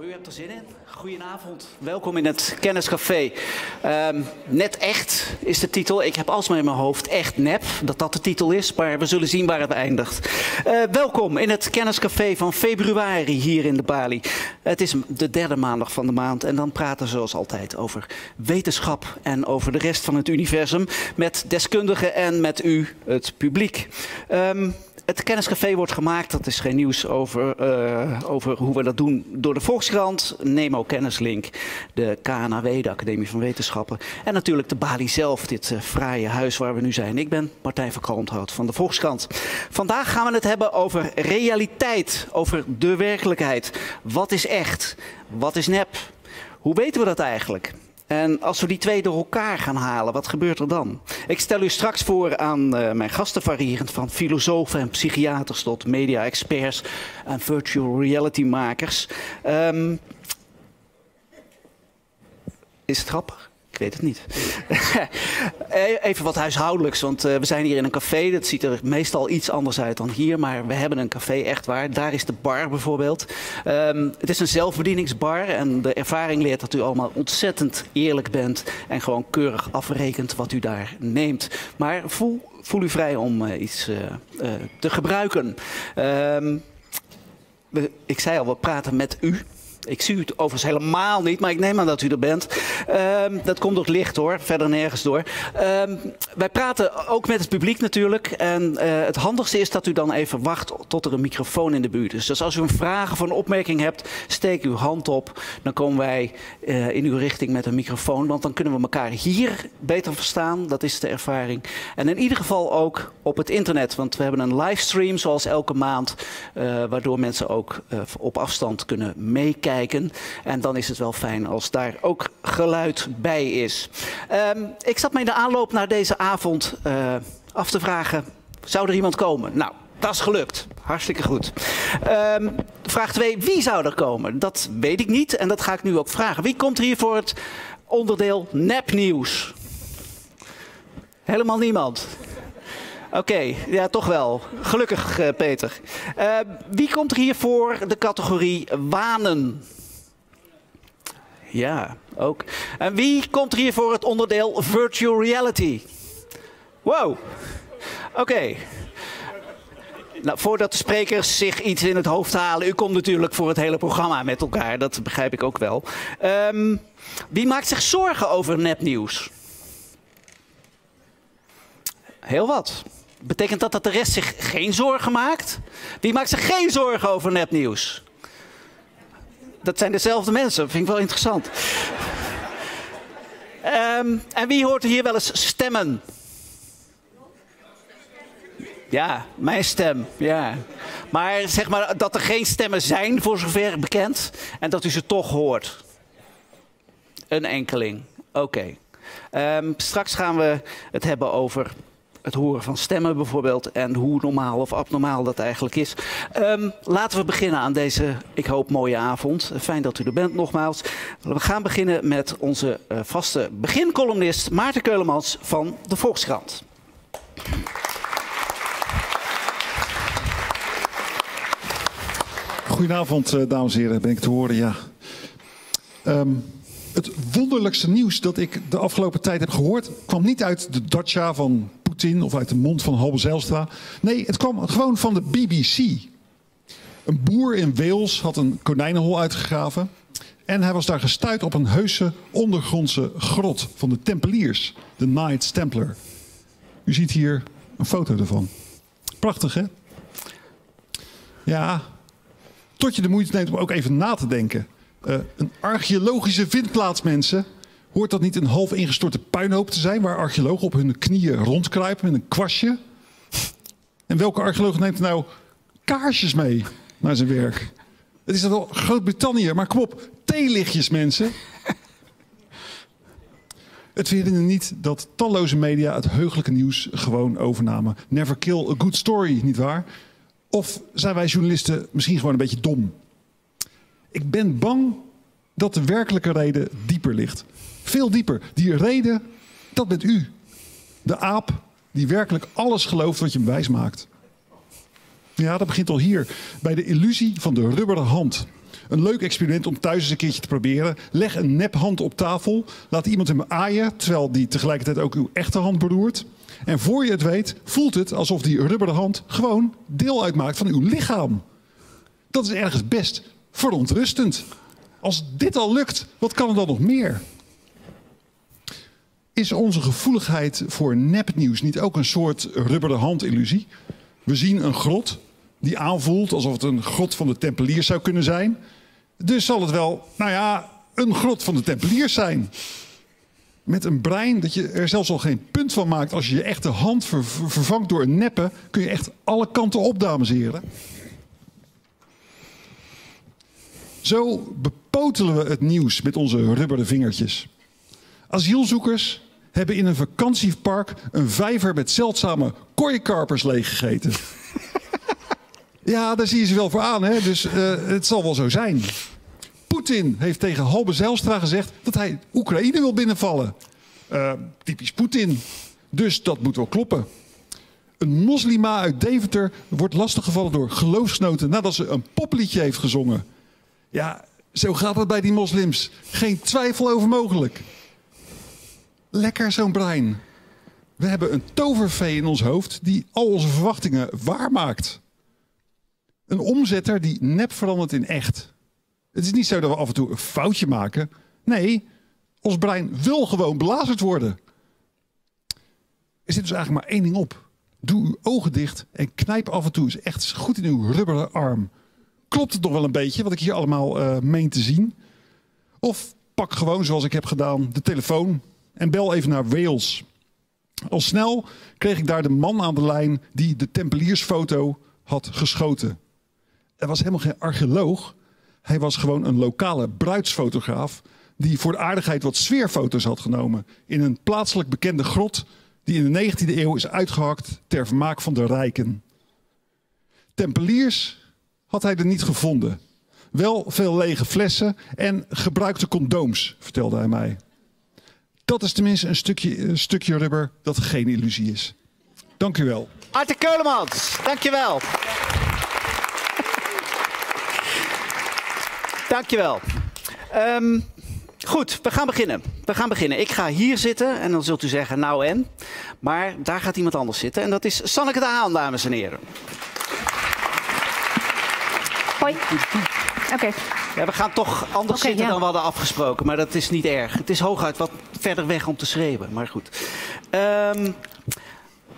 U hebt er zin in. Goedenavond, welkom in het Kenniscafé. Ehm, net echt is de titel. Ik heb alsmaar in mijn hoofd echt nep, dat dat de titel is. Maar we zullen zien waar het eindigt. Eh, welkom in het Kenniscafé van februari hier in de Bali. Het is de derde maandag van de maand. En dan praten we zoals altijd over wetenschap en over de rest van het universum. Met deskundigen en met u, het publiek. Ehm, het kenniscafé wordt gemaakt, dat is geen nieuws over, uh, over hoe we dat doen, door de Volkskrant, Nemo Kennislink, de KNAW, de Academie van Wetenschappen en natuurlijk de Bali zelf, dit uh, fraaie huis waar we nu zijn. Ik ben Martijn van Kalmthout van de Volkskrant. Vandaag gaan we het hebben over realiteit, over de werkelijkheid. Wat is echt? Wat is nep? Hoe weten we dat eigenlijk? En als we die twee door elkaar gaan halen, wat gebeurt er dan? Ik stel u straks voor aan uh, mijn gasten variërend van filosofen en psychiaters tot media-experts en virtual reality makers. Um, is het grappig? Ik weet het niet. Even wat huishoudelijks, want uh, we zijn hier in een café. Dat ziet er meestal iets anders uit dan hier, maar we hebben een café, echt waar. Daar is de bar bijvoorbeeld. Um, het is een zelfbedieningsbar en de ervaring leert dat u allemaal ontzettend eerlijk bent en gewoon keurig afrekent wat u daar neemt. Maar voel, voel u vrij om uh, iets uh, te gebruiken. We, ik zei al, we praten met u. Ik zie u het overigens helemaal niet, maar ik neem aan dat u er bent. Um, dat komt door het licht hoor, verder nergens door. Um, wij praten ook met het publiek natuurlijk. En uh, het handigste is dat u dan even wacht tot er een microfoon in de buurt is. Dus als u een vraag of een opmerking hebt, steek uw hand op. Dan komen wij uh, in uw richting met een microfoon. Want dan kunnen we elkaar hier beter verstaan. Dat is de ervaring. En in ieder geval ook op het internet. Want we hebben een livestream zoals elke maand. Uh, waardoor mensen ook op afstand kunnen meekijken. En dan is het wel fijn als daar ook geluid bij is. Um, ik zat me in de aanloop naar deze avond uh, af te vragen: zou er iemand komen? Nou. Dat is gelukt. Hartstikke goed. Um, vraag 2. Wie zou er komen? Dat weet ik niet en dat ga ik nu ook vragen. Wie komt hier voor het onderdeel nepnieuws? Helemaal niemand. Oké, ja, toch wel. Gelukkig, uh, Peter. Uh, wie komt er hier voor de categorie wanen? Ja, ook. En wie komt er hier voor het onderdeel virtual reality? Wow. Oké. Nou, voordat de sprekers zich iets in het hoofd halen, u komt natuurlijk voor het hele programma met elkaar. Dat begrijp ik ook wel. Um, wie maakt zich zorgen over nepnieuws? Heel wat. Betekent dat dat de rest zich geen zorgen maakt? Wie maakt zich geen zorgen over nepnieuws? Dat zijn dezelfde mensen, dat vind ik wel interessant. um, en wie hoort hier wel eens stemmen? Ja, mijn stem, ja. Maar zeg maar dat er geen stemmen zijn, voor zover bekend, en dat u ze toch hoort. Een enkeling, oké. Um, straks gaan we het hebben over het horen van stemmen bijvoorbeeld en hoe normaal of abnormaal dat eigenlijk is. Um, laten we beginnen aan deze, ik hoop, mooie avond. Fijn dat u er bent nogmaals. We gaan beginnen met onze uh, vaste begincolumnist Maarten Keulemans van de Volkskrant. Goedenavond, dames en heren. Ben ik te horen, ja. Um, het wonderlijkste nieuws dat ik de afgelopen tijd heb gehoord... kwam niet uit de dacha van Poetin of uit de mond van Halbe Zijlstra. Nee, het kwam gewoon van de BBC. Een boer in Wales had een konijnenhol uitgegraven... en hij was daar gestuurd op een heuse ondergrondse grot van de Tempeliers. De Knights Templar. U ziet hier een foto ervan. Prachtig, hè? Ja, tot je de moeite neemt om ook even na te denken... Uh, een archeologische vindplaats, mensen. Hoort dat niet een half ingestorte puinhoop te zijn... waar archeologen op hun knieën rondkruipen met een kwastje? En welke archeoloog neemt nou kaarsjes mee naar zijn werk? Het is wel Groot-Brittannië, maar kom op, theelichtjes, mensen. Het verhinderde niet dat talloze media het heugelijke nieuws gewoon overnamen. Never kill a good story, nietwaar? Of zijn wij journalisten misschien gewoon een beetje dom? Ik ben bang dat de werkelijke reden dieper ligt. Veel dieper. Die reden, dat bent u. De aap die werkelijk alles gelooft wat je hem wijs maakt. Ja, dat begint al hier. Bij de illusie van de rubberen hand. Een leuk experiment om thuis eens een keertje te proberen. Leg een nephand op tafel. Laat iemand hem aaien, terwijl die tegelijkertijd ook uw echte hand beroert. En voor je het weet, voelt het alsof die rubberen hand gewoon deel uitmaakt van uw lichaam. Dat is ergens best verontrustend. Als dit al lukt, wat kan er dan nog meer? Is onze gevoeligheid voor nepnieuws niet ook een soort rubberen hand-illusie? We zien een grot die aanvoelt alsof het een grot van de Tempeliers zou kunnen zijn. Dus zal het wel, nou ja, een grot van de Tempeliers zijn. Met een brein dat je er zelfs al geen punt van maakt als je je echte hand vervangt door een neppe, kun je echt alle kanten op, dames en heren. Zo bepotelen we het nieuws met onze rubberen vingertjes. Asielzoekers hebben in een vakantiepark een vijver met zeldzame kooikarpers leeggegeten. ja, daar zie je ze wel voor aan, hè? dus uh, het zal wel zo zijn. Poetin heeft tegen Halbe Zijlstra gezegd dat hij Oekraïne wil binnenvallen. Uh, typisch Poetin. Dus dat moet wel kloppen. Een moslima uit Deventer wordt lastiggevallen door geloofsgenoten nadat ze een popliedje heeft gezongen. Ja, zo gaat het bij die moslims. Geen twijfel over mogelijk. Lekker zo'n brein. We hebben een tovervee in ons hoofd die al onze verwachtingen waarmaakt. Een omzetter die nep verandert in echt. Het is niet zo dat we af en toe een foutje maken. Nee, ons brein wil gewoon belazerd worden. Er zit dus eigenlijk maar één ding op. Doe uw ogen dicht en knijp af en toe eens echt goed in uw rubberen arm. Klopt het nog wel een beetje wat ik hier allemaal uh, meen te zien? Of pak gewoon zoals ik heb gedaan de telefoon en bel even naar Wales. Al snel kreeg ik daar de man aan de lijn die de Tempeliersfoto had geschoten. Er was helemaal geen archeoloog. Hij was gewoon een lokale bruidsfotograaf die voor de aardigheid wat sfeerfoto's had genomen in een plaatselijk bekende grot die in de 19e eeuw is uitgehakt ter vermaak van de rijken. Tempeliers had hij er niet gevonden. Wel veel lege flessen en gebruikte condooms, vertelde hij mij. Dat is tenminste een stukje, een stukje rubber dat geen illusie is. Dank u wel. Arte Keulemans, dank je wel. Dank je wel. Um, goed, we gaan beginnen. We gaan beginnen. Ik ga hier zitten en dan zult u zeggen, nou en? Maar daar gaat iemand anders zitten en dat is Sanneke de Haan, dames en heren. Hoi. Oké. Ja, we gaan toch anders zitten dan we hadden afgesproken, maar dat is niet erg. Het is hooguit wat verder weg om te schreeuwen, maar goed. Um,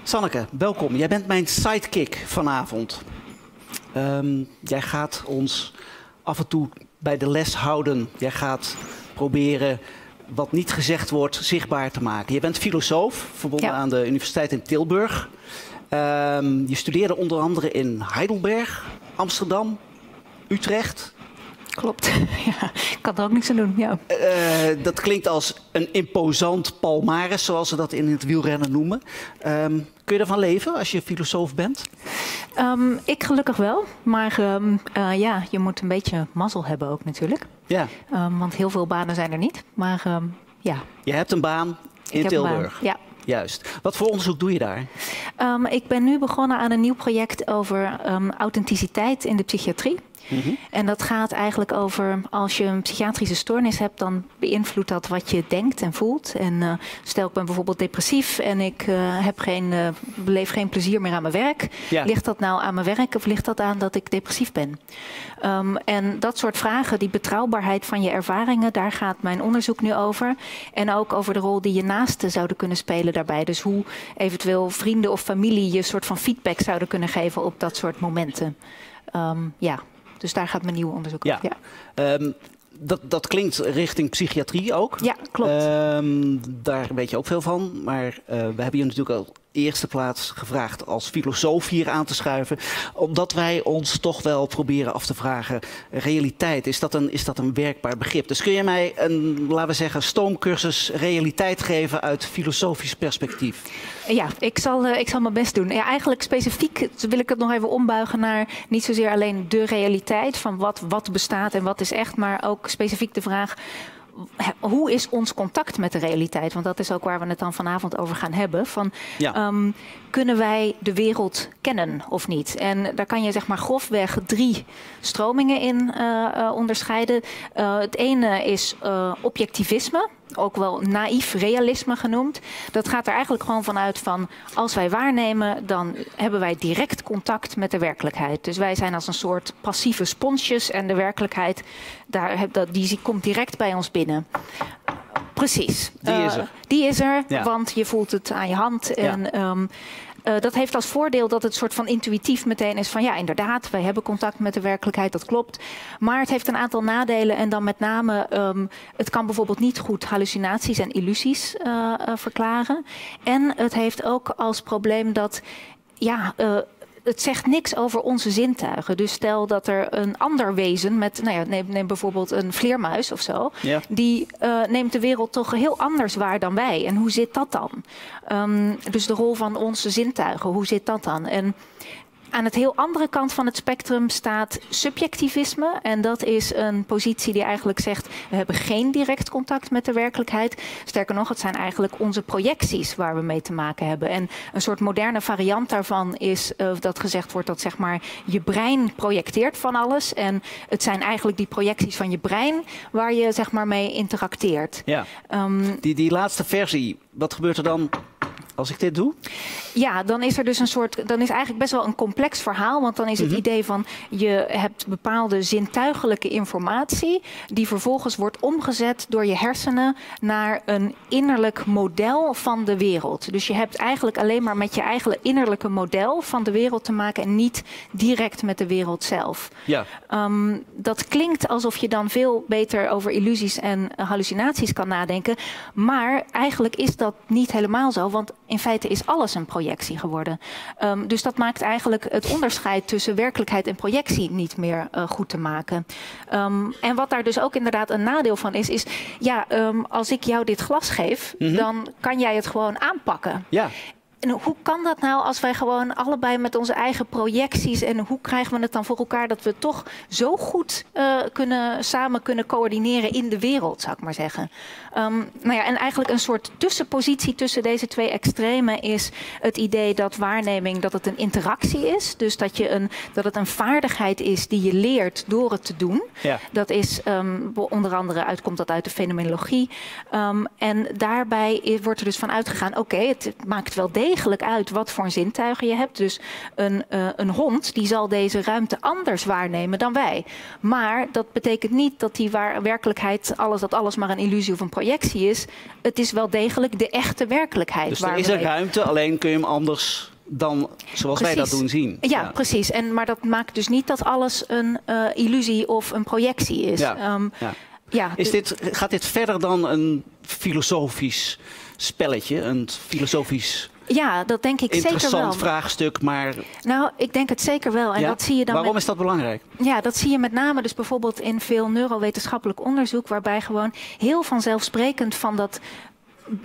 Sanneke, welkom. Jij bent mijn sidekick vanavond. Um, jij gaat ons af en toe bij de les houden. Jij gaat proberen wat niet gezegd wordt zichtbaar te maken. Je bent filosoof, verbonden aan de Universiteit in Tilburg. Um, je studeerde onder andere in Heidelberg, Amsterdam, Utrecht. Klopt, ja, ik kan er ook niks aan doen. Ja. Uh, dat klinkt als een imposant palmares, zoals ze dat in het wielrennen noemen. Um, kun je ervan leven als je filosoof bent? Um, ik gelukkig wel, maar um, uh, ja, je moet een beetje mazzel hebben ook natuurlijk. Ja. want heel veel banen zijn er niet, maar ja. Je hebt een baan in ik Tilburg? Baan, ja. Juist. Wat voor onderzoek doe je daar? Um, ik ben nu begonnen aan een nieuw project over um, authenticiteit in de psychiatrie. Mhm. En dat gaat eigenlijk over als je een psychiatrische stoornis hebt, dan beïnvloedt dat wat je denkt en voelt. En uh, stel ik ben bijvoorbeeld depressief en ik uh, heb geen, uh, beleef geen plezier meer aan mijn werk. Ja. Ligt dat nou aan mijn werk of ligt dat aan dat ik depressief ben? Um, en dat soort vragen, die betrouwbaarheid van je ervaringen, daar gaat mijn onderzoek nu over. En ook over de rol die je naasten zouden kunnen spelen daarbij. Dus hoe eventueel vrienden of familie je soort van feedback zouden kunnen geven op dat soort momenten. Um, ja, dus daar gaat mijn nieuwe onderzoek ja. Ja. Um, dat, dat klinkt richting psychiatrie ook. Ja, klopt. Um, daar weet je ook veel van. Maar uh, we hebben je natuurlijk al eerste plaats gevraagd als filosoof hier aan te schuiven. Omdat wij ons toch wel proberen af te vragen: realiteit, is dat een, is dat een werkbaar begrip? Dus kun je mij een, laten we zeggen, stoomcursus realiteit geven uit filosofisch perspectief? Ja, ik zal, uh, ik zal mijn best doen. Ja, eigenlijk specifiek wil ik het nog even ombuigen naar niet zozeer alleen de realiteit van wat, wat bestaat en wat is echt, maar ook specifiek de vraag hoe is ons contact met de realiteit? Want dat is ook waar we het dan vanavond over gaan hebben. Van, ehm, kunnen wij de wereld kennen of niet? En daar kan je zeg maar grofweg drie stromingen in uh, onderscheiden. Uh, het ene is objectivisme ook wel naïef realisme genoemd. Dat gaat er eigenlijk gewoon vanuit van als wij waarnemen, dan hebben wij direct contact met de werkelijkheid. Dus wij zijn als een soort passieve sponsjes en de werkelijkheid, daar, die komt direct bij ons binnen. Precies. Die is er. Uh, die is er, want je voelt het aan je hand. En ja. um, uh, dat heeft als voordeel dat het soort van intuïtief meteen is van ja, inderdaad, wij hebben contact met de werkelijkheid, dat klopt. Maar het heeft een aantal nadelen en dan met name, um, het kan bijvoorbeeld niet goed hallucinaties en illusies uh, uh, verklaren. En het heeft ook als probleem dat ja, het zegt niks over onze zintuigen. Dus stel dat er een ander wezen met, nou ja, neem, neem bijvoorbeeld een vleermuis of zo, ja. die uh, neemt de wereld toch heel anders waar dan wij. En hoe zit dat dan? Um, dus de rol van onze zintuigen, hoe zit dat dan? En aan het heel andere kant van het spectrum staat subjectivisme. En dat is een positie die eigenlijk zegt: we hebben geen direct contact met de werkelijkheid. Sterker nog, het zijn eigenlijk onze projecties waar we mee te maken hebben. En een soort moderne variant daarvan is uh, dat gezegd wordt dat zeg maar je brein projecteert van alles. En het zijn eigenlijk die projecties van je brein waar je zeg maar mee interacteert. Ja. Um, die, die laatste versie, wat gebeurt er dan als ik dit doe? Ja, dan is er dus een soort. Dan is eigenlijk best wel een complex verhaal. Want dan is het mhm. idee van je hebt bepaalde zintuigelijke informatie. die vervolgens wordt omgezet door je hersenen naar een innerlijk model van de wereld. Dus je hebt eigenlijk alleen maar met je eigen innerlijke model van de wereld te maken. en niet direct met de wereld zelf. Ja. Um, dat klinkt alsof je dan veel beter over illusies en hallucinaties kan nadenken. Maar eigenlijk is dat niet helemaal zo. Want in feite is alles een projectie geworden. Um, dus dat maakt eigenlijk het onderscheid tussen werkelijkheid en projectie niet meer uh, goed te maken. Um, en wat daar dus ook inderdaad een nadeel van is, is ja, um, als ik jou dit glas geef, mm -hmm. dan kan jij het gewoon aanpakken. Ja. En hoe kan dat nou als wij gewoon allebei met onze eigen projecties en hoe krijgen we het dan voor elkaar dat we toch zo goed uh, kunnen, samen kunnen coördineren in de wereld, zou ik maar zeggen. Um, nou ja, en eigenlijk een soort tussenpositie tussen deze twee extremen is het idee dat waarneming dat het een interactie is. Dus dat, je een, dat het een vaardigheid is die je leert door het te doen. Ja. Dat is um, onder andere uitkomt dat uit de fenomenologie. Um, en daarbij wordt er dus van uitgegaan, oké, okay, het maakt wel degelijk uit wat voor zintuigen je hebt. Dus een, uh, een hond die zal deze ruimte anders waarnemen dan wij. Maar dat betekent niet dat die waar, werkelijkheid, alles, dat alles maar een illusie of een projectie is. Het is wel degelijk de echte werkelijkheid. Dus er is een ruimte, alleen kun je hem anders dan zoals precies. wij dat doen zien. Ja, ja, precies. En, maar dat maakt dus niet dat alles een uh, illusie of een projectie is. Ja. Um, ja. Ja, is dit, gaat dit verder dan een filosofisch spelletje, een filosofisch ja, dat denk ik zeker wel. Interessant vraagstuk, maar... Nou, ik denk het zeker wel. En ja? dat zie je dan Waarom is dat belangrijk? Ja, dat zie je met name dus bijvoorbeeld in veel neurowetenschappelijk onderzoek... waarbij gewoon heel vanzelfsprekend van dat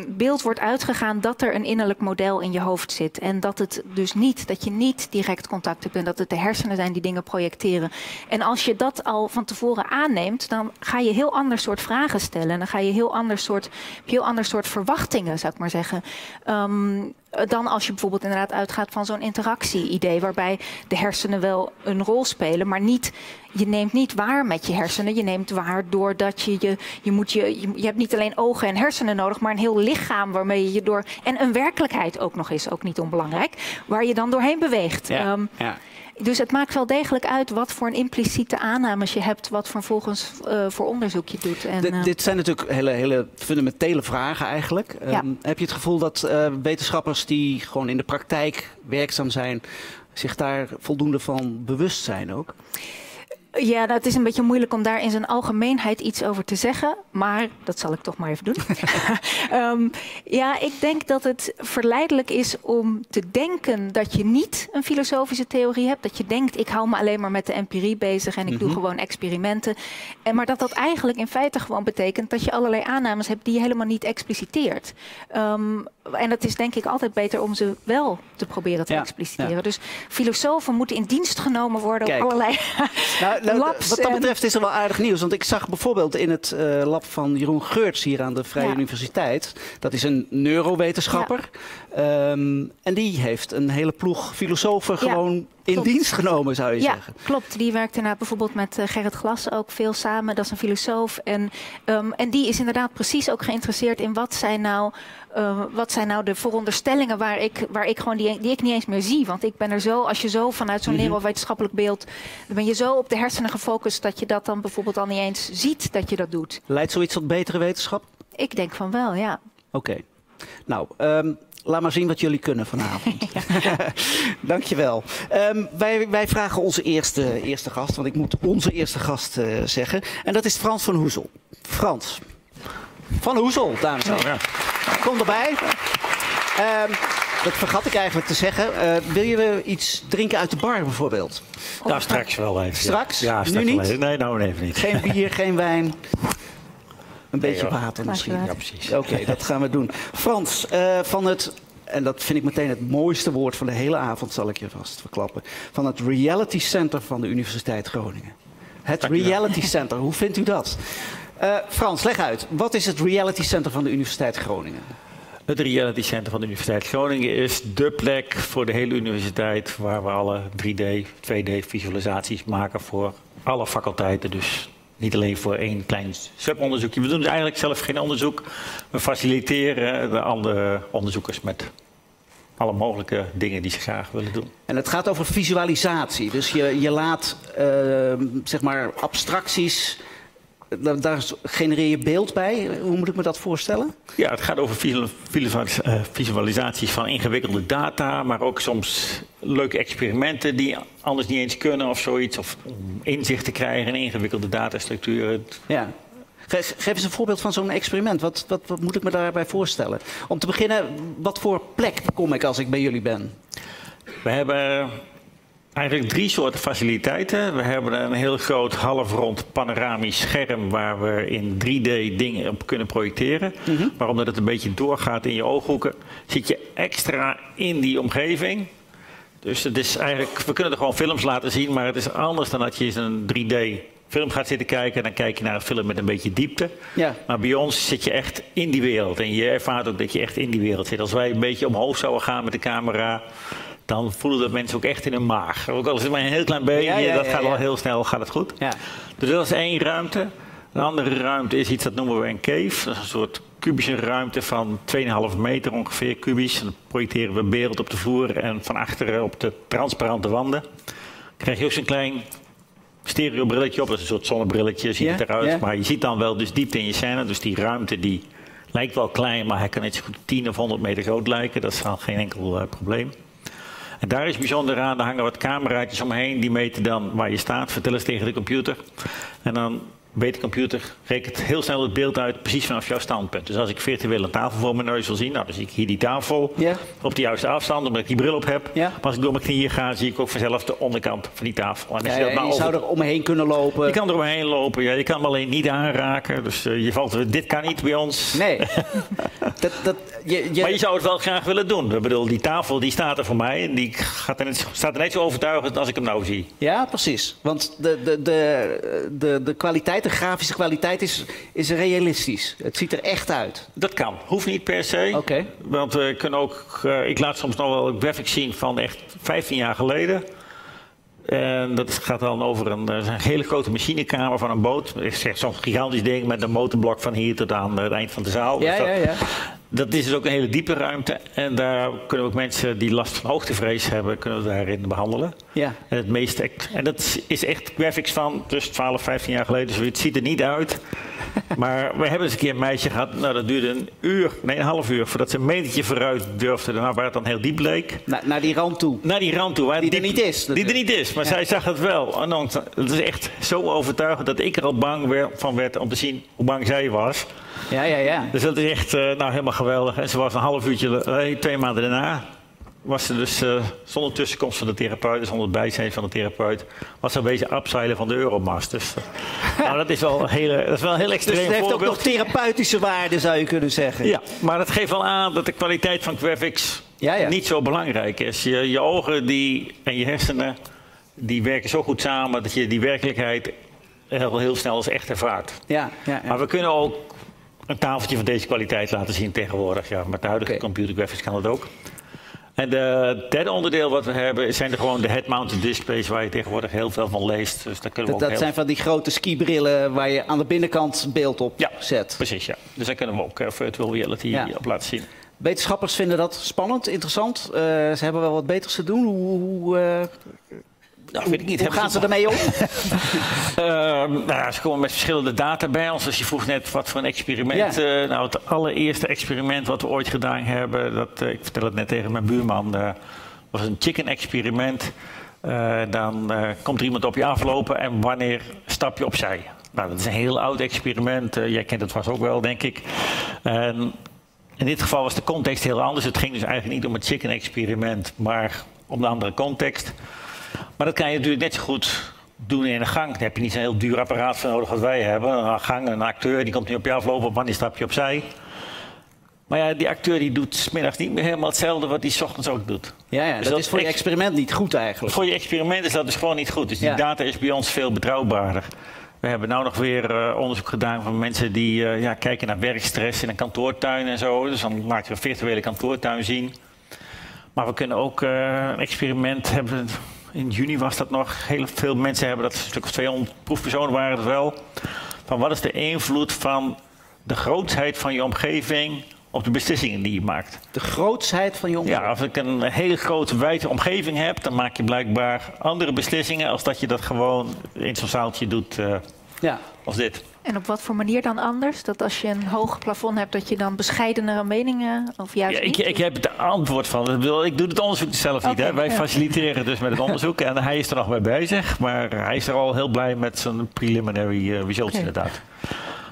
beeld wordt uitgegaan dat er een innerlijk model in je hoofd zit. En dat het dus niet, dat je niet direct contact hebt en dat het de hersenen zijn die dingen projecteren. En als je dat al van tevoren aanneemt, dan ga je heel ander soort vragen stellen. En dan ga je heel ander soort, heel ander soort verwachtingen, zou ik maar zeggen. Um, dan als je bijvoorbeeld inderdaad uitgaat van zo'n interactie-idee, waarbij de hersenen wel een rol spelen, maar niet, je neemt niet waar met je hersenen. Je neemt waar doordat je je, je moet je, je, je hebt niet alleen ogen en hersenen nodig, maar een heel lichaam waarmee je je door, en een werkelijkheid ook nog is, ook niet onbelangrijk, waar je dan doorheen beweegt. Ja, um, ja. Dus het maakt wel degelijk uit wat voor een impliciete aannames je hebt, wat vervolgens uh, voor onderzoek je doet. En, uh... Dit zijn natuurlijk hele, hele fundamentele vragen eigenlijk. Ja. Um, heb je het gevoel dat uh, wetenschappers die gewoon in de praktijk werkzaam zijn, zich daar voldoende van bewust zijn ook? Ja, nou, het is een beetje moeilijk om daar in zijn algemeenheid iets over te zeggen. Maar dat zal ik toch maar even doen. um, ja, ik denk dat het verleidelijk is om te denken dat je niet een filosofische theorie hebt. Dat je denkt, ik hou me alleen maar met de empirie bezig en ik mm -hmm. doe gewoon experimenten. En, maar dat dat eigenlijk in feite gewoon betekent dat je allerlei aannames hebt die je helemaal niet expliciteert. Um, en het is denk ik altijd beter om ze wel te proberen te ja, expliciteren. Ja. Dus filosofen moeten in dienst genomen worden Kijk, op allerlei. nou, nou, labs. wat dat betreft is er wel aardig nieuws. Want ik zag bijvoorbeeld in het eh, lab van Jeroen Geurts hier aan de Vrije Ja. Universiteit. Dat is een neurowetenschapper. Ehm, en die heeft een hele ploeg filosofen Ja, gewoon in klopt. dienst genomen, zou je Ja, zeggen. klopt. Die werkt inderdaad bijvoorbeeld met eh, Gerrit Glas ook veel samen. Dat is een filosoof. En, ehm, en die is inderdaad precies ook geïnteresseerd in wat zijn nou, eh, wat zijn nou de veronderstellingen waar ik, waar ik gewoon die, die ik niet eens meer zie. Want ik ben er zo, als je zo vanuit zo'n Mhm. neurowetenschappelijk beeld, dan ben je zo op de hersenen gefocust dat je dat dan bijvoorbeeld al niet eens ziet dat je dat doet. Leidt zoiets tot betere wetenschap? Ik denk van wel, ja. Oké. Nou, ehm, laat maar zien wat jullie kunnen vanavond. Dankjewel. Ehm wij, wij vragen onze eerste, eerste gast, want ik moet onze eerste gast eh, zeggen. En dat is Frans van Hoezel. Frans. Van Hoezel, dames en heren. Kom erbij. Ehm, dat vergat ik eigenlijk te zeggen. Eh, wil je iets drinken uit de bar bijvoorbeeld? Nou, straks wel even. ja. Straks? Ja, Nu straks niet? wel even. Nee, nou even niet. Geen bier, geen wijn. Een beetje water misschien. Ja, precies. Oké, dat gaan we doen. Frans, eh, van het, en dat vind ik meteen het mooiste woord van de hele avond, zal ik je vast verklappen. Van het Reality Center van de Universiteit Groningen. Het. Reality Center, hoe vindt u dat? Eh, Frans, leg uit. Wat is het Reality Center van de Universiteit Groningen? Het Reality Center van de Universiteit Groningen is dé plek voor de hele universiteit waar we alle 3D, 2D visualisaties maken voor alle faculteiten. Dus niet alleen voor één klein subonderzoekje. We doen dus eigenlijk zelf geen onderzoek. We faciliteren de andere onderzoekers met alle mogelijke dingen die ze graag willen doen. En het gaat over visualisatie. Dus je, je laat eh, zeg maar abstracties. Daar, genereer je beeld bij. Hoe moet ik me dat voorstellen? Ja, het gaat over eh, visualisaties van ingewikkelde data, maar ook soms leuke experimenten die anders niet eens kunnen of zoiets. Of om inzicht te krijgen in ingewikkelde datastructuren. Ja. Ge- Geef eens een voorbeeld van zo'n experiment. Wat, wat, wat moet ik me daarbij voorstellen? Om te beginnen, wat voor plek kom ik als ik bij jullie ben? We hebben eigenlijk drie soorten faciliteiten. We hebben een heel groot halfrond panoramisch scherm waar we in 3D dingen op kunnen projecteren. Maar omdat het een beetje doorgaat in je ooghoeken, zit je extra in die omgeving. Dus het is eigenlijk, we kunnen er gewoon films laten zien, maar het is anders dan dat je eens een 3D film gaat zitten kijken. En dan kijk je naar een film met een beetje diepte. Ja. Maar bij ons zit je echt in die wereld. En je ervaart ook dat je echt in die wereld zit. Als wij een beetje omhoog zouden gaan met de camera, dan voelen dat mensen ook echt in hun maag. Ook al is het maar een heel klein beetje, Ja, ja, dat gaat al heel snel, gaat het goed. Ja. Dus dat is één ruimte. Een andere ruimte is iets dat noemen we een cave. Dat is een soort kubische ruimte van 2,5 meter ongeveer kubisch. En dan projecteren we beeld op de vloer en van achteren op de transparante wanden. Dan krijg je ook zo'n klein stereobrilletje op. Dat is een soort zonnebrilletje, ziet Ja, het eruit. ja. Maar je ziet dan wel dus diepte in je scène. Dus die ruimte die lijkt wel klein, maar hij kan net zo goed 10 of 100 meter groot lijken. Dat is dan geen enkel eh, probleem. En daar is bijzonder aan, er hangen wat cameraatjes omheen. Die meten dan waar je staat, vertellen ze tegen de computer. En dan weet de computer, rekent heel snel het beeld uit, precies vanaf jouw standpunt. Dus als ik virtueel een tafel voor mijn neus wil zien, nou, dan zie ik hier die tafel op de juiste afstand, omdat ik die bril op heb. Maar als ik door mijn knieën ga, zie ik ook vanzelf de onderkant van die tafel. En als Ja, je dat ja, nou je over- zou er omheen kunnen lopen. je kan er omheen lopen, ja. je kan hem alleen niet aanraken. Dus eh, je valt, dit kan niet bij ons. Nee. dat, dat, je, je, Maar je zou het wel graag willen doen. Ik bedoel, die tafel die staat er voor mij en die gaat er net, staat er net zo overtuigend als ik hem nou zie. Ja, precies. Want de, de, de, de, de kwaliteit, de grafische kwaliteit is, is realistisch. Het ziet er echt uit. Dat kan. Hoeft niet per se. Oké. Want we kunnen ook. eh, ik laat soms nog wel graphics zien van echt 15 jaar geleden. En dat gaat dan over een, eh, een hele grote machinekamer van een boot. Ik zeg zo'n gigantisch ding met een motorblok van hier tot aan het eind van de zaal. Ja, Dus dat, ja, ja. dat is dus ook een hele diepe ruimte. En daar kunnen we ook mensen die last van hoogtevrees hebben, kunnen we daarin behandelen. Ja. En het meest en dat is echt graphics van dus 12, 15 jaar geleden. Dus het ziet er niet uit. Maar we hebben eens een keer een meisje gehad. Nou, dat duurde een uur, nee, een half uur, voordat ze een metertje vooruit durfde. Daarna waar het dan heel diep bleek. Na, naar die rand toe. Naar die rand toe. waar Die er niet is, Die er niet is, maar Ja. zij zag het wel. En dan, is echt zo overtuigend dat ik er al bang van werd om te zien hoe bang zij was. Ja, ja, ja. Dus dat is echt eh, nou, helemaal geweldig. En ze was een half uurtje, eh, twee maanden daarna, was ze dus eh, zonder tussenkomst van de therapeut, dus zonder het bijzijn van de therapeut, was ze bezig upseilen van de Euromasters. nou, dat is wel een, hele, dat is wel een heel Dus extreem het heeft ook nog therapeutische waarde, zou je kunnen zeggen. Ja, maar dat geeft wel aan dat de kwaliteit van graphics Ja, ja. niet zo belangrijk is. Je, je ogen die, en je hersenen die werken zo goed samen dat je die werkelijkheid heel, heel snel als echt ervaart. Ja, ja, ja. Maar we kunnen ook een tafeltje van deze kwaliteit laten zien tegenwoordig. Ja, met de huidige computer graphics kan dat ook. En de derde onderdeel wat we hebben zijn er gewoon de head-mounted displays waar je tegenwoordig heel veel van leest. Dus daar kunnen Dat, we ook dat heel... zijn van die grote skibrillen waar je aan de binnenkant beeld op Ja, zet. precies. Ja. Dus daar kunnen we ook eh, virtual reality Ja. op laten zien. Wetenschappers vinden dat spannend, interessant. Eh, ze hebben wel wat beters te doen. Hoe, hoe, eh, Nou, weet ik niet. hoe gaan ze ermee om? Ehm, nou, ze komen met verschillende data bij ons. Dus je vroeg net wat voor een experiment. Ja. eh, nou, het allereerste experiment wat we ooit gedaan hebben, dat, eh, ik vertel het net tegen mijn buurman, eh, was een chicken experiment. Dan komt er iemand op je aflopen en wanneer stap je opzij? Nou, dat is een heel oud experiment. Jij kent het vast ook wel, denk ik. In dit geval was de context heel anders. Het ging dus eigenlijk niet om het chicken experiment, maar om de andere context. Maar dat kan je natuurlijk net zo goed doen in een gang. Daar heb je niet zo'n heel duur apparaat voor nodig wat wij hebben. Een gang, een acteur, die komt nu op je aflopen. Wanneer stap je opzij? Maar ja, die acteur die doet 's middags niet meer helemaal hetzelfde wat hij 's ochtends ook doet. Ja, ja Dus dat dat is voor je ex- experiment niet goed eigenlijk. Voor je experiment is dat dus gewoon niet goed. Dus die Ja. data is bij ons veel betrouwbaarder. We hebben nou nog weer eh, onderzoek gedaan van mensen die eh, ja, kijken naar werkstress in een kantoortuin en zo. Dus dan laat je een virtuele kantoortuin zien. Maar we kunnen ook eh, een experiment hebben. In juni was dat nog. Heel veel mensen hebben dat, een stuk of 200 proefpersonen waren het wel. Van wat is de invloed van de grootheid van je omgeving op de beslissingen die je maakt? De grootsheid van je omgeving. Ja, als ik een hele grote, wijde omgeving heb, dan maak je blijkbaar andere beslissingen als dat je dat gewoon in zo'n zaaltje doet eh, Ja. als dit. En op wat voor manier dan anders? Dat als je een hoog plafond hebt, dat je dan bescheidenere meningen of juist Ja, ik, niet? ik heb het antwoord van. Ik doe het onderzoek zelf niet. Hè. Wij ja. faciliteren dus met het onderzoek en hij is er nog mee bezig. Maar hij is er al heel blij met zijn preliminary eh, results inderdaad.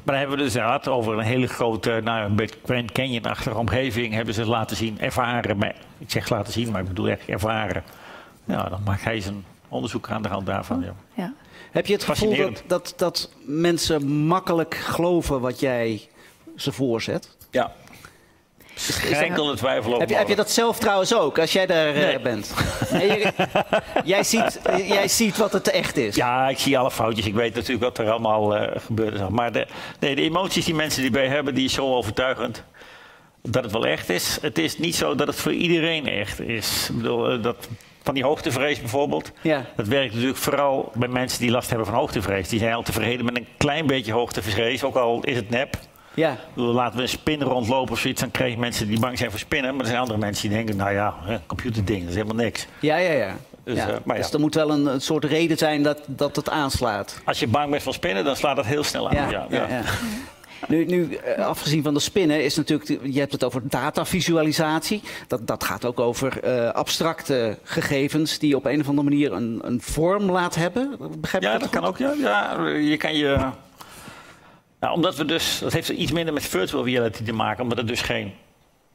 Maar dan hebben we dus inderdaad over een hele grote, nou, een beetje Grand Canyon-achtige omgeving hebben ze laten zien, ervaren. Maar, ik zeg laten zien, maar ik bedoel echt ervaren. Ja, dan maakt hij zijn onderzoek aan de hand daarvan. Ja. Ja. Heb je het gevoel dat, dat, dat mensen makkelijk geloven wat jij ze voorzet? Ja. Geen enkele twijfel over. Heb je, heb je dat zelf trouwens ook, als jij daar eh, Nee. bent? Nee, jij, ziet, jij ziet wat het echt is. Ja, ik zie alle foutjes. Ik weet natuurlijk wat er allemaal gebeurd is. Maar de, nee, de emoties die mensen erbij hebben, die is zo overtuigend dat het wel echt is. Het is niet zo dat het voor iedereen echt is. Ik bedoel, eh, dat, van die hoogtevrees bijvoorbeeld. Ja. Dat werkt natuurlijk vooral bij mensen die last hebben van hoogtevrees. Die zijn al tevreden met een klein beetje hoogtevrees, ook al is het nep. Ja. Bedoel, laten we een spin rondlopen of zoiets, dan krijg je mensen die bang zijn voor spinnen. Maar er zijn andere mensen die denken, nou ja, een computerding, dat is helemaal niks. Ja, ja, ja. Dus, ja. eh, maar ja. dus er moet wel een, een soort reden zijn dat, dat het aanslaat. Als je bang bent van spinnen, dan slaat dat heel snel aan. Ja, ja. Nu, nu eh, afgezien van de spinnen, is natuurlijk, je hebt het over datavisualisatie. Dat, dat gaat ook over eh, abstracte gegevens die op een of andere manier een, een vorm laat hebben. Begrijp Ja, dat goed? kan ook. Ja. Ja, je kan je. Nou, omdat we dus. Dat heeft iets minder met virtual reality te maken, omdat het dus geen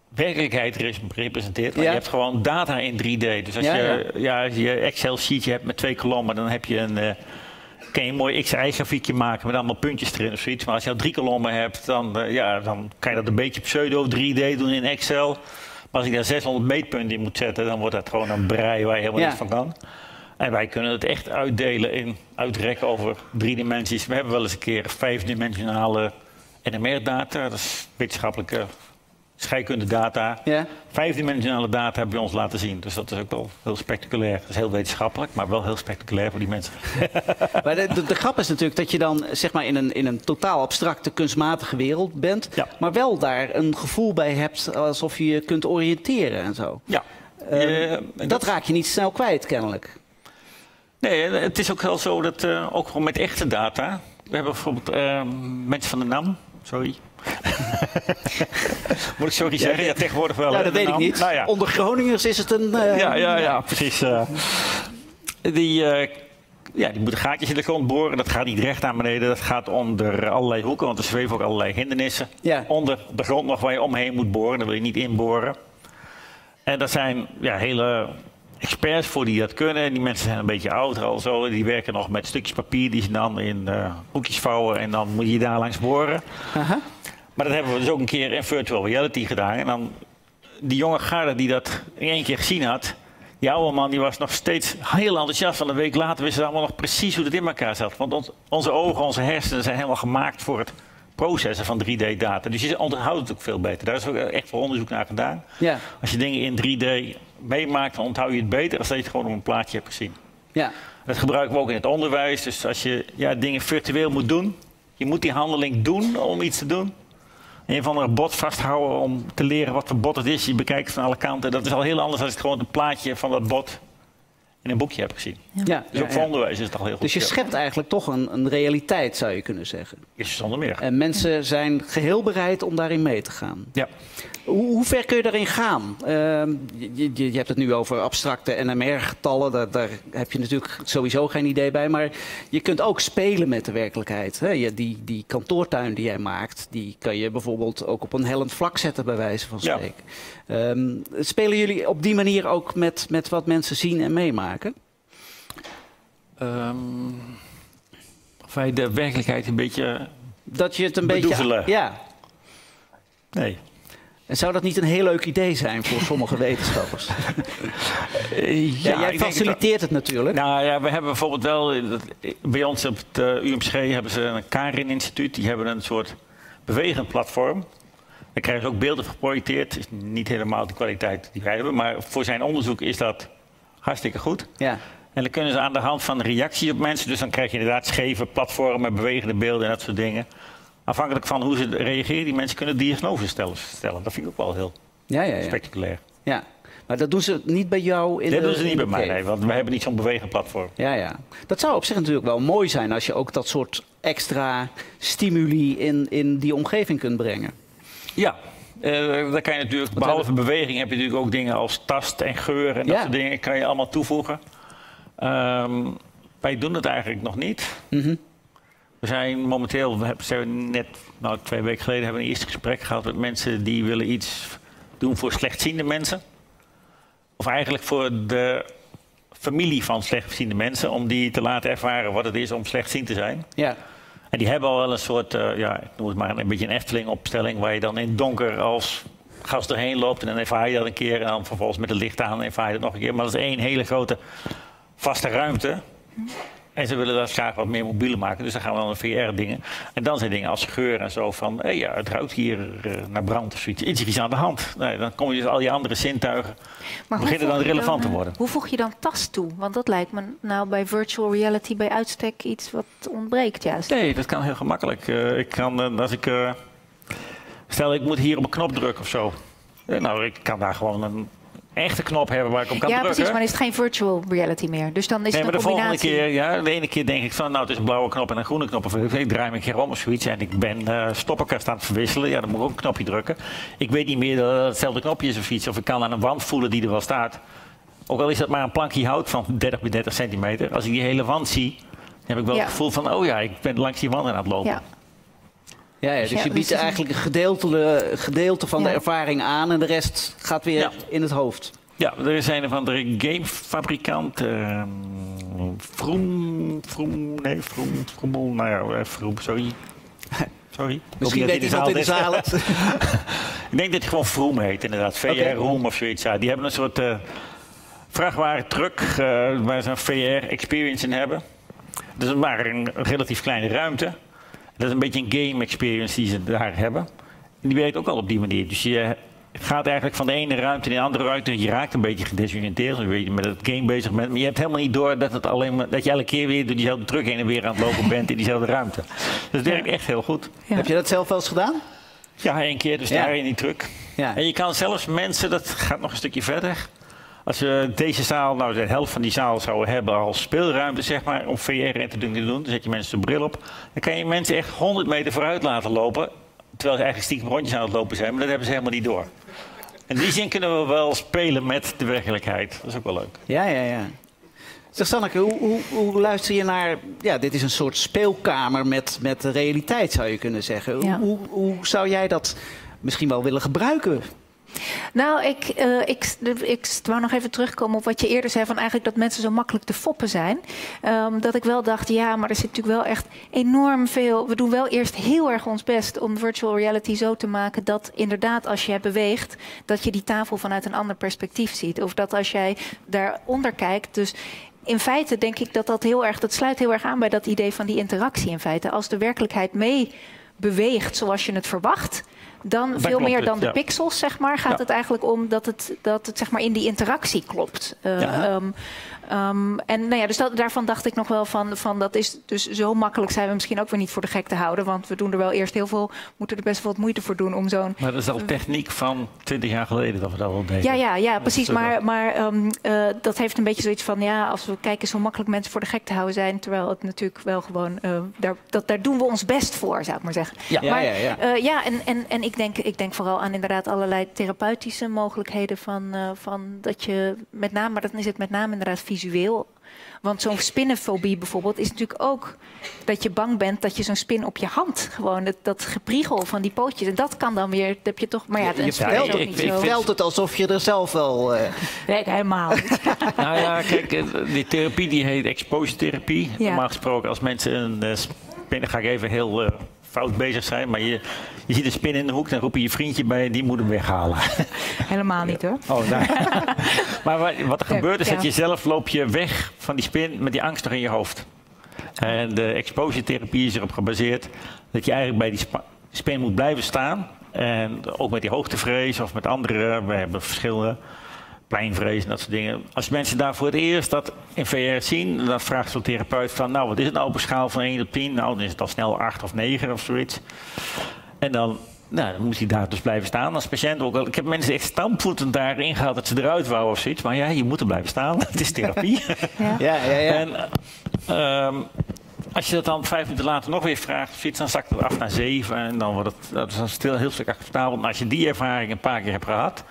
werkelijkheid res- representeert. Maar Ja. je hebt gewoon data in 3D. Dus als Ja, je, ja. als je Excel-sheetje hebt met twee kolommen, dan heb je een. eh, kan je een mooi XY-grafiekje maken met allemaal puntjes erin of zoiets. Maar als je al drie kolommen hebt, dan, eh, ja, dan kan je dat een beetje pseudo 3D doen in Excel. Maar als ik daar 600 meetpunten in moet zetten, dan wordt dat gewoon een brei waar je helemaal Ja. niets van kan. En wij kunnen het echt uitdelen in uitrekken over drie dimensies. We hebben wel eens een keer vijfdimensionale NMR-data. Dat is wetenschappelijke scheikundedata. Ja? Vijfdimensionale data hebben we ons laten zien. Dus dat is ook wel heel spectaculair. Dat is heel wetenschappelijk, maar wel heel spectaculair voor die mensen. Maar de, de, de grap is natuurlijk dat je dan zeg maar, in, een, in een totaal abstracte, kunstmatige wereld bent. Ja. Maar wel daar een gevoel bij hebt alsof je je kunt oriënteren en zo. Ja. Ehm, en dat raak je niet snel kwijt, kennelijk. Nee, het is ook wel zo dat, eh, ook gewoon met echte data. We hebben bijvoorbeeld eh, mensen van de NAM, sorry. Moet ik sorry zeggen? Ja, tegenwoordig wel. Ja, dat weet ik NAM. niet. Nou ja. Onder Groningers is het een. eh, ja, ja, ja, precies. eh. die, eh, ja, die moeten gaatjes in de grond boren. Dat gaat niet recht naar beneden. Dat gaat onder allerlei hoeken, want er zweven ook allerlei hindernissen. Ja. Onder de grond nog waar je omheen moet boren. Daar wil je niet inboren. En dat zijn ja, hele experts voor die dat kunnen. Die mensen zijn een beetje ouder al zo. Die werken nog met stukjes papier die ze dan in hoekjes vouwen. En dan moet je daar langs boren. Aha. Maar dat hebben we dus ook een keer in virtual reality gedaan. En dan die jonge garde die dat in één keer gezien had, Die oude man die was nog steeds heel enthousiast. Van een week later wisten ze allemaal nog precies hoe het in elkaar zat. Want ons- onze ogen, onze hersenen zijn helemaal gemaakt voor het processen van 3D-data. Dus je onthoudt het ook veel beter. Daar is ook echt voor onderzoek naar gedaan. Ja, Als je dingen in 3D meemaakt, dan onthoud je het beter dan dat je het gewoon op een plaatje hebt gezien. ja. Dat gebruiken we ook in het onderwijs. Dus als je ja, dingen virtueel moet doen, je moet die handeling doen om iets te doen. Een van een bot vasthouden om te leren wat voor bot het is. Je bekijkt het van alle kanten. Dat is al heel anders dan het gewoon een plaatje van dat bot in een boekje hebt gezien. ja, Dus ook ja, voor ja. onderwijs is het al heel goed. Dus je schept eigenlijk toch een, een realiteit, zou je kunnen zeggen. Is zonder meer. En mensen zijn geheel bereid om daarin mee te gaan. Ja. Hoe, hoe ver kun je daarin gaan? Ehm, je, je, je hebt het nu over abstracte NMR-getallen. Daar, daar heb je natuurlijk sowieso geen idee bij. Maar je kunt ook spelen met de werkelijkheid. Hè? Je, die, die kantoortuin die jij maakt, die kan je bijvoorbeeld ook op een hellend vlak zetten, bij wijze van Ja. spreken. Ehm, spelen jullie op die manier ook met, met wat mensen zien en meemaken? Ehm, of wij de werkelijkheid een beetje... Dat je het een beetje. Ja. Nee. En zou dat niet een heel leuk idee zijn voor sommige wetenschappers? Eh, Ja, jij het faciliteert het natuurlijk. Nou ja, we hebben bijvoorbeeld wel, eh, dat- bij ons op het eh, UMC hebben ze een Karin-instituut. Die hebben een soort bewegend platform. Daar krijgen ze ook beelden geprojecteerd. Is niet helemaal de kwaliteit die wij hebben, maar voor zijn onderzoek is dat hartstikke goed. Ja. En dan kunnen ze aan de hand van reactie op mensen, dus dan krijg je inderdaad scheve platformen, bewegende beelden en dat soort dingen. Afhankelijk van hoe ze reageren, die mensen kunnen diagnoses stellen. stellen. Dat vind ik ook wel heel Ja, ja, ja. spectaculair. ja. Maar dat doen ze niet bij jou in Dat de doen ze niet bij de mij, nee, want we hebben niet zo'n bewegend platform. Ja, ja. Dat zou op zich natuurlijk wel mooi zijn als je ook dat soort extra stimuli in, in die omgeving kunt brengen. Ja, daar kan je natuurlijk, behalve beweging heb je natuurlijk ook dingen als tast en geur en dat Ja. soort dingen kan je allemaal toevoegen. Ehm, wij doen het eigenlijk nog niet. Mhm. We zijn momenteel, we hebben, net, nou twee weken geleden hebben we een eerste gesprek gehad met mensen die willen iets doen voor slechtziende mensen. Of eigenlijk voor de familie van slechtziende mensen, om die te laten ervaren wat het is om slechtziend te zijn. Ja. En die hebben al wel een soort, eh, ja, ik noem het maar een beetje een Efteling-opstelling... waar je dan in het donker als gast doorheen loopt... en dan ervaar je dat een keer en dan vervolgens met het licht aan ervaar je dat nog een keer. Maar dat is één hele grote vaste ruimte. En ze willen dat graag wat meer mobieler maken, dus dan gaan we dan een VR-dingen. En dan zijn dingen als geur en zo van... hé ja, het ruikt hier eh, naar brand of zoiets. Is iets aan de hand? Nee, dan kom je dus al die andere zintuigen... Maar beginnen dan relevant te worden. Hoe voeg je dan tast toe? Want dat lijkt me nou bij virtual reality bij uitstek iets wat ontbreekt juist. Nee, dat kan heel gemakkelijk. Eh, ik kan, eh, als ik... stel, ik moet hier op een knop drukken of zo. Nou, ik kan daar gewoon een echte knop hebben waar ik op kan ja, drukken. precies, maar dan is het geen virtual reality meer. Dus dan is Nee, het maar een de volgende keer, ja, de ene keer denk ik van, nou, het is een blauwe knop en een groene knop. Of ik draai me een keer om of zoiets en ik ben eh stoppenkast aan het verwisselen. Ja, dan moet ik ook een knopje drukken. Ik weet niet meer dat het hetzelfde knopje is of iets. Of ik kan aan een wand voelen die er wel staat. Ook al is dat maar een plankje hout van 30 bij 30 centimeter. Als ik die hele wand zie, dan heb ik wel Ja. het gevoel van, oh ja, ik ben langs die wand aan het lopen. Ja. Ja, ja, dus Ja, je dus biedt het eigenlijk een gedeelte, gedeelte van de ervaring aan en de rest gaat weer Ja. in het hoofd. Ja, er is een of andere gamefabrikant. ehm Vroom, Vroom, nee, Vroom, Vroom, nou ja, eh, Vroom, sorry. Sorry. Misschien weet iemand in de zaal het het. Ik denk dat het gewoon Vroom heet, inderdaad. VR. Room of zoiets. Ja, die hebben een soort eh vrachtwagentruck uh, waar ze een VR-experience in hebben. Dat is maar een relatief kleine ruimte. Dat is een beetje een game experience die ze daar hebben. En die werkt ook al op die manier. Dus je gaat eigenlijk van de ene ruimte naar de andere ruimte. Je raakt een beetje gedesoriënteerd. Je weet met het game bezig bent. Maar je hebt helemaal niet door dat, het alleen maar, dat je elke keer weer door diezelfde truck heen en weer aan het lopen bent in diezelfde ruimte. Dus het werkt echt heel goed. Ja. Heb je dat zelf wel eens gedaan? Ja, één keer dus Ja. daar in die truck. Ja. En je kan zelfs mensen, dat gaat nog een stukje verder. Als we deze zaal, nou de helft van die zaal zouden hebben als speelruimte, zeg maar, om VR in te doen, te doen, dan zet je mensen de bril op. Dan kan je mensen echt 100 meter vooruit laten lopen. Terwijl ze eigenlijk stiekem rondjes aan het lopen zijn, maar dat hebben ze helemaal niet door. In die zin kunnen we wel spelen met de werkelijkheid. Dat is ook wel leuk. Ja, ja, ja. Zeg Sanneke, hoe, hoe, hoe luister je naar... Ja, dit is een soort speelkamer met, met de realiteit, zou je kunnen zeggen. Ja. Hoe, hoe zou jij dat misschien wel willen gebruiken? Nou, ik, uh, ik, ik wou nog even terugkomen op wat je eerder zei... van eigenlijk dat mensen zo makkelijk te foppen zijn. Um, dat ik wel dacht, ja, maar er zit natuurlijk wel echt enorm veel... We doen wel eerst heel erg ons best om virtual reality zo te maken... dat inderdaad als je beweegt, dat je die tafel vanuit een ander perspectief ziet. Of dat als jij daaronder kijkt... Dus in feite denk ik dat dat heel erg, dat sluit heel erg aan bij dat idee van die interactie in feite. Als de werkelijkheid mee beweegt zoals je het verwacht, dan veel meer dan de pixels, zeg maar, gaat het eigenlijk om dat het, dat het zeg maar, in die interactie klopt. Uh, ja. um, Um, en nou ja, dus dat, daarvan dacht ik nog wel van, van dat is dus zo makkelijk zijn we misschien ook weer niet voor de gek te houden. Want we doen er wel eerst heel veel, moeten er best wel wat moeite voor doen om zo'n. Maar dat is al techniek van 20 jaar geleden dat we dat wel deden. Ja, ja, ja precies. Maar, maar um, uh, dat heeft een beetje zoiets van ja, als we kijken zo makkelijk mensen voor de gek te houden zijn. Terwijl het natuurlijk wel gewoon, uh, daar, dat, daar doen we ons best voor, zou ik maar zeggen. Ja, maar, ja, ja. Uh, ja en, en, en ik, denk, ik denk vooral aan inderdaad allerlei therapeutische mogelijkheden van, van dat je met name, maar dan is het met name inderdaad visueel. Want zo'n spinnenfobie bijvoorbeeld is natuurlijk ook dat je bang bent dat je zo'n spin op je hand gewoon dat, dat gepriegel van die pootjes en dat kan dan weer heb je toch maar ja, je vertelt het vertelt alsof je er zelf wel uh... nee helemaal nou ja kijk eh, die therapie die heet exposure therapie ja. normaal gesproken als mensen een uh, spinnen ga ik even heel uh, fout bezig zijn. Maar je, je ziet een spin in de hoek, dan roep je je vriendje bij, die moet hem weghalen. Helemaal niet hoor. Oh, nee. maar wat, er gebeurt is dat je zelf loop je weg van die spin met die angst nog in je hoofd. En de exposure therapie is erop gebaseerd dat je eigenlijk bij die spin moet blijven staan. En ook met die hoogtevrees of met andere, we hebben verschillende pleinvrees en dat soort dingen. Als mensen daar voor het eerst dat in VR zien, dan vraagt zo'n therapeut van, nou wat is het nou op een schaal van 1 tot 10? Nou, dan is het al snel 8 of 9 of zoiets. En dan, nou, dan moet hij daar dus blijven staan als patiënt. Ook al, ik heb mensen echt stampvoetend daarin gehaald dat ze eruit wouden of zoiets. Maar ja, je moet er blijven staan. het is therapie. ja, ja, ja. ja. En, um, als je dat dan vijf minuten later nog weer vraagt, dan zakt het af naar zeven. En dan wordt het dat is dan stil heel stuk acceptabel. Maar als je die ervaring een paar keer hebt gehad,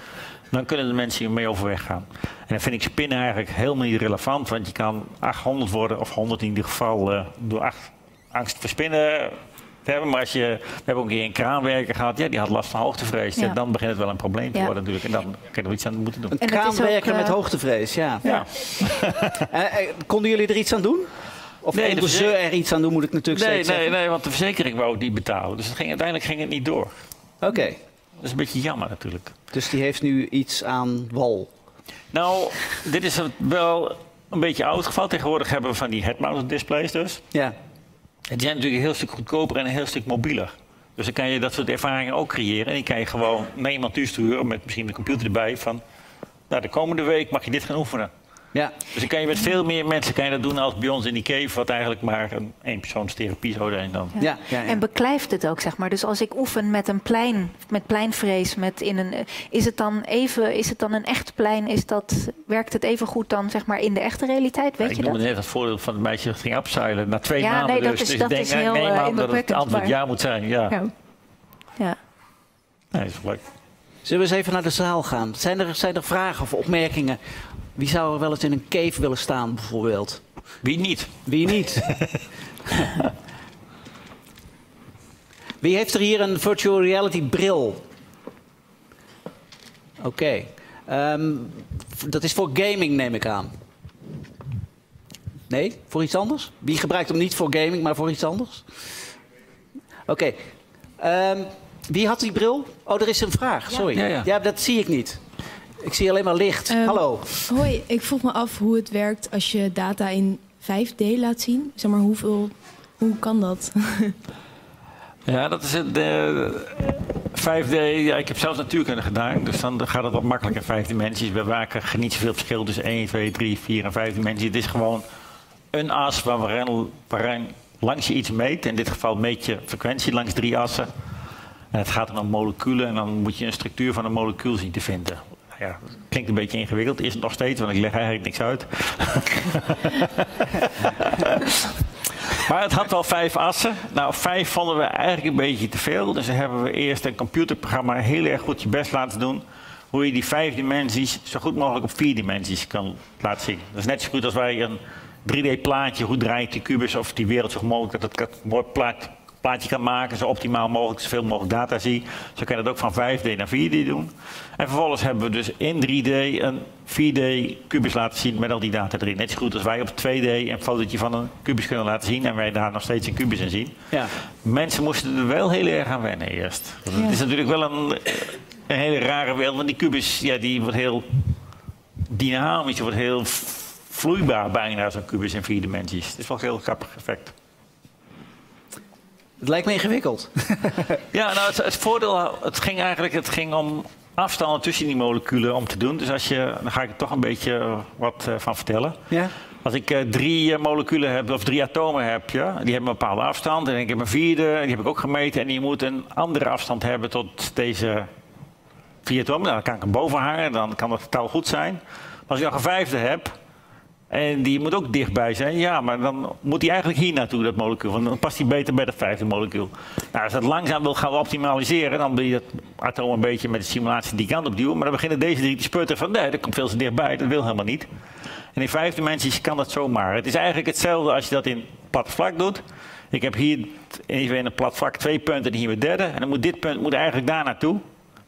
dan kunnen de mensen hiermee overweg gaan. En dan vind ik spinnen eigenlijk helemaal niet relevant, want je kan 800 worden, of 100 in ieder geval, uh, door acht, angst voor spinnen te hebben. Maar als je, we hebben ook een keer een kraanwerker gehad, ja, die had last van hoogtevrees. Ja. Dan begint het wel een probleem te worden natuurlijk. En dan kan je er iets aan moeten doen. Een kraanwerker ook, uh... met hoogtevrees, ja. ja. konden jullie er iets aan doen? Of nee, konden ze er iets aan doen, moet ik natuurlijk nee, steeds nee, zeggen? Nee, want de verzekering wou het niet betalen. Dus het ging, uiteindelijk ging het niet door. Oké. Okay. Dat is een beetje jammer natuurlijk. Dus die heeft nu iets aan wal? Nou, dit is wel een beetje oud geval. Tegenwoordig hebben we van die head-mounted displays dus. Ja. En die zijn natuurlijk een heel stuk goedkoper en een heel stuk mobieler. Dus dan kan je dat soort ervaringen ook creëren. En die kan je gewoon naar iemand toesturen met misschien de computer erbij van... Nou, de komende week mag je dit gaan oefenen. Ja. Dus dan kan je met veel meer mensen kan je dat doen als bij ons in die cave, wat eigenlijk maar een eenpersoonstherapie zou zijn dan. Ja. Ja, ja. En beklijft het ook, zeg maar. Dus als ik oefen met een plein, met pleinvrees, met in een, is het dan even, is het dan een echt plein? Is dat, werkt het even goed dan, zeg maar, in de echte realiteit? Weet ik je noemde dat? net het voorbeeld van het meisje dat ging upseilen na twee ja, maanden. Nee, dat dus. is, dus dat ik denk, is heel uh, dat het antwoord ja moet zijn. Ja. ja. ja. Nee, dat is leuk. Zullen we eens even naar de zaal gaan? Zijn er, zijn er vragen of opmerkingen wie zou er wel eens in een cave willen staan, bijvoorbeeld? Wie niet? Wie niet? Wie heeft er hier een virtual reality bril? Oké. Okay. Um, dat is voor gaming, neem ik aan. Nee? Voor iets anders? Wie gebruikt hem niet voor gaming, maar voor iets anders? Oké. Okay. Um, wie had die bril? Oh, er is een vraag. Sorry. Ja, ja. ja, dat zie ik niet. Ik zie alleen maar licht. Um, Hallo. Hoi, ik vroeg me af hoe het werkt als je data in 5D laat zien. Zeg maar, hoeveel, hoe kan dat? ja, dat is het. De 5D, ja, ik heb zelfs natuurkunde gedaan, dus dan gaat het wat makkelijker in vijf dimensies. We maken niet zoveel verschil tussen 1, 2, 3, 4 en 5 dimensies. Het is gewoon een as waarin, waarin langs je iets meet. In dit geval meet je frequentie langs drie assen. En het gaat dan om moleculen en dan moet je een structuur van een molecuul zien te vinden ja, klinkt een beetje ingewikkeld. Is het nog steeds, want ik leg eigenlijk niks uit. maar het had wel vijf assen. Nou, vijf vonden we eigenlijk een beetje te veel. Dus dan hebben we eerst een computerprogramma heel erg goed je best laten doen. Hoe je die vijf dimensies zo goed mogelijk op vier dimensies kan laten zien. Dat is net zo goed als wij een 3D-plaatje, hoe draait die kubus of die wereld zo mogelijk dat het mooi plaat, plaatje kan maken, zo optimaal mogelijk, zoveel mogelijk data zie. Zo kan je dat ook van 5D naar 4D doen. En vervolgens hebben we dus in 3D een 4D kubus laten zien met al die data erin. Net zo goed als wij op 2D een fotootje van een kubus kunnen laten zien en wij daar nog steeds een kubus in zien. Ja. Mensen moesten er wel heel erg aan wennen eerst. Het is natuurlijk wel een, een hele rare wereld, want die kubus ja, die wordt heel dynamisch, die wordt heel vloeibaar bijna zo'n kubus in vier dimensies. Het is wel een heel grappig effect. Het lijkt me ingewikkeld. Ja, nou het, het voordeel, het ging eigenlijk het ging om afstanden tussen die moleculen om te doen. Dus als je, dan ga ik er toch een beetje eh, wat eh, van vertellen. ja? Als ik eh, drie moleculen heb, of drie atomen heb, ja, die hebben een bepaalde afstand. En ik heb een vierde, die heb ik ook gemeten. En die moet een andere afstand hebben tot deze vier atomen. Nou, dan kan ik hem boven hangen, dan kan het totaal goed zijn. Maar als ik nog een vijfde heb, en die moet ook dichtbij zijn, ja, maar dan moet die eigenlijk hier naartoe, dat molecuul. Want dan past die beter bij dat vijfde molecuul. Nou, als dat langzaam wil gaan optimaliseren, dan wil je dat atoom een beetje met de simulatie die kant op duwen. Maar dan beginnen deze drie te sputteren van nee, dat komt veel te dichtbij, dat wil helemaal niet. En in vijf dimensies kan dat zomaar. Het is eigenlijk hetzelfde als je dat in plat vlak doet. Ik heb hier even in een plat vlak twee punten en hier een derde. En dan moet dit punt moet eigenlijk daar naartoe.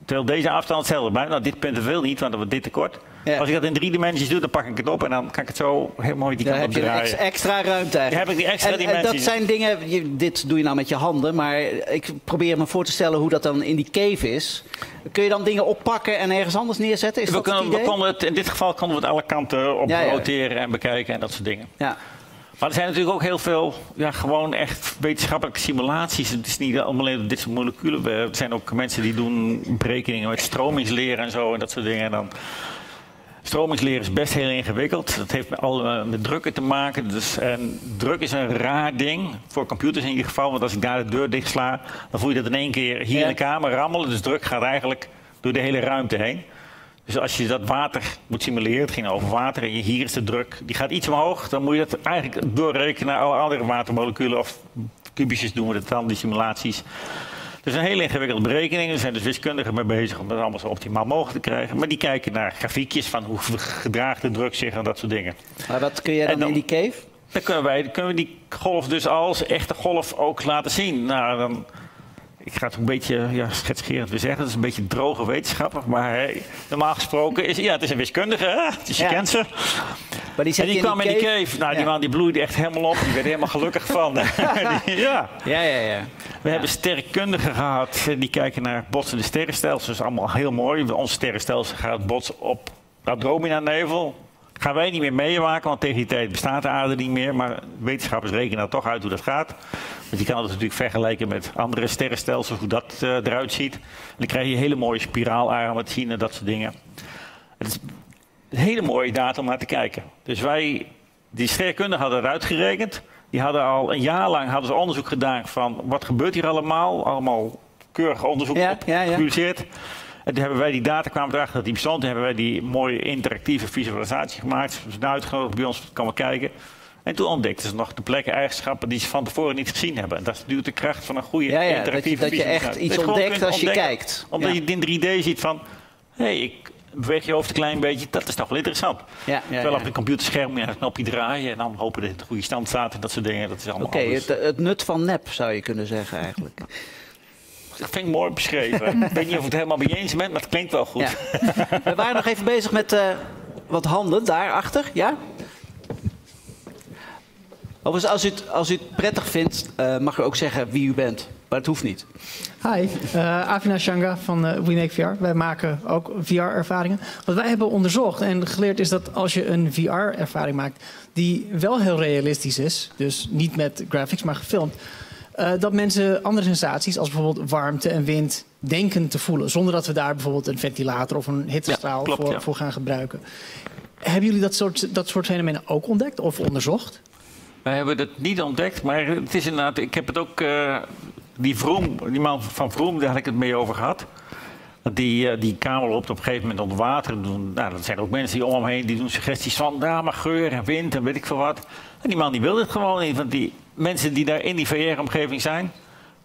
Terwijl deze afstand hetzelfde blijft. Nou, dit punt wil niet, want dan wordt dit te kort. Ja. Als ik dat in drie dimensies doe, dan pak ik het op en dan kan ik het zo heel mooi die kant heb op je draaien. ex- extra ruimte eigenlijk. Dan heb ik die extra en, en dat dimensies. zijn dingen, je- dit doe je nou met je handen, maar ik probeer me voor te stellen hoe dat dan in die cave is. Kun je dan dingen oppakken en ergens anders neerzetten? Is We dat kunnen, het we idee? konden het, in dit geval konden we het alle kanten op Ja, ja. roteren en bekijken en dat soort dingen. Ja. Maar er zijn natuurlijk ook heel veel, ja, gewoon echt wetenschappelijke simulaties. Het is niet alleen dit soort moleculen. Er zijn ook mensen die doen berekeningen met stromingsleren en zo en dat soort dingen. En dan, stromingsleren is best heel ingewikkeld. Dat heeft met, al, eh, met drukken te maken. Dus, en druk is een raar ding, voor computers in ieder geval. Want als ik daar de deur dicht sla, dan voel je dat in één keer hier Ja. in de kamer rammelen. Dus druk gaat eigenlijk door de hele ruimte heen. Dus als je dat water moet simuleren, het ging over water en je, hier is de druk, die gaat iets omhoog, dan moet je dat eigenlijk doorrekenen naar alle andere watermoleculen of kubusjes doen we dat dan, die simulaties. Dus een hele ingewikkelde berekening. Er zijn dus wiskundigen mee bezig om dat allemaal zo optimaal mogelijk te krijgen. Maar die kijken naar grafiekjes van hoe gedraagt de druk zich en dat soort dingen. Maar wat kun jij dan, in die cave? Dan kunnen wij kunnen we die golf dus als echte golf ook laten zien. Nou, dan, ik ga het een beetje ja, schetsgerend weer zeggen. Dat is een beetje droge wetenschapper. Maar hey, normaal gesproken is ja, het is een wiskundige. Hè? Dus je Ja. kent ze. Maar die En die kwam in die cave. Nou, die man die bloeide echt helemaal op. Die werd er helemaal gelukkig van. Die- ja. Ja, ja, ja. We hebben sterrenkundigen gehad. Die kijken naar botsende sterrenstelsels. Allemaal heel mooi. Ons sterrenstelsel gaat botsen op Andromeda-nevel. Gaan wij niet meer meemaken, want tegen die tijd bestaat de aarde niet meer. Maar wetenschappers rekenen er toch uit hoe dat gaat. Want je kan het natuurlijk vergelijken met andere sterrenstelsels, hoe dat eh, eruit ziet. En dan krijg je hele mooie spiraalarmen te zien en dat soort dingen. Het is een hele mooie data om naar te kijken. Dus wij, die sterrenkundigen hadden het uitgerekend. Die hadden al een jaar lang hadden ze onderzoek gedaan van wat gebeurt hier allemaal. Allemaal keurig onderzoek Ja, op ja, ja. gepubliceerd. En toen hebben wij die data kwamen erachter dat die bestond. Toen hebben wij die mooie interactieve visualisatie gemaakt. Ze zijn uitgenodigd bij ons te komen kijken. En toen ontdekten ze nog de plekken, eigenschappen die ze van tevoren niet gezien hebben. En dat is natuurlijk de kracht van een goede Ja, ja, dat je- interactieve dat je echt iets ontdekt als je kijkt. Omdat Ja. je het in 3D ziet van, hé, hey, ik beweeg je hoofd een klein beetje, dat is toch wel interessant. Ja, Terwijl op een computerscherm je een knopje draaien en dan hopen dat het goede stand staat en dat soort dingen. Dat is allemaal Oké, het, het nut van nep zou je kunnen zeggen eigenlijk. Dat vind ik mooi beschreven. ik weet niet of ik het helemaal mee eens ben, maar het klinkt wel goed. Ja. We waren nog even bezig met eh, wat handen daarachter, ja? Overigens, als u het, als u het prettig vindt, eh, mag u ook zeggen wie u bent. Maar het hoeft niet. Hi, eh Avinash Shanga van eh We Make VR. Wij maken ook VR-ervaringen. Wat wij hebben onderzocht en geleerd is dat als je een VR-ervaring maakt die wel heel realistisch is, dus niet met graphics, maar gefilmd, eh, dat mensen andere sensaties als bijvoorbeeld warmte en wind denken te voelen, zonder dat we daar bijvoorbeeld een ventilator of een hittestraal Ja, klopt, voor, ja. voor gaan gebruiken. Hebben jullie dat soort, dat soort fenomenen ook ontdekt of onderzocht? Wij hebben het niet ontdekt, maar het is inderdaad, ik heb het ook, eh, die Vroom, die man van Vroom, daar had ik het mee over gehad. Die, eh, die kamer loopt op een gegeven moment onder water. Doen, nou, dat zijn ook mensen die om hem heen die doen suggesties van ja, maar geur en wind en weet ik veel wat. En die man die wil het gewoon niet. Want die mensen die daar in die VR-omgeving zijn,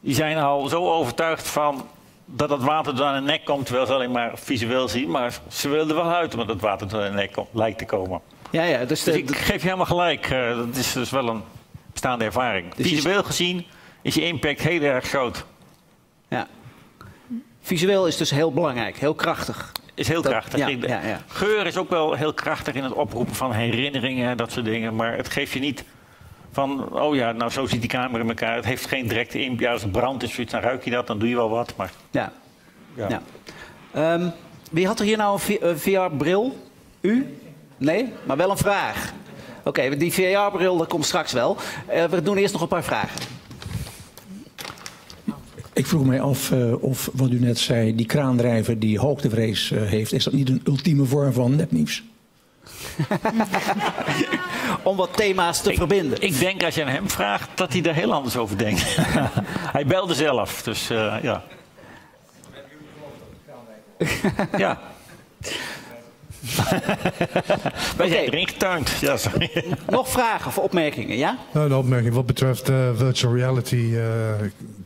die zijn al zo overtuigd van dat dat water door hun nek komt, terwijl ze alleen maar visueel zien. Maar ze willen er wel uit omdat het water door hun nek komt, lijkt te komen. Ja, ja, dus, Dus de- ik geef je helemaal gelijk. eh, dat is dus wel een bestaande ervaring. Dus Visueel gezien is je impact heel erg groot. Ja. Visueel is dus heel belangrijk, heel krachtig. Is heel Dat- krachtig. ja, ja, ja. Geur is ook wel heel krachtig in het oproepen van herinneringen, dat soort dingen. Maar het geeft je niet van, oh ja, nou zo ziet die kamer in elkaar. Het heeft geen directe impact. Ja, als het brand is, zoiets, dan ruik je dat, dan doe je wel wat. Maar Ja. ja. ja. Ehm, wie had er hier nou een VR-bril? U? Nee? Maar wel een vraag. Oké, die VR-bril dat komt straks wel. Eh, we doen eerst nog een paar vragen. Ik vroeg mij af eh, of, wat u net zei, die kraandrijver die hoogtevrees eh, heeft, is dat niet een ultieme vorm van nepnieuws? Om wat thema's te Ik- verbinden. Ik denk als je aan hem vraagt dat hij er heel anders over denkt. hij belde zelf, dus eh, ja. ja. Wij zijn erin getuind. Ja, sorry. Nog vragen of opmerkingen, ja? Nou, een opmerking wat betreft eh, virtual reality eh,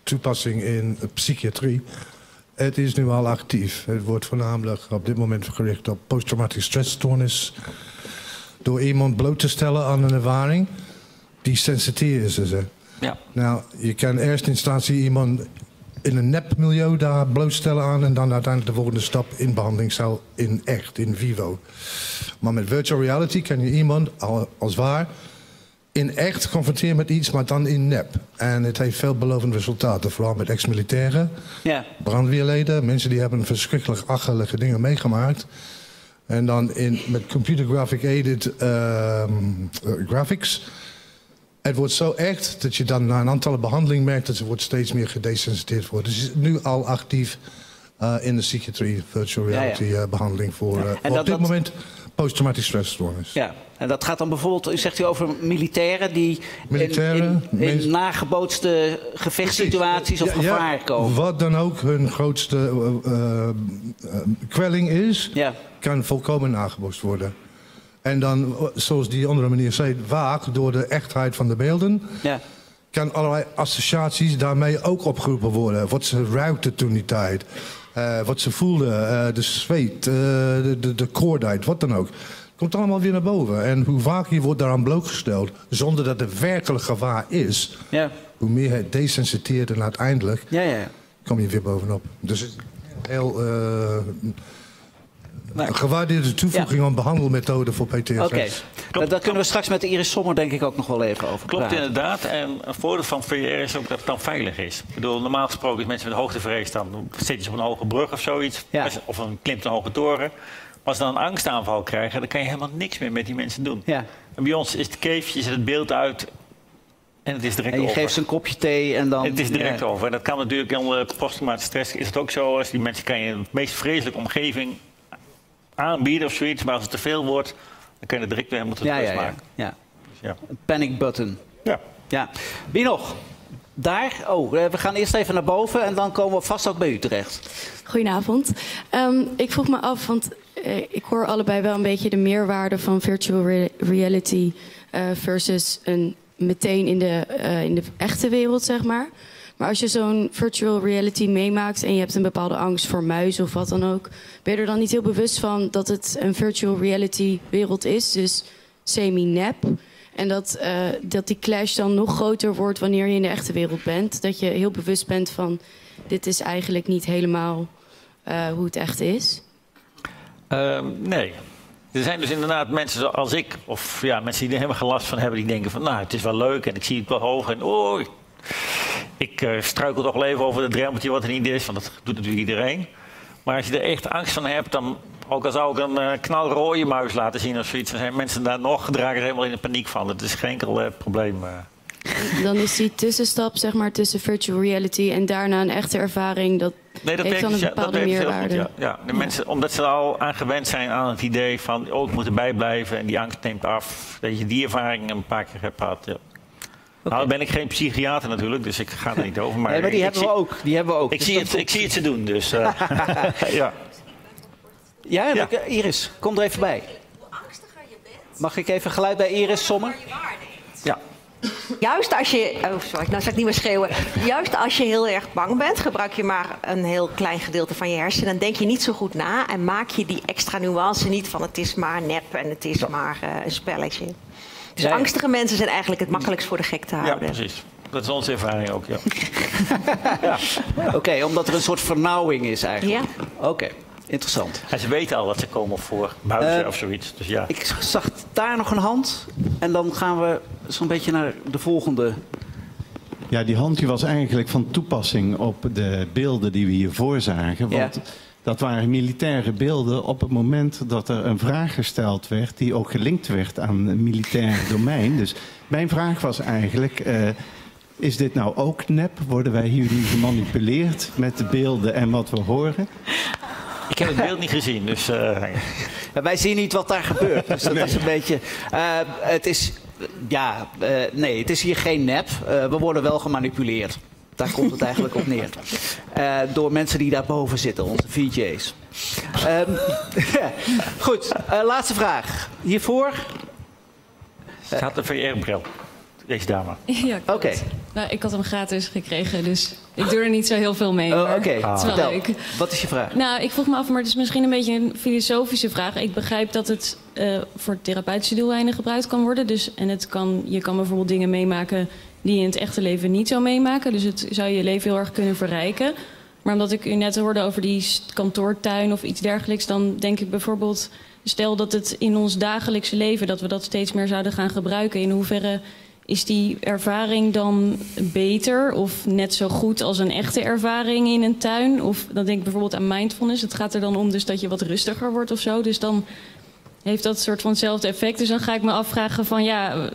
toepassing in psychiatrie. Het is nu al actief. Het wordt voornamelijk op dit moment gericht op posttraumatische stressstoornis. Door iemand bloot te stellen aan een ervaring, die sensitieven ze. Ja. Nou, je kan eerst instantie iemand in een nepmilieu daar blootstellen aan en dan uiteindelijk de volgende stap in behandelingscel in echt, in vivo. Maar met virtual reality kan je iemand al- als waar in echt confronteren met iets, maar dan in nep. En het heeft veelbelovende resultaten, vooral met ex-militairen, Ja. brandweerleden, mensen die hebben verschrikkelijk achelige dingen meegemaakt. En dan in, met computer graphic aided ehm, eh, graphics. Het wordt zo echt dat je dan na een aantal behandelingen merkt dat ze wordt steeds meer gedesensitieerd wordt. Dus is nu al actief eh, in de psychiatrie, virtual Ja, ja. reality eh, behandeling voor eh, En op dat- dit dat- moment posttraumatische stressstoornis. Ja, en dat gaat dan bijvoorbeeld, u zegt u over militairen die Militairen, in, in, in mensen- nagebootste gevechtssituaties of gevaar komen. Wat dan ook hun grootste eh, kwelling is, kan volkomen nagebootst worden. En dan, zoals die andere meneer zei, vaak door de echtheid van de beelden, ja, kan allerlei associaties daarmee ook opgeroepen worden. Wat ze ruikte toen die tijd. eh, wat ze voelde, eh, de zweet, eh, de, de, de koordheid, wat dan ook. Komt allemaal weer naar boven. En hoe vaker je wordt daaraan blootgesteld, zonder dat er werkelijk gevaar is, ja, hoe meer het desensiteert en uiteindelijk ja, ja. ja. kom je weer bovenop. Dus het heel Nou, een gewaardeerde toevoeging aan behandelmethoden voor PTSS. Oké, daar, daar kunnen we straks met Iris Sommer denk ik ook nog wel even over Klopt praten. inderdaad. En een voordeel van VR is ook dat het dan veilig is. Ik bedoel, normaal gesproken is mensen met hoogtevrees dan zit je ze op een hoge brug of zoiets. Ja. Of een klimt een hoge toren. Maar als ze dan een angstaanval krijgen, dan kan je helemaal niks meer met die mensen doen. Ja. En bij ons is het keefje, je zet het beeld uit en het is direct En je over. geeft ze een kopje thee en dan... Het is direct ja. over. En dat kan natuurlijk onder posttraumatische stress. Is het ook zo, als die mensen kan je een meest vreselijke omgeving aanbieden of zoiets. Maar als het te veel wordt, dan kun je het direct weer helemaal tot Ja, ja, ja. maken. ja. Dus ja. Een panic button. ja. Ja. Wie nog? Daar? Oh, eh, we gaan eerst even naar boven en dan komen we vast ook bij u terecht. Goedenavond. Ehm, ik vroeg me af, want eh, ik hoor allebei wel een beetje de meerwaarde van virtual re- reality eh, versus een meteen in de, eh, in de echte wereld, zeg maar. Maar als je zo'n virtual reality meemaakt en je hebt een bepaalde angst voor muizen of wat dan ook, ben je er dan niet heel bewust van dat het een virtual reality wereld is, dus semi-nep. En dat, eh, dat die clash dan nog groter wordt wanneer je in de echte wereld bent. Dat je heel bewust bent van dit is eigenlijk niet helemaal eh, hoe het echt is. Ehm, nee. Er zijn dus inderdaad mensen zoals ik, of ja, mensen die er helemaal last van hebben, die denken van nou, het is wel leuk en ik zie het wel hoog en oh, ik eh, struikel toch wel even over het drempeltje wat er niet is, want dat doet natuurlijk iedereen. Maar als je er echt angst van hebt, dan, ook al zou ik een eh, knalrode muis laten zien of zoiets, dan zijn mensen daar nog, dragen helemaal in de paniek van. Dat is geen enkel eh, probleem. Dan is die tussenstap zeg maar, tussen virtual reality en daarna een echte ervaring. Dat Nee, dat heeft dan een dus, ja, dat werkt heel goed. meerwaarde. Ja. Ja, de mensen, omdat ze al aan gewend zijn aan het idee van, oh, ik moet erbij blijven en die angst neemt af. Dat je die ervaring een paar keer hebt gehad. Nou, dan ben ik geen psychiater natuurlijk, dus ik ga er niet over. Maar, nee, maar die ik hebben zie, we ook. Die hebben we ook. Ik, Dus zie het, ik zie het ze doen, dus eh, ja. Ja, Ja. dan- Iris, kom er even bij. Mag ik even geluid bij Iris Sommer? ja. Juist als je, oh sorry, nou zal ik niet meer schreeuwen. Juist als je heel erg bang bent, gebruik je maar een heel klein gedeelte van je hersenen. Dan denk je niet zo goed na en maak je die extra nuance niet van het is maar nep en het is maar eh, een spelletje. Dus Ja, ja. angstige mensen zijn eigenlijk het makkelijkst voor de gek te ja, houden. precies. Dat is onze ervaring ook, ja. Oké, omdat er een soort vernauwing is eigenlijk. Ja. Oké, interessant. En ze weten al dat ze komen voor buizen Eh, of zoiets. Dus ja. Ik zag daar nog een hand. En dan gaan we zo'n beetje naar de volgende. Ja, die hand die was eigenlijk van toepassing op de beelden die we hiervoor zagen. Want Ja. Dat waren militaire beelden op het moment dat er een vraag gesteld werd... die ook gelinkt werd aan een militair domein. Dus mijn vraag was eigenlijk... eh, is dit nou ook nep? Worden wij hier nu gemanipuleerd met de beelden en wat we horen? Ik heb het beeld niet gezien, dus... eh, wij zien niet wat daar gebeurt. Dus dat is een beetje. eh, het is. Ja, eh, nee, het is hier geen nep. Eh, we worden wel gemanipuleerd. Daar komt het eigenlijk op neer. Eh, door mensen die daarboven zitten, onze VJ's. Ehm, goed, eh, laatste vraag. Hiervoor. Ze had een VR-bril, deze dame. Ja. Oké. Nou, ik had hem gratis gekregen, dus ik doe er niet zo heel veel mee. Oh, Oké, vertel. leuk. Wat is je vraag? Nou, ik vroeg me af, maar het is misschien een beetje een filosofische vraag. Ik begrijp dat het eh, voor therapeutische doeleinden gebruikt kan worden. Dus, en het kan, je kan bijvoorbeeld dingen meemaken die je in het echte leven niet zou meemaken. Dus het zou je leven heel erg kunnen verrijken. Maar omdat ik u net hoorde over die kantoortuin of iets dergelijks... dan denk ik bijvoorbeeld, stel dat het in ons dagelijkse leven... dat we dat steeds meer zouden gaan gebruiken. In hoeverre is die ervaring dan beter of net zo goed als een echte ervaring in een tuin? Of dan denk ik bijvoorbeeld aan mindfulness. Het gaat er dan om dus dat je wat rustiger wordt of zo. Dus dan heeft dat soort van hetzelfde effect. Dus dan ga ik me afvragen van ja,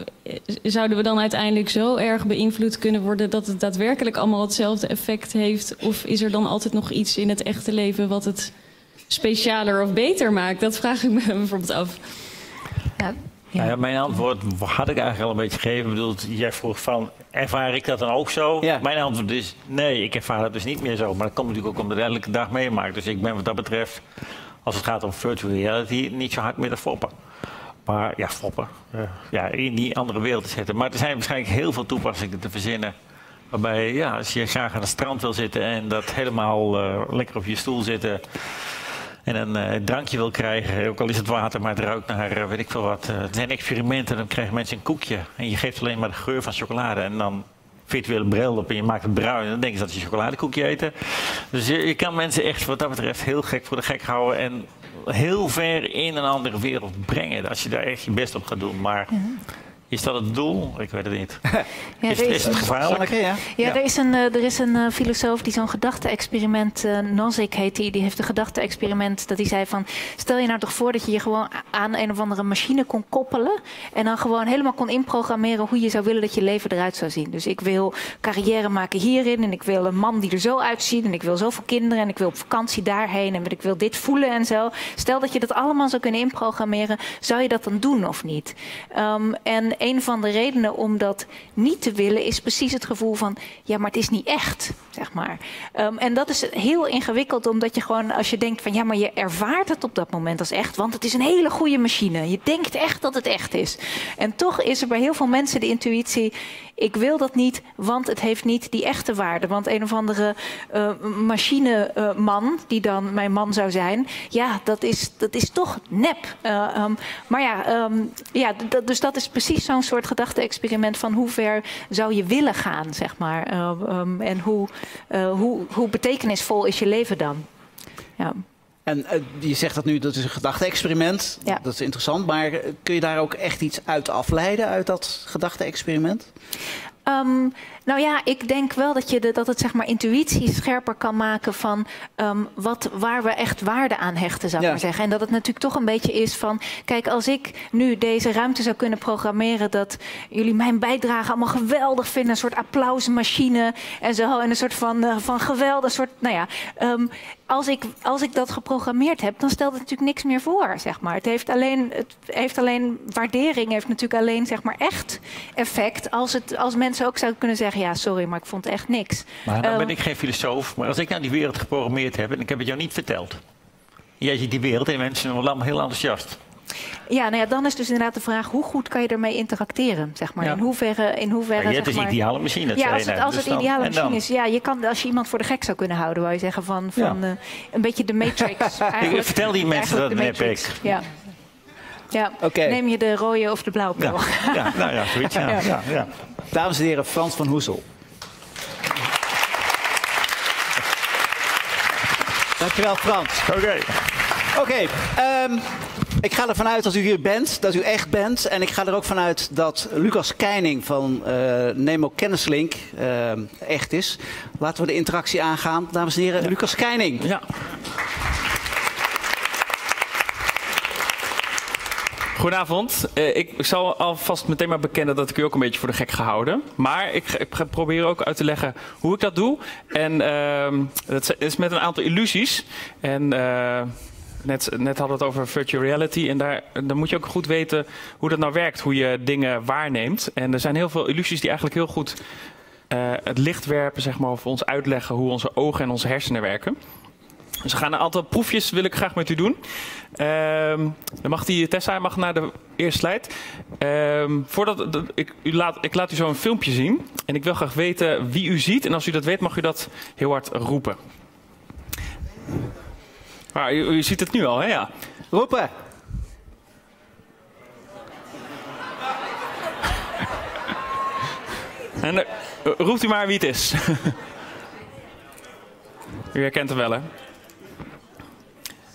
zouden we dan uiteindelijk zo erg beïnvloed kunnen worden dat het daadwerkelijk allemaal hetzelfde effect heeft? Of is er dan altijd nog iets in het echte leven wat het specialer of beter maakt? Dat vraag ik me bijvoorbeeld af. Ja, Nou ja, mijn antwoord had ik eigenlijk al een beetje gegeven. Ik bedoel, jij vroeg van, ervaar ik dat dan ook zo? Ja. Mijn antwoord is, nee, ik ervaar dat dus niet meer zo. Maar dat komt natuurlijk ook omdat ik elke dag meemaak. Dus ik ben wat dat betreft, als het gaat om virtual reality, niet zo hard meer te foppen. Maar ja, foppen. ja, in die andere wereld te zetten. Maar er zijn waarschijnlijk heel veel toepassingen te verzinnen. Waarbij, ja, als je graag aan het strand wil zitten en dat helemaal eh, lekker op je stoel zitten en een eh, drankje wil krijgen, ook al is het water, maar het ruikt naar eh, weet ik veel wat. Er zijn experimenten, dan krijgen mensen een koekje en je geeft alleen maar de geur van chocolade en dan virtuele bril op en je maakt het bruin en dan denken ze dat een chocoladekoekje eten. Dus je, je kan mensen echt wat dat betreft heel gek voor de gek houden en heel ver in een andere wereld brengen als je daar echt je best op gaat doen. Maar is dat het doel? Ik weet het niet. Ja, is, er is het gevaarlijk? Ja? Ja, er is een, eh, er is een eh, filosoof die zo'n gedachte-experiment, eh Nozick heet die, die heeft een gedachte-experiment dat hij zei van, stel je nou toch voor dat je je gewoon aan een of andere machine kon koppelen en dan gewoon helemaal kon inprogrammeren hoe je zou willen dat je leven eruit zou zien. Dus ik wil carrière maken hierin en ik wil een man die er zo uitziet en ik wil zoveel kinderen en ik wil op vakantie daarheen en ik wil dit voelen en zo. Stel dat je dat allemaal zou kunnen inprogrammeren, zou je dat dan doen of niet? Ehm, en een van de redenen om dat niet te willen is precies het gevoel van, ja, maar het is niet echt, zeg maar. Ehm, en dat is heel ingewikkeld, omdat je gewoon, als je denkt van, ja, maar je ervaart het op dat moment als echt, want het is een hele goede machine. Je denkt echt dat het echt is. En toch is er bij heel veel mensen de intuïtie, ik wil dat niet, want het heeft niet die echte waarde. Want een of andere eh, machineman, die dan mijn man zou zijn, ja, dat is, dat is toch nep. Eh, ehm, maar ja, ehm, ja dus dat is precies zo'n soort gedachte-experiment van hoe ver zou je willen gaan, zeg maar. Eh, en hoe, eh, hoe, hoe betekenisvol is je leven dan? Ja. En eh, je zegt dat nu, dat is een gedachte-experiment. Ja. Dat is interessant. Maar eh, kun je daar ook echt iets uit afleiden, uit dat gedachte-experiment? Ehm, nou ja, ik denk wel dat, je de, dat het zeg maar intuïtie scherper kan maken van ehm, wat, waar we echt waarde aan hechten, zou ik Ja. maar zeggen. En dat het natuurlijk toch een beetje is van, kijk, als ik nu deze ruimte zou kunnen programmeren, dat jullie mijn bijdrage allemaal geweldig vinden, een soort applausmachine en zo, en een soort van, eh, van geweldig soort, nou ja, ehm, als ik, als ik dat geprogrammeerd heb, dan stelt het natuurlijk niks meer voor, zeg maar. Het heeft alleen, het heeft alleen waardering, heeft natuurlijk alleen, zeg maar, echt effect als, het, als mensen ook zouden kunnen zeggen, ja, sorry, maar ik vond echt niks. Maar dan Ehm, ben ik geen filosoof. Maar als ik nou die wereld geprogrammeerd heb en ik heb het jou niet verteld. Jij ziet die wereld en mensen worden allemaal heel enthousiast. Ja, nou ja, dan is dus inderdaad de vraag, hoe goed kan je ermee interacteren, zeg maar. Ja. In hoeverre, in hoeverre, Ja, je hebt zeg dus maar... ideale machine, dat Ja, als het, net. als Dus het ideale en dan? machine is. Ja, je kan, als je iemand voor de gek zou kunnen houden, wou je zeggen van, van Ja. eh, een beetje de Matrix. eigenlijk. vertel die mensen dat de Matrix. ik. Ja. Ja, neem je de rode of de blauwe pil? Ja, nou ja, zoiets. Ja, ja, ja. Dames en heren, Frans van Hoesel. Dankjewel, Frans. Oké. Oké, ehm, ik ga ervan uit dat u hier bent, dat u echt bent. En ik ga er ook vanuit dat Lucas Keining van eh, Nemo Kennislink ehm, echt is. Laten we de interactie aangaan. Dames en heren, Lucas Keining. Ja. Goedenavond. Eh, ik zal alvast meteen maar bekennen dat ik u ook een beetje voor de gek ga houden. Maar ik, ga- ik ga proberen ook uit te leggen hoe ik dat doe. En ehm, dat is met een aantal illusies. En eh, net, net hadden we het over virtual reality. En daar, dan moet je ook goed weten hoe dat nou werkt. Hoe je dingen waarneemt. En er zijn heel veel illusies die eigenlijk heel goed eh, het licht werpen. Zeg maar, of ons uitleggen hoe onze ogen en onze hersenen werken. Dus we gaan een aantal proefjes wil ik graag met u doen. Ehm, dan mag die Tessa mag naar de eerste slide. Ehm, voordat dat- ik, u laat, ik laat u zo een filmpje zien. En ik wil graag weten wie u ziet. En als u dat weet, mag u dat heel hard roepen. U, u ziet het nu al, hè? Ja. Roepen. En eh, roept u maar wie het is. u herkent hem wel, hè?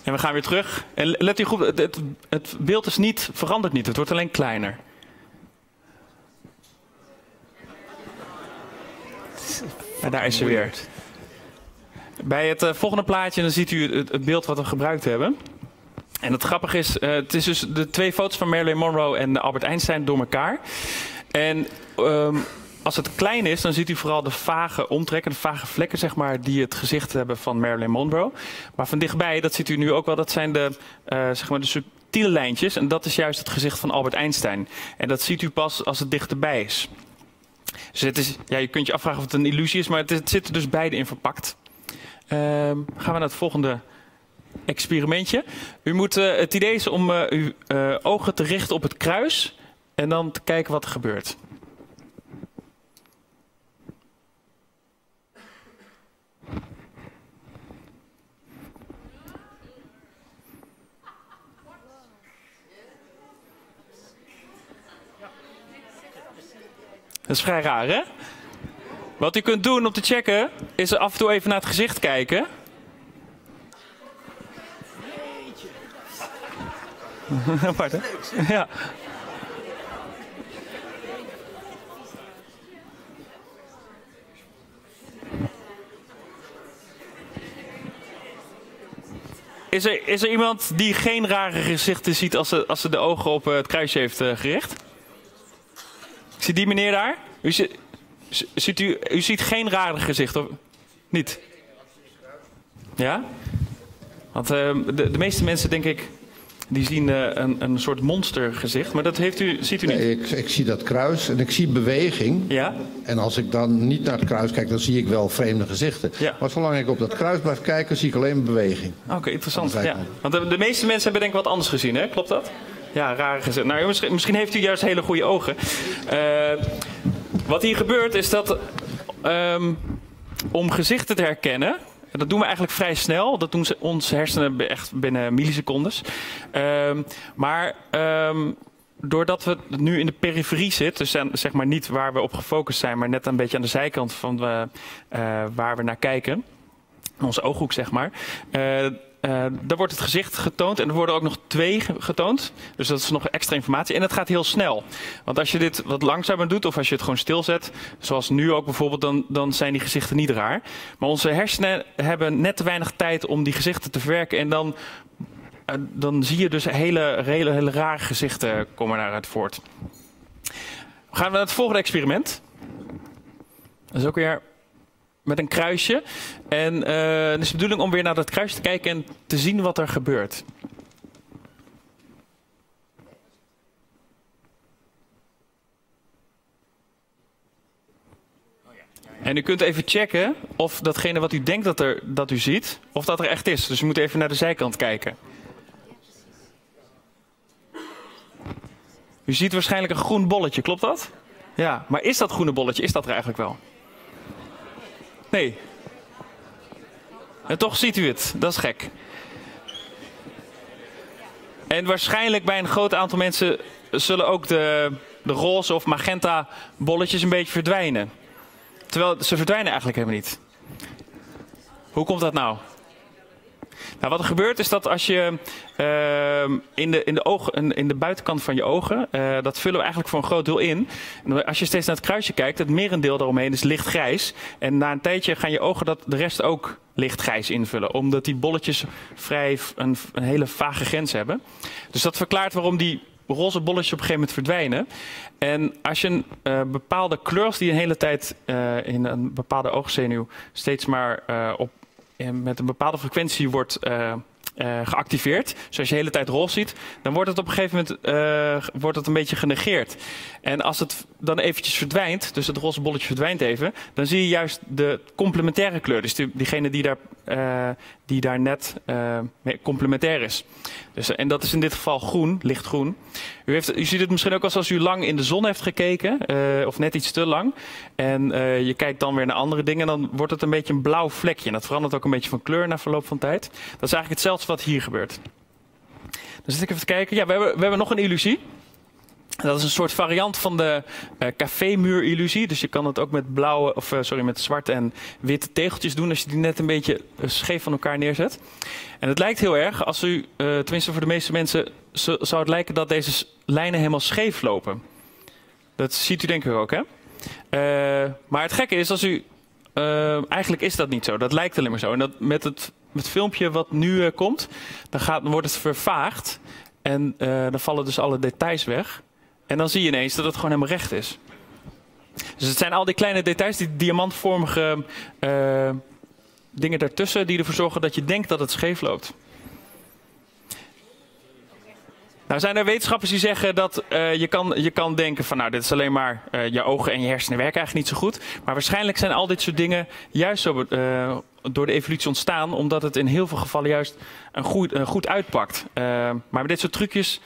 En we gaan weer terug. En let u goed, het, het, beeld is niet, verandert niet. Het wordt alleen kleiner. En daar is ze weer. Bij het eh, volgende plaatje dan ziet u het, het beeld wat we gebruikt hebben. En het grappige is, eh, het is dus de twee foto's van Marilyn Monroe en Albert Einstein door elkaar. En ehm, als het klein is, dan ziet u vooral de vage omtrekken, de vage vlekken, zeg maar, die het gezicht hebben van Marilyn Monroe. Maar van dichtbij, dat ziet u nu ook wel, dat zijn de, eh, zeg maar de subtiele lijntjes. En dat is juist het gezicht van Albert Einstein. En dat ziet u pas als het dichterbij is. Dus is, ja, je kunt je afvragen of het een illusie is, maar het, zit er dus beide in verpakt. Ehm, gaan we naar het volgende experimentje. U moet, eh, het idee is om eh, uw ogen te richten op het kruis en dan te kijken wat er gebeurt. Dat is vrij raar, hè? Wat u kunt doen om te checken, is af en toe even naar het gezicht kijken. Apart, hè? Ja. Is er, is er iemand die geen rare gezichten ziet als ze, als ze de ogen op eh, het kruisje heeft eh, gericht? Ik zie die meneer daar. U, ziet u, u ziet geen rare gezicht, of niet? Ja? Want eh, de, de meeste mensen, denk ik, die zien eh, een, een soort monstergezicht. Maar dat heeft u, ziet u niet. Nee, ik, ik zie dat kruis en ik zie beweging. Ja? En als ik dan niet naar het kruis kijk, dan zie ik wel vreemde gezichten. Ja. Maar zolang ik op dat kruis blijf kijken, zie ik alleen beweging. Oké, interessant. Ja. Want de, de meeste mensen hebben denk ik wat anders gezien, hè? Klopt dat? Ja, rare gezicht. Nou, misschien, misschien heeft u juist hele goede ogen. Eh, wat hier gebeurt is dat ehm, om gezichten te herkennen, en dat doen we eigenlijk vrij snel. Dat doen ze, onze hersenen echt binnen millisecondes. Ehm, maar ehm, doordat we nu in de periferie zitten, dus zeg maar niet waar we op gefocust zijn, maar net een beetje aan de zijkant van we, eh, waar we naar kijken, onze ooghoek zeg maar. eh, eh, daar wordt het gezicht getoond en er worden ook nog twee ge- getoond. Dus dat is nog extra informatie. En het gaat heel snel. Want als je dit wat langzamer doet of als je het gewoon stilzet, zoals nu ook bijvoorbeeld, dan, dan zijn die gezichten niet raar. Maar onze hersenen hebben net te weinig tijd om die gezichten te verwerken. En dan, eh, dan zie je dus hele, hele, hele rare gezichten komen daaruit voort. Gaan we naar het volgende experiment. Dat is ook weer met een kruisje. En eh, het is de bedoeling om weer naar dat kruisje te kijken en te zien wat er gebeurt. En u kunt even checken of datgene wat u denkt dat, er, dat u ziet, of dat er echt is. Dus u moet even naar de zijkant kijken. U ziet waarschijnlijk een groen bolletje, klopt dat? Ja, maar is dat groene bolletje, is dat er eigenlijk wel? Nee. En toch ziet u het. Dat is gek. en waarschijnlijk bij een groot aantal mensen zullen ook de, de roze of magenta bolletjes een beetje verdwijnen. Terwijl ze verdwijnen eigenlijk helemaal niet. Hoe komt dat nou? Nou, wat er gebeurt is dat als je uh, in, de, in, de in de buitenkant van je ogen, uh, dat vullen we eigenlijk voor een groot deel in. En als je steeds naar het kruisje kijkt, het merendeel daaromheen is lichtgrijs. En na een tijdje gaan je ogen dat de rest ook lichtgrijs invullen. Omdat die bolletjes vrij een, een hele vage grens hebben. Dus dat verklaart waarom die roze bolletjes op een gegeven moment verdwijnen. En als je een uh, bepaalde kleur die een hele tijd uh, in een bepaalde oogzenuw steeds maar op met een bepaalde frequentie wordt uh, uh, geactiveerd. Dus als je de hele tijd roze ziet, dan wordt het op een gegeven moment uh, wordt het een beetje genegeerd. En als het dan eventjes verdwijnt, dus het roze bolletje verdwijnt even, dan zie je juist de complementaire kleur. Dus die, diegene die daar, uh, die daar net complementair is. Dus, en dat is in dit geval groen, lichtgroen. U, heeft, u ziet het misschien ook als als u lang in de zon heeft gekeken, of net iets te lang. En je kijkt dan weer naar andere dingen, dan wordt het een beetje een blauw vlekje. En dat verandert ook een beetje van kleur na verloop van tijd. Dat is eigenlijk hetzelfde wat hier gebeurt. Dan zit ik even te kijken. Ja, we hebben, we hebben nog een illusie. Dat is een soort variant van de uh, cafémuur-illusie. Dus je kan het ook met blauwe, of uh, sorry, met zwarte en witte tegeltjes doen als je die net een beetje uh, scheef van elkaar neerzet. En het lijkt heel erg, als u, tenminste voor de meeste mensen, zo, zou het lijken dat deze lijnen helemaal scheef lopen. Dat ziet u denk ik ook, hè? maar het gekke is, als u, eigenlijk is dat niet zo. Dat lijkt alleen maar zo. En dat met het het filmpje wat nu komt, dan, gaat, dan wordt het vervaagd. En dan vallen dus alle details weg. En dan zie je ineens dat het gewoon helemaal recht is. Dus het zijn al die kleine details, die diamantvormige uh, dingen daartussen, die ervoor zorgen dat je denkt dat het scheef loopt. Nou zijn er wetenschappers die zeggen dat uh, je, kan, je kan denken van nou dit is alleen maar uh, je ogen en je hersenen werken eigenlijk niet zo goed. Maar waarschijnlijk zijn al dit soort dingen juist zo door de evolutie ontstaan omdat het in heel veel gevallen juist een goed, goed uitpakt. maar met dit soort trucjes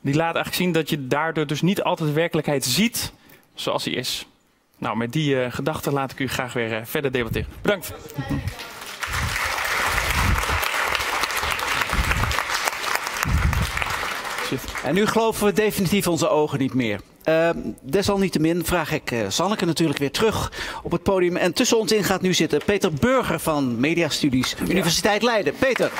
die laten eigenlijk zien dat je daardoor dus niet altijd de werkelijkheid ziet zoals die is. Nou met die gedachten laat ik u graag weer verder debatteren. Bedankt. En nu geloven we definitief onze ogen niet meer. Uh, desalniettemin vraag ik uh, Sanneke natuurlijk weer terug op het podium. En tussen ons in gaat nu zitten Peter Burger van Mediastudies, ja. Universiteit Leiden. Peter.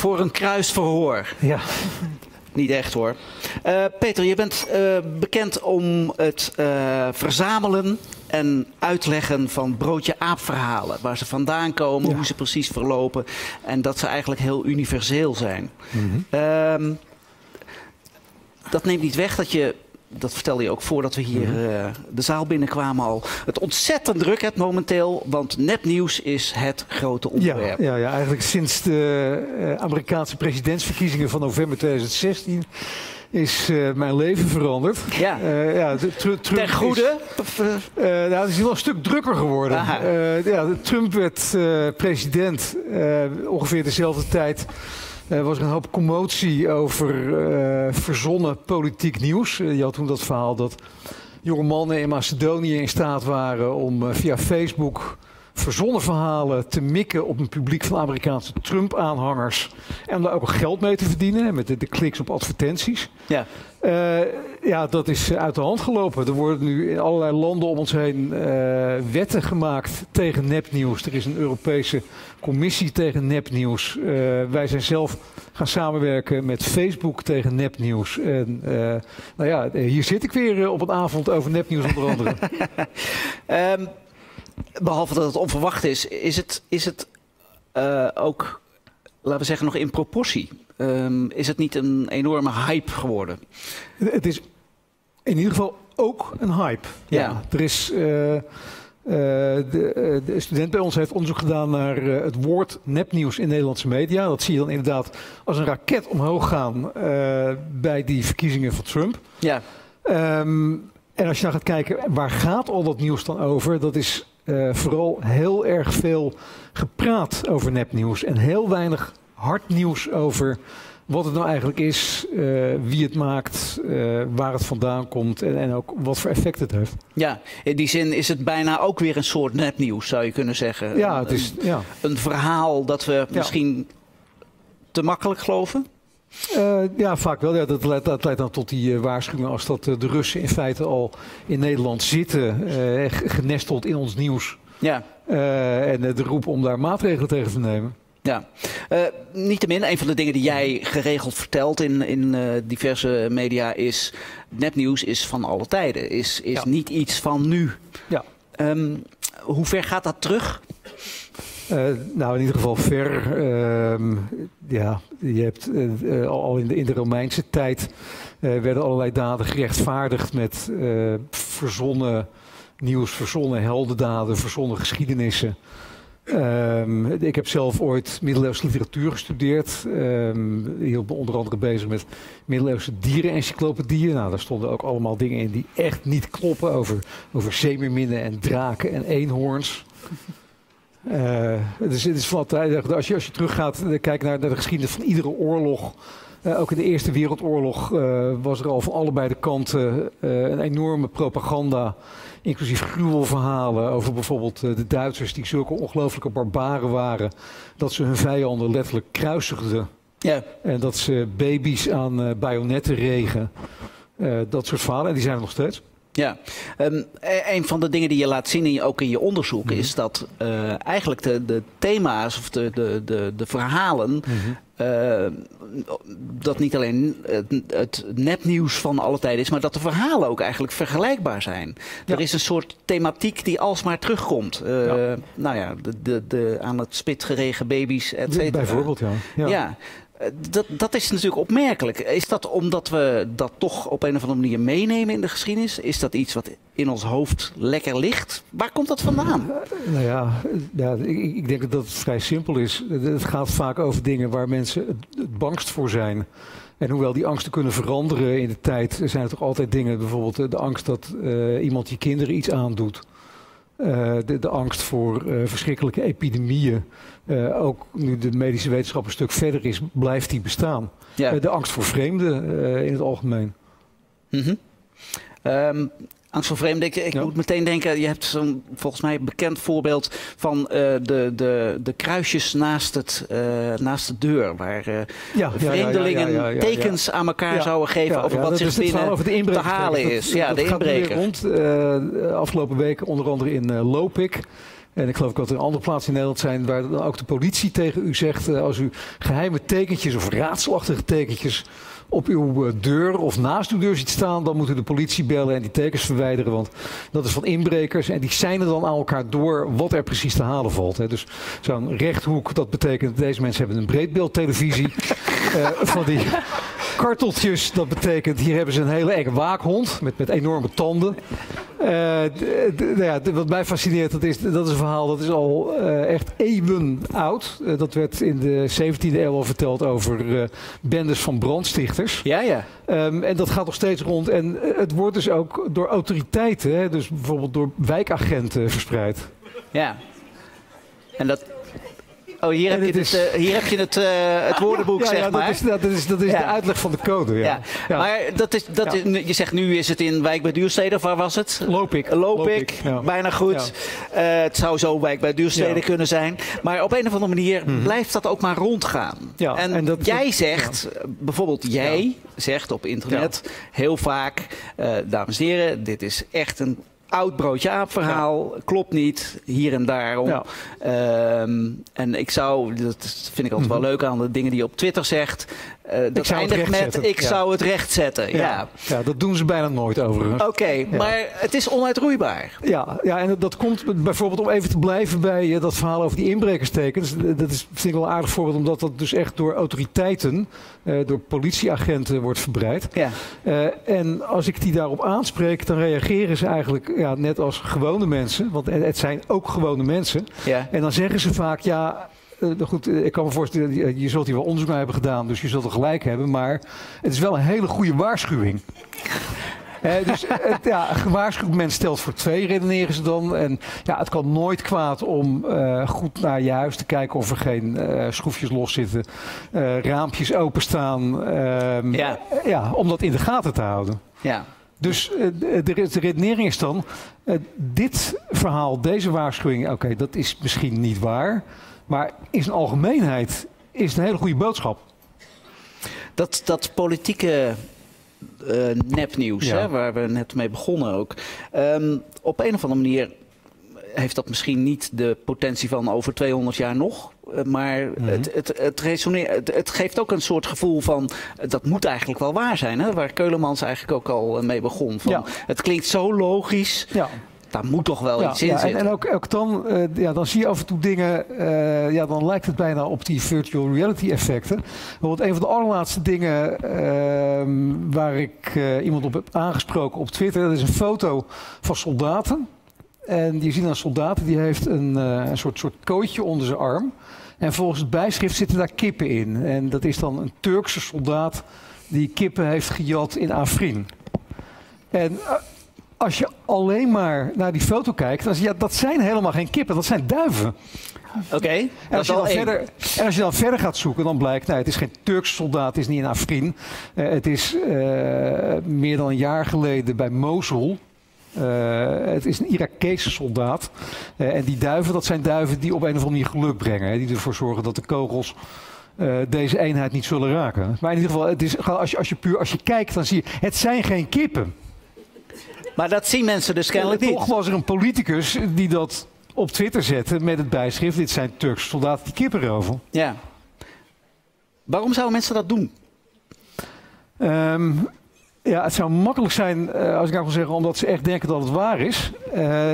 Voor een kruisverhoor. Ja. Niet echt hoor. Uh, Peter, je bent uh, bekend om het uh, verzamelen en uitleggen van broodje aapverhalen. Waar ze vandaan komen, ja. hoe ze precies verlopen. En dat ze eigenlijk heel universeel zijn. Mm -hmm. uh, dat neemt niet weg dat je dat vertelde je ook voordat we hier uh, de zaal binnenkwamen al. Het ontzettend druk hebt momenteel, want nepnieuws is het grote onderwerp. Ja, ja, ja eigenlijk sinds de uh, Amerikaanse presidentsverkiezingen van november 2016 is uh, mijn leven veranderd. Ja, ja Trump Ten goede? Is, nou, het is wel een stuk drukker geworden. ja, Trump werd president ongeveer dezelfde tijd er was een hoop commotie over uh, verzonnen politiek nieuws. Uh, je had toen dat verhaal dat jonge mannen in Macedonië in staat waren om uh, via Facebook verzonnen verhalen te mikken op een publiek van Amerikaanse Trump-aanhangers. En daar ook geld mee te verdienen met de, de kliks op advertenties. Ja. Ja, dat is uit de hand gelopen. Er worden nu in allerlei landen om ons heen uh, wetten gemaakt tegen nepnieuws. Er is een Europese commissie tegen nepnieuws. Uh, wij zijn zelf gaan samenwerken met Facebook tegen nepnieuws. En nou ja, hier zit ik weer op een avond over nepnieuws onder andere. um, behalve dat het onverwacht is, is het, is het ook, laten we zeggen, nog in proportie. Um, is het niet een enorme hype geworden? Het is in ieder geval ook een hype. Ja. ja. Er is. Uh, uh, de, de, student bij ons heeft onderzoek gedaan naar uh, het woord nepnieuws in Nederlandse media. Dat zie je dan inderdaad als een raket omhoog gaan bij die verkiezingen van Trump. Ja. Um, en als je dan gaat kijken, waar gaat al dat nieuws dan over? Dat is vooral heel erg veel gepraat over nepnieuws en heel weinig hard nieuws over wat het nou eigenlijk is, eh, wie het maakt, eh, waar het vandaan komt en, en ook wat voor effect het heeft. Ja, in die zin is het bijna ook weer een soort nepnieuws, zou je kunnen zeggen. Ja, Een- het is, ja. Een verhaal dat we misschien te makkelijk geloven. Eh, ja, vaak wel. Ja, dat, leidt, dat leidt dan tot die eh, waarschuwingen als dat eh, de Russen in feite al in Nederland zitten, genesteld in ons nieuws. Ja. En de roep om daar maatregelen tegen te nemen. Ja, niettemin, een van de dingen die jij geregeld vertelt in, in diverse media is... nepnieuws is van alle tijden, is, is niet iets van nu. Ja. Ehm, hoe ver gaat dat terug? Eh, nou, in ieder geval ver. Ehm, ja, je hebt eh, eh, al in de, in de Romeinse tijd werden allerlei daden gerechtvaardigd met verzonnen nieuws, verzonnen heldendaden, verzonnen geschiedenissen. Ehm, ik heb zelf ooit middeleeuwse literatuur gestudeerd. Um, hield onder andere bezig met middeleeuwse dierenencyclopedieën. Nou, daar stonden ook allemaal dingen in die echt niet kloppen over, over zeemeerminnen en draken en eenhoorns. Eh, dus het is altijd, als je, als je teruggaat, eh, kijkt naar, naar de geschiedenis van iedere oorlog. eh, ook in de Eerste Wereldoorlog eh, was er al van allebei de kanten eh, een enorme propaganda. Inclusief gruwelverhalen over bijvoorbeeld eh, de Duitsers die zulke ongelooflijke barbaren waren. Dat ze hun vijanden letterlijk kruisigden. Ja. En dat ze baby's aan eh bajonetten regen. Eh, dat soort verhalen. En die zijn er nog steeds. Ja, Ehm, e- een van de dingen die je laat zien, in je, ook in je onderzoek, is dat eh, eigenlijk de, de thema's of de, de, de, de verhalen, eh, dat niet alleen het, het nepnieuws van alle tijden is, maar dat de verhalen ook eigenlijk vergelijkbaar zijn. Er is een soort thematiek die alsmaar terugkomt. Eh, Nou ja, de, de, de aan het spit geregen baby's, et cetera. Bijvoorbeeld, ja. Ja. ja. Eh, Dat, dat is natuurlijk opmerkelijk. Is dat omdat we dat toch op een of andere manier meenemen in de geschiedenis? Is dat iets wat in ons hoofd lekker ligt? Waar komt dat vandaan? Nou ja, ja ik, ik denk dat het vrij simpel is. Het gaat vaak over dingen waar mensen het, bangst voor zijn. En hoewel die angsten kunnen veranderen in de tijd, zijn er toch altijd dingen. Bijvoorbeeld eh, de angst dat eh, iemand je kinderen iets aandoet. Eh, de, angst voor eh, verschrikkelijke epidemieën. Eh, ook nu de medische wetenschap een stuk verder is, blijft die bestaan. Ja. Eh, de angst voor vreemden eh, in het algemeen. Mhm. Ehm, angst voor vreemden. Ik, ik moet meteen denken, je hebt zo'n volgens mij bekend voorbeeld van de, de, de kruisjes naast, het, naast de deur. Waar ja, ja, vreemdelingen ja, tekens aan elkaar zouden geven over wat zich binnen over de te halen is. dat- ja, dat de inbreker. rond. afgelopen weken onder andere in Lopik. En ik geloof ook dat er andere plaatsen in Nederland zijn waar ook de politie tegen u zegt... eh, als u geheime tekentjes of raadselachtige tekentjes op uw eh, deur of naast uw deur ziet staan... dan moet u de politie bellen en die tekens verwijderen. Want dat is van inbrekers en die zijn er dan aan elkaar door wat er precies te halen valt. Dus zo'n rechthoek, dat betekent deze mensen hebben een breedbeeldtelevisie... Eh, van die karteltjes, dat betekent hier hebben ze een hele enge waakhond met, met enorme tanden. Eh, nou ja, wat mij fascineert, dat is, dat is een verhaal dat is al eh, echt eeuwen oud. Eh, dat werd in de 17e eeuw al verteld over bendes van brandstichters. Ja, ja. Ehm, en dat gaat nog steeds rond. En het wordt dus ook door autoriteiten, hè, dus bijvoorbeeld door wijkagenten verspreid. Ja. En dat... Oh, hier heb je het het, is- eh, hier heb je het, eh, het woordenboek, ja, zeg ja, maar. Dat is, dat is, dat is de uitleg van de code. Ja. Maar dat is, dat is, je zegt nu is het in Wijk bij Duurstede, of waar was het? Loop ik. Loop ik, bijna goed. Eh, het zou zo Wijk bij Duurstede. Mhm. kunnen zijn. Maar op een of andere manier blijft dat ook maar rondgaan. Ja, en en dat- jij zegt, bijvoorbeeld jij zegt op internet heel vaak... eh, dames en heren, dit is echt een oud broodje aap verhaal. Klopt niet, hier en daarom. Ja. Ehm, en ik zou, dat vind ik altijd wel leuk aan de dingen die je op Twitter zegt... eh, dat zou het eindigt met, rechtzetten. ik Ja. zou het recht zetten. ja. Ja. ja, dat doen ze bijna nooit overigens. Oké, maar het is onuitroeibaar. Ja, ja, en dat, dat komt bijvoorbeeld om even te blijven bij eh, dat verhaal over die inbrekerstekens. Dat is, vind ik wel een aardig voorbeeld, omdat dat dus echt door autoriteiten, eh, door politieagenten wordt verbreid. Ja. Eh, en als ik die daarop aanspreek, dan reageren ze eigenlijk ja, net als gewone mensen. Want het het zijn ook gewone mensen. Ja. En dan zeggen ze vaak, ja, eh, nou goed, eh, ik kan me voorstellen, je- je zult hier wel onderzoek naar hebben gedaan, dus je zult er gelijk hebben. Maar het is wel een hele goede waarschuwing. Eh, dus het, ja, een gewaarschuwd mens stelt voor twee, redeneren ze dan. En ja, het kan nooit kwaad om goed naar je huis te kijken of er geen schroefjes los zitten, raampjes openstaan. ehm, Ja. ja, om dat in de gaten te houden. Ja. Dus de, de, de redenering is dan, dit verhaal, deze waarschuwing, oké, dat is misschien niet waar. Maar in zijn algemeenheid is het een hele goede boodschap. Dat, dat politieke eh, nepnieuws, Ja. hè, waar we net mee begonnen ook. Ehm, op een of andere manier heeft dat misschien niet de potentie van over 200 jaar nog. eh, Maar Mhm. het, het, het, resoneert, het, geeft ook een soort gevoel van... eh, dat moet eigenlijk wel waar zijn. Hè? Waar Keulemans eigenlijk ook al mee begon. Van, Ja. Het klinkt zo logisch. Ja. Daar moet toch wel Ja, iets in ja, en, zitten. en ook, ook dan, eh, ja, dan zie je af en toe dingen, eh, ja, dan lijkt het bijna op die virtual reality effecten. Bijvoorbeeld een van de allerlaatste dingen ehm, waar ik eh, iemand op heb aangesproken op Twitter, dat is een foto van soldaten. En je ziet een soldaat die heeft een, een soort, soort kootje onder zijn arm. En volgens het bijschrift zitten daar kippen in. En dat is dan een Turkse soldaat die kippen heeft gejat in Afrin. En als je alleen maar naar die foto kijkt, dan zie je, ja, dat zijn helemaal geen kippen, dat zijn duiven. Oké, En als, je dan verder, en als je dan verder gaat zoeken, dan blijkt, nou, het is geen Turkse soldaat, het is niet in Afrin. Eh, het is eh, meer dan een jaar geleden bij Mosul. Eh, het is een Irakese soldaat. En die duiven, dat zijn duiven die op een of andere manier geluk brengen. Hè, die ervoor zorgen dat de kogels deze eenheid niet zullen raken. Maar in ieder geval, het is, als, je, als, je puur, als je kijkt, dan zie je, het zijn geen kippen. Maar dat zien mensen dus kennelijk niet. Toch was er een politicus die dat op Twitter zette met het bijschrift, dit zijn Turkse soldaten die kippen roven. Ja. Waarom zouden mensen dat doen? Ehm, ja, het zou makkelijk zijn, eh, als ik nou wil zeggen, omdat ze echt denken dat het waar is. Eh,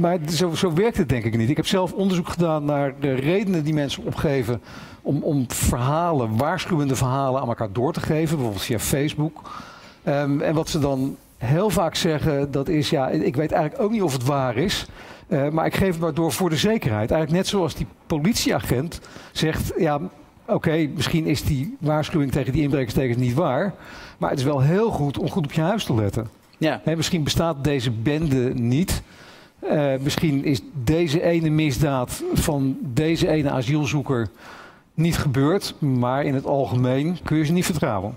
maar zo, zo werkt het denk ik niet. Ik heb zelf onderzoek gedaan naar de redenen die mensen opgeven om, om verhalen, waarschuwende verhalen aan elkaar door te geven, bijvoorbeeld via Facebook. Ehm, en wat ze dan heel vaak zeggen, dat is ja, ik weet eigenlijk ook niet of het waar is. eh, maar ik geef het maar door voor de zekerheid. Eigenlijk net zoals die politieagent zegt, ja, oké, misschien is die waarschuwing tegen die inbrekerstekens niet waar. Maar het is wel heel goed om goed op je huis te letten. Ja. Misschien bestaat deze bende niet. Eh, misschien is deze ene misdaad van deze ene asielzoeker niet gebeurd. Maar in het algemeen kun je ze niet vertrouwen.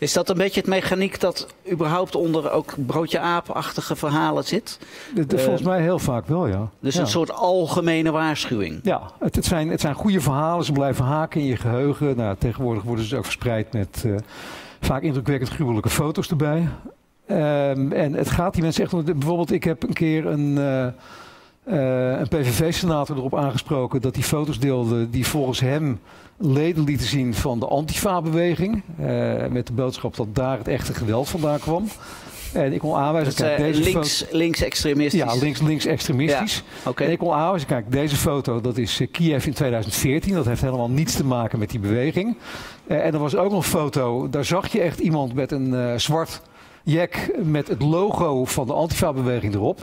Is dat een beetje het mechaniek dat überhaupt onder ook broodje aap-achtige verhalen zit? Dat- dat Eh, volgens mij heel vaak wel, ja. Dus Ja. een soort algemene waarschuwing. Ja, het, het, zijn, het zijn goede verhalen. Ze blijven haken in je geheugen. Nou, tegenwoordig worden ze ook verspreid met eh, vaak indrukwekkend gruwelijke foto's erbij. Ehm, en het gaat die mensen echt om. Bijvoorbeeld, ik heb een keer een, eh, eh, een PVV-senator erop aangesproken dat hij foto's deelde die volgens hem leden lieten zien van de Antifa-beweging. eh, met de boodschap dat daar het echte geweld vandaan kwam. En ik kon aanwijzen, Dat, kijk, eh, deze links, foto- links extremistisch. ja, links, links extremistisch. Ja, oké. En ik kon aanwijzen, kijk, deze foto, dat is eh, Kiev in 2014. Dat heeft helemaal niets te maken met die beweging. En er was ook nog een foto, daar zag je echt iemand met een zwart jack met het logo van de Antifa-beweging erop.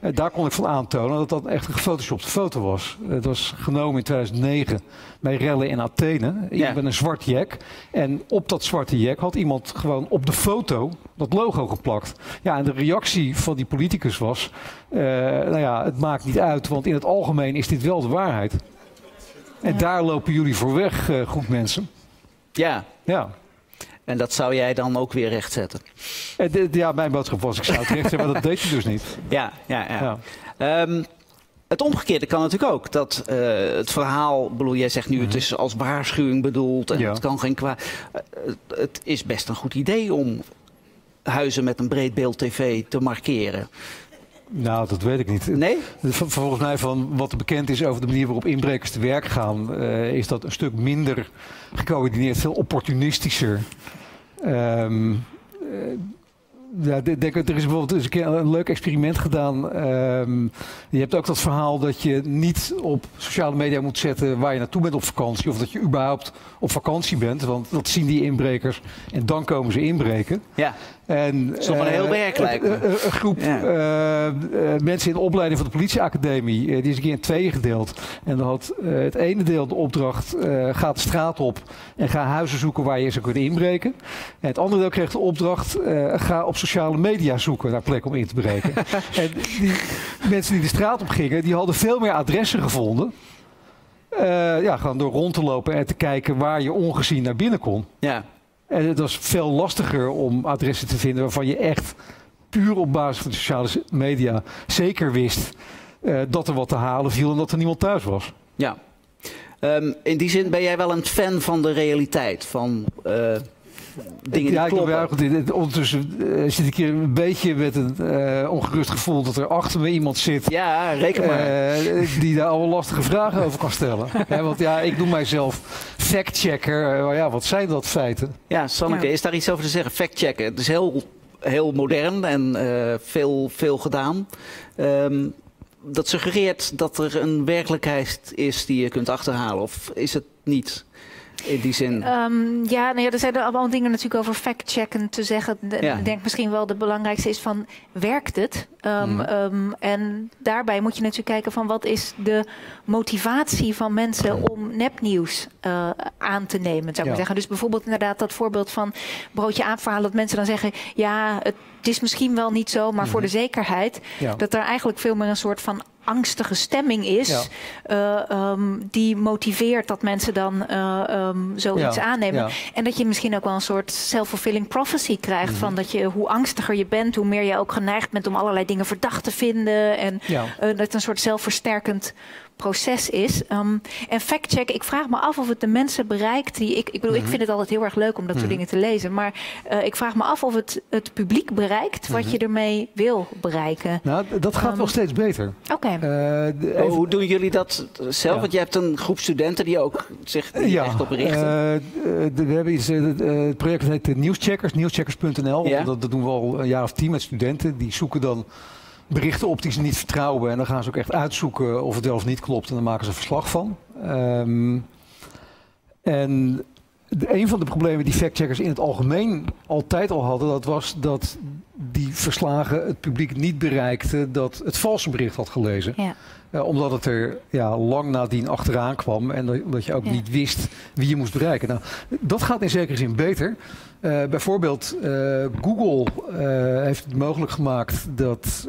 Eh, daar kon ik van aantonen dat dat echt een gefotoshopte foto was. Het was genomen in 2009 bij rellen in Athene. Iemand Ja. met een zwart jack. En op dat zwarte jack had iemand gewoon op de foto dat logo geplakt. Ja, en de reactie van die politicus was... eh, nou ja, het maakt niet uit, want in het algemeen is dit wel de waarheid. En daar lopen jullie voor weg, eh, goed mensen. Ja. Ja. En dat zou jij dan ook weer rechtzetten? Eh, ja, mijn boodschap was, ik zou het recht hebben, maar dat deed je dus niet. Ja, ja, ja. Ehm, het omgekeerde kan natuurlijk ook. Dat eh, het verhaal, bedoel, jij zegt nu het is als waarschuwing bedoeld en Ja. het kan geen kwaad. Eh, het, is best een goed idee om huizen met een breedbeeld tv te markeren. Nou, dat weet ik niet. Nee? Vol- Volgens mij van wat er bekend is over de manier waarop inbrekers te werk gaan, is dat een stuk minder gecoördineerd, veel opportunistischer. Eh, ja, denk, er is bijvoorbeeld eens een keer een leuk experiment gedaan. Ehm, je hebt ook dat verhaal dat je niet op sociale media moet zetten waar je naartoe bent op vakantie. Of dat je überhaupt op vakantie bent. Want dat zien die inbrekers en dan komen ze inbreken. Ja. En, is nog een heel eh, werk, lijkt me. een- een- Een groep Ja. eh, eh, mensen in de opleiding van de politieacademie, die is een keer in tweeën gedeeld. En dan had het ene deel de opdracht, ga de straat op en ga huizen zoeken waar je zou kunnen inbreken. En het andere deel kreeg de opdracht, ga op sociale media zoeken naar plekken om in te breken. en die mensen die de straat op gingen, die hadden veel meer adressen gevonden. Ja, gewoon door rond te lopen en te kijken waar je ongezien naar binnen kon. Ja. En het was veel lastiger om adressen te vinden waarvan je echt puur op basis van de sociale media zeker wist eh, dat er wat te halen viel en dat er niemand thuis was. Ja. Ehm, in die zin ben jij wel een fan van de realiteit, van uh, dingen ja, die kloppen. Ik ja, ondertussen uh, zit ik hier een beetje met een uh, ongerust gevoel dat er achter me iemand zit. Ja, reken maar. die daar al lastige vragen over kan stellen. He, want ja, ik noem mijzelf factchecker. ja, wat zijn dat feiten? Ja, Sanneke, ja. is daar iets over te zeggen? Factchecken. Het is heel, heel modern en veel, veel gedaan. Um, dat suggereert dat er een werkelijkheid is die je kunt achterhalen. Of is het niet in die zin? Um, ja, nou ja, er zijn er allemaal dingen natuurlijk over fact-checken te zeggen. Ja. Ik denk misschien wel de belangrijkste is van, werkt het? Um, mm. um, en daarbij moet je natuurlijk kijken van wat is de motivatie van mensen om nepnieuws uh, aan te nemen, zou ik ja. maar zeggen. Dus bijvoorbeeld inderdaad dat voorbeeld van broodje aapverhaal, dat mensen dan zeggen, ja, het is misschien wel niet zo, maar mm-hmm. voor de zekerheid ja. dat er eigenlijk veel meer een soort van angstige stemming is. Ja. Uh, um, die motiveert dat mensen dan uh, um, zoiets ja. aannemen. En dat je misschien ook wel een soort self-fulfilling prophecy krijgt. Mm-hmm. Van dat je hoe angstiger je bent, hoe meer je ook geneigd bent om allerlei dingen verdacht te vinden. En uh, dat het een soort zelfversterkend proces is. Um, en factcheck, ik vraag me af of het de mensen bereikt die. Ik, ik bedoel, ik vind het altijd heel erg leuk om dat soort dingen te lezen. Maar uh, ik vraag me af of het het publiek bereikt wat mm-hmm. je ermee wil bereiken. Nou, dat gaat um, wel steeds beter. Oké. Okay. Uh, oh, hoe doen jullie dat zelf? Ja. Want je hebt een groep studenten die ook zich die ja, echt op richten. Uh, we hebben iets, het project heet Nieuwscheckers, nieuwscheckers.nl. Ja. Dat, dat doen we al een jaar of tien met studenten. Die zoeken dan berichten op die ze niet vertrouwen. En dan gaan ze ook echt uitzoeken of het wel of niet klopt. En dan maken ze verslag van. Um, en een van de problemen die factcheckers in het algemeen altijd al hadden, dat was dat die verslagen het publiek niet bereikten dat het valse bericht had gelezen. Ja. Uh, omdat het er ja, lang nadien achteraan kwam en dat, je ook ja. niet wist wie je moest bereiken. Nou, dat gaat in zekere zin beter. Uh, bijvoorbeeld uh, Google heeft het mogelijk gemaakt dat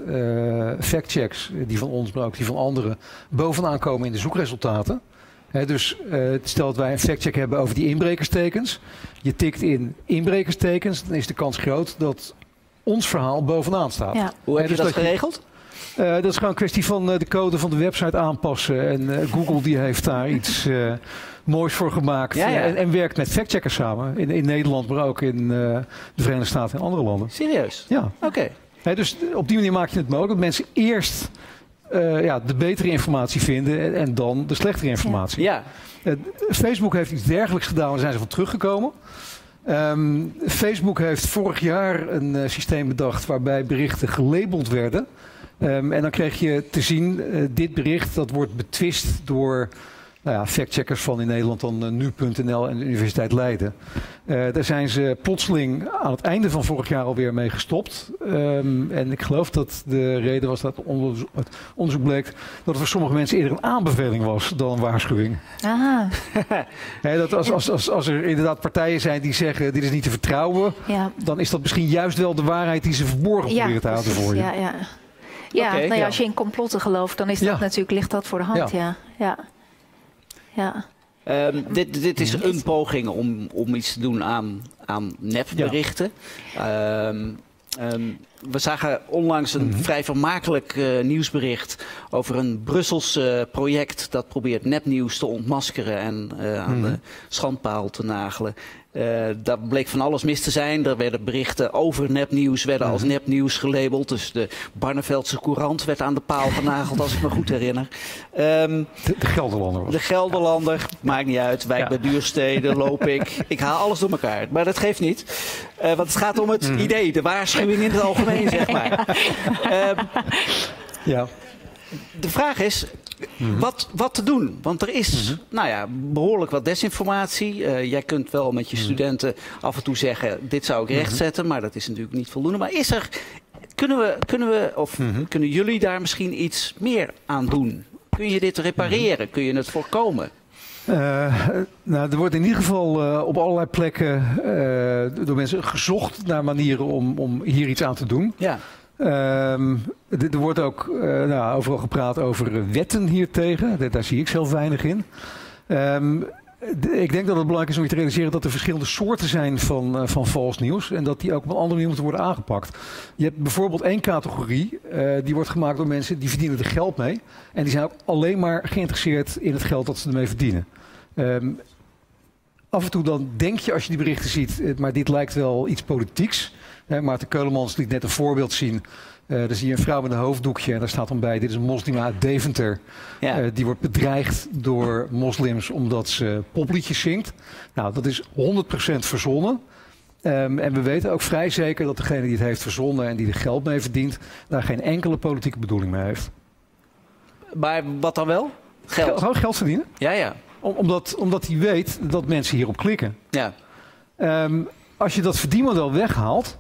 factchecks, die van ons, maar ook die van anderen, bovenaan komen in de zoekresultaten. He, dus stel dat wij een factcheck hebben over die inbrekerstekens. Je tikt in inbrekerstekens, dan is de kans groot dat ons verhaal bovenaan staat. Ja. Hoe heb je dus dat, dat geregeld? Je, uh, dat is gewoon een kwestie van uh, de code van de website aanpassen. En uh, Google die heeft daar iets moois voor gemaakt. Ja, ja. En, en, werkt met factcheckers samen. In, in Nederland, maar ook in de Verenigde Staten en andere landen. Serieus? Ja. Oké. Okay. Hey, dus op die manier maak je het mogelijk dat mensen eerst ja, de betere informatie vinden en, en dan de slechtere informatie. Ja. Facebook heeft iets dergelijks gedaan, daar zijn ze van teruggekomen. Um, Facebook heeft vorig jaar een systeem bedacht waarbij berichten gelabeld werden. Um, en dan kreeg je te zien, uh, dit bericht dat wordt betwist door nou ja, factcheckers van in Nederland dan uh, nu.nl en de Universiteit Leiden. Uh, daar zijn ze plotseling aan het einde van vorig jaar alweer mee gestopt. Um, en ik geloof dat de reden was dat onderzoek, het onderzoek bleek dat het voor sommige mensen eerder een aanbeveling was dan een waarschuwing. Aha. He, dat als, als, als, als er inderdaad partijen zijn die zeggen dit is niet te vertrouwen, ja. dan is dat misschien juist wel de waarheid die ze verborgen proberen te houden voor je. Ja, ja. Ja, okay, nou ja, als je in complotten gelooft, dan is dat natuurlijk, ligt dat voor de hand. ja. ja. Ja. Um, dit, dit is een poging om, om iets te doen aan, aan nepberichten. Ja. Um, um, we zagen onlangs een mm -hmm. vrij vermakelijk uh, nieuwsbericht over een Brussels uh, project dat probeert nepnieuws te ontmaskeren en uh, aan mm -hmm. de schandpaal te nagelen. Uh, daar bleek van alles mis te zijn. Er werden berichten over nepnieuws werden als nepnieuws gelabeld. Dus de Barneveldse Courant werd aan de paal genageld, als ik me goed herinner. Um, de, de Gelderlander. Was. De Gelderlander, maakt niet uit. Wijk ja. bij Duurstede, loop ik. Ik haal alles door elkaar. Maar dat geeft niet. Uh, want het gaat om het mm. idee, de waarschuwing in het algemeen, zeg maar. Um, ja. De vraag is, Mm-hmm. Wat, wat te doen? Want er is mm-hmm. nou ja, behoorlijk wat desinformatie. Uh, jij kunt wel met je mm-hmm. studenten af en toe zeggen: dit zou ik rechtzetten, maar dat is natuurlijk niet voldoende. Maar is er, kunnen we, kunnen we of kunnen jullie daar misschien iets meer aan doen? Kun je dit repareren? Kun je het voorkomen? Uh, nou, er wordt in ieder geval uh, op allerlei plekken uh, door mensen gezocht naar manieren om, om hier iets aan te doen. Ja. Um, er wordt ook nou, overal gepraat over wetten hiertegen. Daar zie ik zelf weinig in. Um, ik denk dat het belangrijk is om je te realiseren dat er verschillende soorten zijn van, uh, van vals nieuws. En dat die ook op een andere manier moeten worden aangepakt. Je hebt bijvoorbeeld één categorie, uh, die wordt gemaakt door mensen die verdienen er geld mee. En die zijn ook alleen maar geïnteresseerd in het geld dat ze ermee verdienen. Um, af en toe dan denk je als je die berichten ziet, maar dit lijkt wel iets politieks. Uh, Maarten Keulemans liet net een voorbeeld zien. Uh, dan zie je een vrouw met een hoofddoekje en daar staat dan bij: dit is een moslim uit Deventer. Ja. Uh, die wordt bedreigd door moslims omdat ze popliedjes zingt. Nou, dat is 100% verzonnen. Um, en we weten ook vrij zeker dat degene die het heeft verzonnen en die er geld mee verdient, daar geen enkele politieke bedoeling mee heeft. Maar wat dan wel? Geld. Gewoon geld verdienen. Ja, ja. Om, omdat, omdat hij weet dat mensen hierop klikken. Ja. Um, als je dat verdienmodel weghaalt,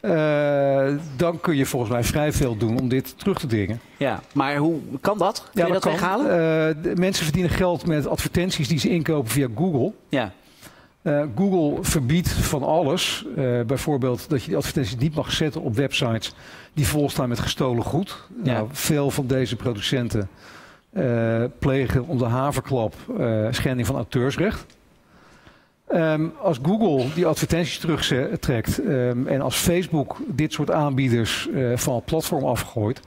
uh, dan kun je volgens mij vrij veel doen om dit terug te dringen. Ja, maar hoe kan dat? Kun ja, je dat, kan. weghalen? Uh, mensen verdienen geld met advertenties die ze inkopen via Google. Ja. Uh, Google verbiedt van alles. bijvoorbeeld dat je die advertenties niet mag zetten op websites die volstaan met gestolen goed. Ja. Nou, veel van deze producenten plegen om de haverklap schending van auteursrecht. Um, als Google die advertenties terugtrekt um, en als Facebook dit soort aanbieders uh, van het platform afgooit,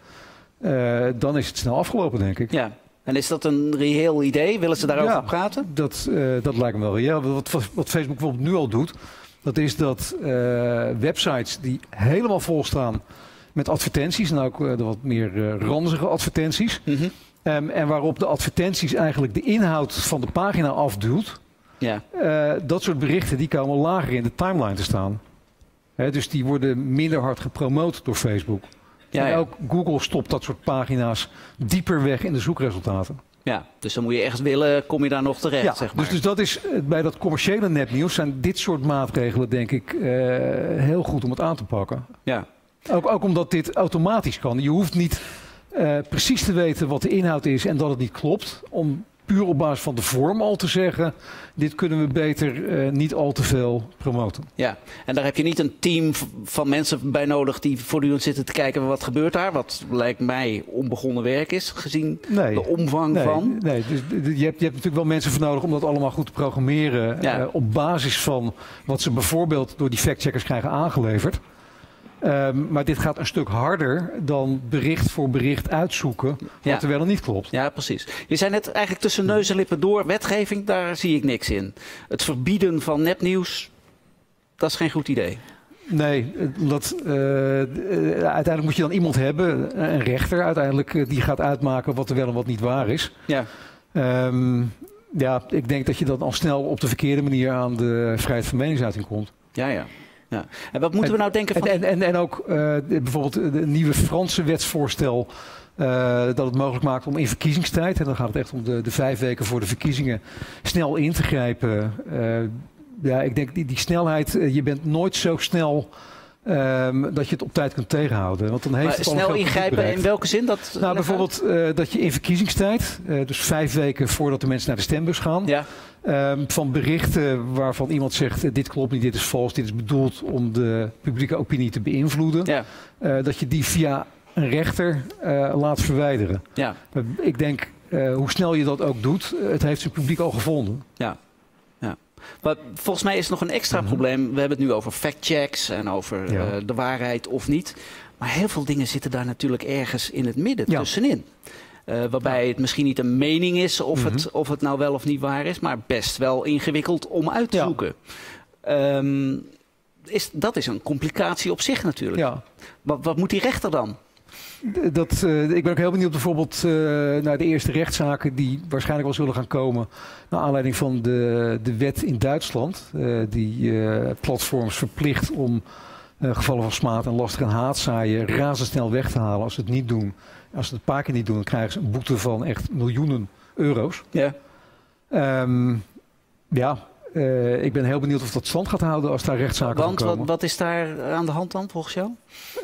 uh, dan is het snel afgelopen, denk ik. Ja. En is dat een reëel idee? Willen ze daarover ja, praten? Dat, uh, dat lijkt me wel reëel. Wat, wat, Facebook bijvoorbeeld nu al doet, dat is dat websites die helemaal vol staan met advertenties, en ook de wat meer ranzige advertenties, mm -hmm. um, en waarop de advertenties eigenlijk de inhoud van de pagina afduwt. Ja. Uh, dat soort berichten die komen lager in de timeline te staan. He, dus die worden minder hard gepromoot door Facebook. Ja, en ook Google stopt dat soort pagina's dieper weg in de zoekresultaten. Ja, dus dan moet je echt willen, kom je daar nog terecht, Ja, zeg maar. dus, dus dat is uh, bij dat commerciële nepnieuws zijn dit soort maatregelen denk ik uh, heel goed om het aan te pakken. Ja. Ook, ook omdat dit automatisch kan. Je hoeft niet uh, precies te weten wat de inhoud is en dat het niet klopt om puur op basis van de vorm al te zeggen: dit kunnen we beter uh, niet al te veel promoten. Ja, en daar heb je niet een team van mensen bij nodig die voortdurend zitten te kijken wat gebeurt daar. Wat lijkt mij onbegonnen werk is, gezien nee, de omvang nee, van. Nee, dus je hebt, je hebt natuurlijk wel mensen voor nodig om dat allemaal goed te programmeren. Ja. Uh, op basis van wat ze bijvoorbeeld door die factcheckers krijgen aangeleverd. Um, maar dit gaat een stuk harder dan bericht voor bericht uitzoeken wat Ja. er wel en niet klopt. Ja, precies. Je zei net eigenlijk tussen neus en lippen door, wetgeving, daar zie ik niks in. Het verbieden van nepnieuws, dat is geen goed idee. Nee, omdat uh, uiteindelijk moet je dan iemand hebben, een rechter uiteindelijk, die gaat uitmaken wat er wel en wat niet waar is. Ja. Um, ja, ik denk dat je dan al snel op de verkeerde manier aan de vrijheid van meningsuiting komt. Ja, ja. Ja. En wat moeten we nou denken van... En, en, en ook uh, bijvoorbeeld het nieuwe Franse wetsvoorstel... Uh, dat het mogelijk maakt om in verkiezingstijd... en dan gaat het echt om de, de vijf weken voor de verkiezingen... snel in te grijpen. Uh, ja, ik denk die, die snelheid... je bent nooit zo snel... Um, dat je het op tijd kunt tegenhouden. Want dan heeft maar het snel ingrijpen in welke zin? Dat, nou, bijvoorbeeld uh, dat je in verkiezingstijd, uh, dus vijf weken voordat de mensen naar de stembus gaan, ja. um, van berichten waarvan iemand zegt: uh, dit klopt niet, dit is vals, dit is bedoeld om de publieke opinie te beïnvloeden, ja. dat je die via een rechter laat verwijderen. Ja. ik denk, hoe snel je dat ook doet, het heeft zijn publiek al gevonden. Ja. Maar volgens mij is er nog een extra mm -hmm. probleem. We hebben het nu over factchecks en over ja. uh, de waarheid of niet. Maar heel veel dingen zitten daar natuurlijk ergens in het midden, ja. tussenin. Uh, waarbij ja. het misschien niet een mening is of, mm -hmm. het, of het nou wel of niet waar is, maar best wel ingewikkeld om uit te zoeken. Um, is, dat is een complicatie op zich natuurlijk. Wat, wat moet die rechter dan? Dat, uh, ik ben ook heel benieuwd bijvoorbeeld uh, naar de eerste rechtszaken die waarschijnlijk wel zullen gaan komen. Naar aanleiding van de, de wet in Duitsland. Uh, die platforms verplicht om gevallen van smaad en lastig en haatzaaien razendsnel weg te halen als ze het niet doen. Als ze het een paar keer niet doen, dan krijgen ze een boete van echt miljoenen euro's. Ja. Um, ja, ik ben heel benieuwd of dat stand gaat houden als daar rechtszaken Want, komen. Want wat is daar aan de hand dan volgens jou?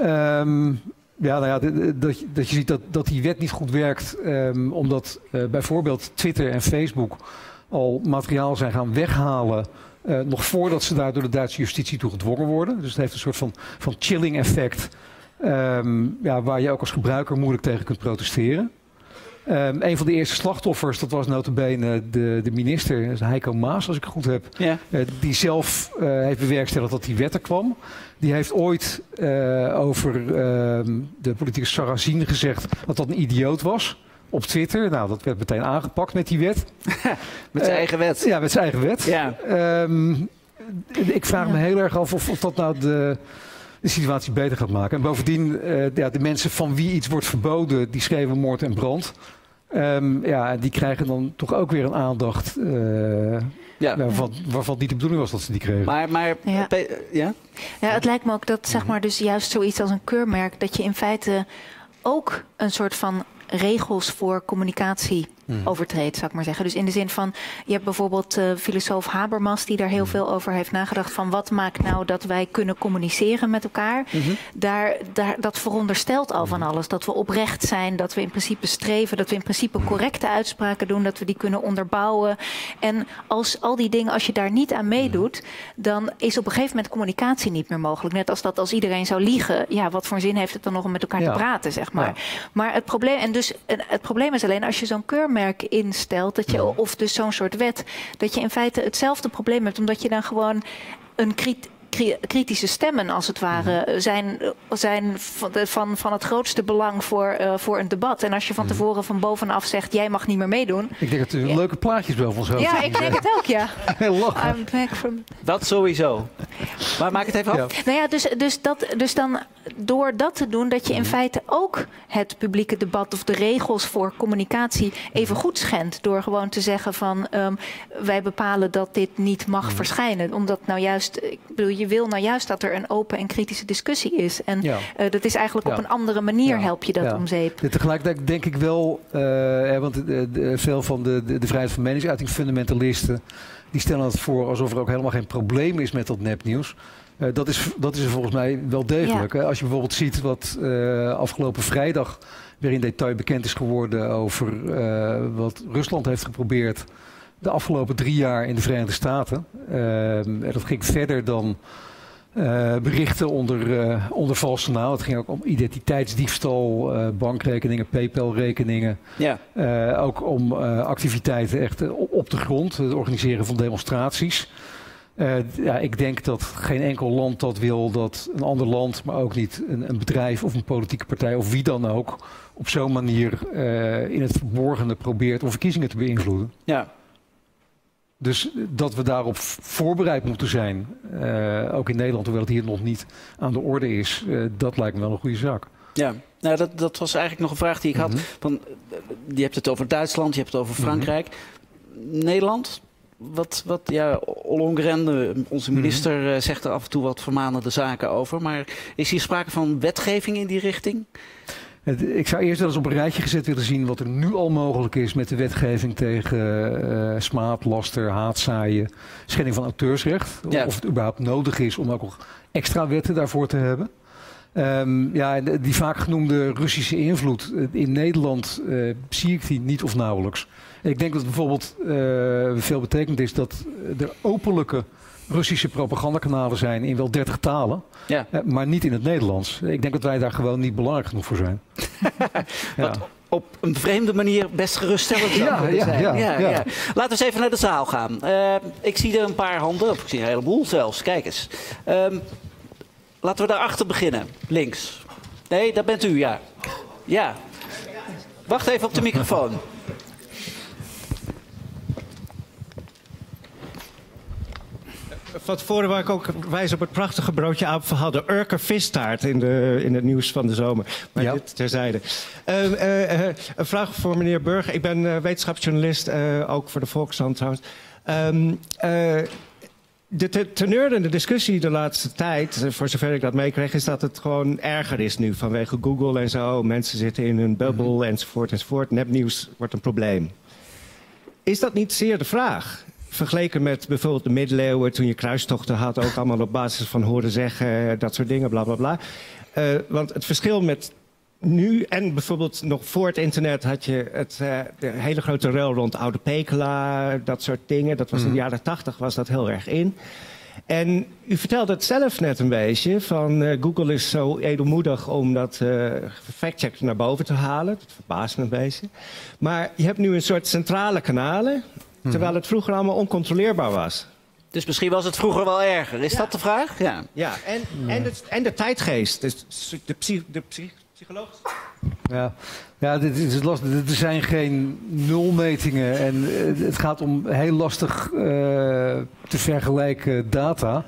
Um, ja, nou ja, dat, dat je ziet dat, dat die wet niet goed werkt, um, omdat uh, bijvoorbeeld Twitter en Facebook al materiaal zijn gaan weghalen. eh, nog voordat ze daar door de Duitse justitie toe gedwongen worden. Dus het heeft een soort van, van chilling effect. ehm, ja, waar je ook als gebruiker moeilijk tegen kunt protesteren. Ehm, een van de eerste slachtoffers, dat was notabene de, de minister, Heiko Maas, als ik het goed heb. Ja. eh, die zelf eh, heeft bewerkstelligd dat die wet er kwam. Die heeft ooit eh, over ehm, de politieke Sarrazin gezegd dat dat een idioot was. Op Twitter. Nou, dat werd meteen aangepakt met die wet. Met zijn Eh, eigen wet. Ja, met zijn eigen wet. Ja. Ehm, ik vraag me heel erg af of, of dat nou de, de situatie beter gaat maken. En bovendien, eh, ja, de mensen van wie iets wordt verboden, die schreven moord en brand. Ehm, ja, en die krijgen dan toch ook weer een aandacht. eh, Ja. waarvan, waarvan niet de bedoeling was dat ze die kregen. Maar, maar Ja. Pe- ja? Ja, het lijkt me ook dat zeg maar dus juist zoiets als een keurmerk, dat je in feite ook een soort van regels voor communicatie Mhm. overtreedt, zou ik maar zeggen. Dus in de zin van, je hebt bijvoorbeeld eh, filosoof Habermas die daar heel veel over heeft nagedacht van wat maakt nou dat wij kunnen communiceren met elkaar. daar, daar, dat veronderstelt al van alles. Dat we oprecht zijn, dat we in principe streven, dat we in principe correcte uitspraken doen, dat we die kunnen onderbouwen. En als al die dingen, als je daar niet aan meedoet, dan is op een gegeven moment communicatie niet meer mogelijk. Net als dat als iedereen zou liegen, ja, wat voor zin heeft het dan nog om met elkaar Ja. te praten, zeg maar. Maar het probleem, en dus het probleem is alleen als je zo'n keurmerk instelt, dat je, of dus zo'n soort wet, dat je in feite hetzelfde probleem hebt, omdat je dan gewoon een krit- kri- kritische stemmen, als het ware, zijn, zijn van, de- van, van het grootste belang voor, eh, voor een debat. En als je van tevoren van bovenaf zegt, jij mag niet meer meedoen. Ik denk dat er leuke plaatjes wel van zo. Ja, ik denk het ook, ja. Heel lachen. I'm back from Dat sowieso. Maar maak het even af. nou ja, dus, dus, dat, dus dan door dat te doen, dat je in feite ook het publieke debat of de regels voor communicatie even goed schendt. Door gewoon te zeggen van ehm, wij bepalen dat dit niet mag verschijnen. Omdat nou juist, ik bedoel, je wil nou juist dat er een open en kritische discussie is. En Ja. eh, dat is eigenlijk op een andere manier Ja. help je dat Ja. om zeep. Tegelijkertijd denk ik wel, eh, hè, want de- veel van de, de, de vrijheid van meningsuiting fundamentalisten, die stellen het voor alsof er ook helemaal geen probleem is met dat nepnieuws. Eh, dat, is, dat is er volgens mij wel degelijk. hè. Als je bijvoorbeeld ziet wat eh, afgelopen vrijdag weer in detail bekend is geworden over eh, wat Rusland heeft geprobeerd de afgelopen drie jaar in de Verenigde Staten. Eh, en dat ging verder dan eh, berichten onder, eh, onder valse naam. Het ging ook om identiteitsdiefstal, eh, bankrekeningen, PayPal-rekeningen. Ja. Ook om activiteiten echt op- de grond, het organiseren van demonstraties. Ja, ik denk dat geen enkel land dat wil dat een ander land, maar ook niet een, een bedrijf of een politieke partij of wie dan ook, op zo'n manier in het verborgene probeert om verkiezingen te beïnvloeden. Ja. Dus dat we daarop voorbereid moeten zijn, eh, ook in Nederland, hoewel het hier nog niet aan de orde is, eh, dat lijkt me wel een goede zaak. Ja, nou, dat, dat was eigenlijk nog een vraag die ik had. Van, eh, je hebt het over Duitsland, je hebt het over Frankrijk. Nederland? Wat, wat, ja, Ollongren, onze minister, eh, zegt er af en toe wat vermanende zaken over. Maar is hier sprake van wetgeving in die richting? Het- Ik zou eerst wel eens op een rijtje gezet willen zien wat er nu al mogelijk is met de wetgeving tegen eh smaad, laster, haatzaaien, schending van auteursrecht. Ja. Of het überhaupt nodig is om ook nog extra wetten daarvoor te hebben. Ehm, ja, die vaak genoemde Russische invloed eh, in Nederland eh, zie ik die niet of nauwelijks. Ik denk dat het bijvoorbeeld veel betekend is dat er openlijke Russische propagandakanalen zijn in wel 30 talen, Ja. eh, maar niet in het Nederlands. Ik denk dat wij daar gewoon niet belangrijk genoeg voor zijn. ja. Op een vreemde manier best geruststellend Ja, ja, zijn. ja, ja. Laten we eens even naar de zaal gaan. Eh, ik zie er een paar handen, of ik zie een heleboel zelfs. Kijk eens. Ehm, laten we daarachter beginnen. Links. Nee, dat bent u, ja. Ja. Wacht even op de microfoon. Van tevoren waar ik ook wijs op het prachtige broodje aap. De Urker vistaart in, de, in het nieuws van de zomer. Maar dit terzijde. Ehm, eh, eh, een vraag voor meneer Burger. Ik ben eh, wetenschapsjournalist, ook voor de Volkshand trouwens. Ehm, eh, de te- teneur in de discussie de laatste tijd, voor zover ik dat meekreeg, is dat het gewoon erger is nu vanwege Google en zo. Mensen zitten in hun bubbel enzovoort enzovoort. Nepnieuws wordt een probleem. Is dat niet zeer de vraag? Vergeleken met bijvoorbeeld de middeleeuwen, toen je kruistochten had, ook allemaal op basis van horen zeggen, dat soort dingen, bla bla bla. Eh, want het verschil met nu en bijvoorbeeld nog voor het internet had je het, uh, de hele grote rel rond Oude Pekela, dat soort dingen. Dat was in de Mhm. jaren tachtig was dat heel erg in. En u vertelde het zelf net een beetje, van eh, Google is zo edelmoedig om dat uh, factcheck naar boven te halen. Dat verbaast me een beetje. Maar je hebt nu een soort centrale kanalen, terwijl het vroeger allemaal oncontroleerbaar was. Dus misschien was het vroeger wel erger. Is dat de vraag? Ja. Ja, en, en, de, en de tijdgeest, dus de, psy, de psy, psychologische... Ja, ja dit is lastig. Er zijn geen nulmetingen en eh, het gaat om heel lastig uh, te vergelijken data.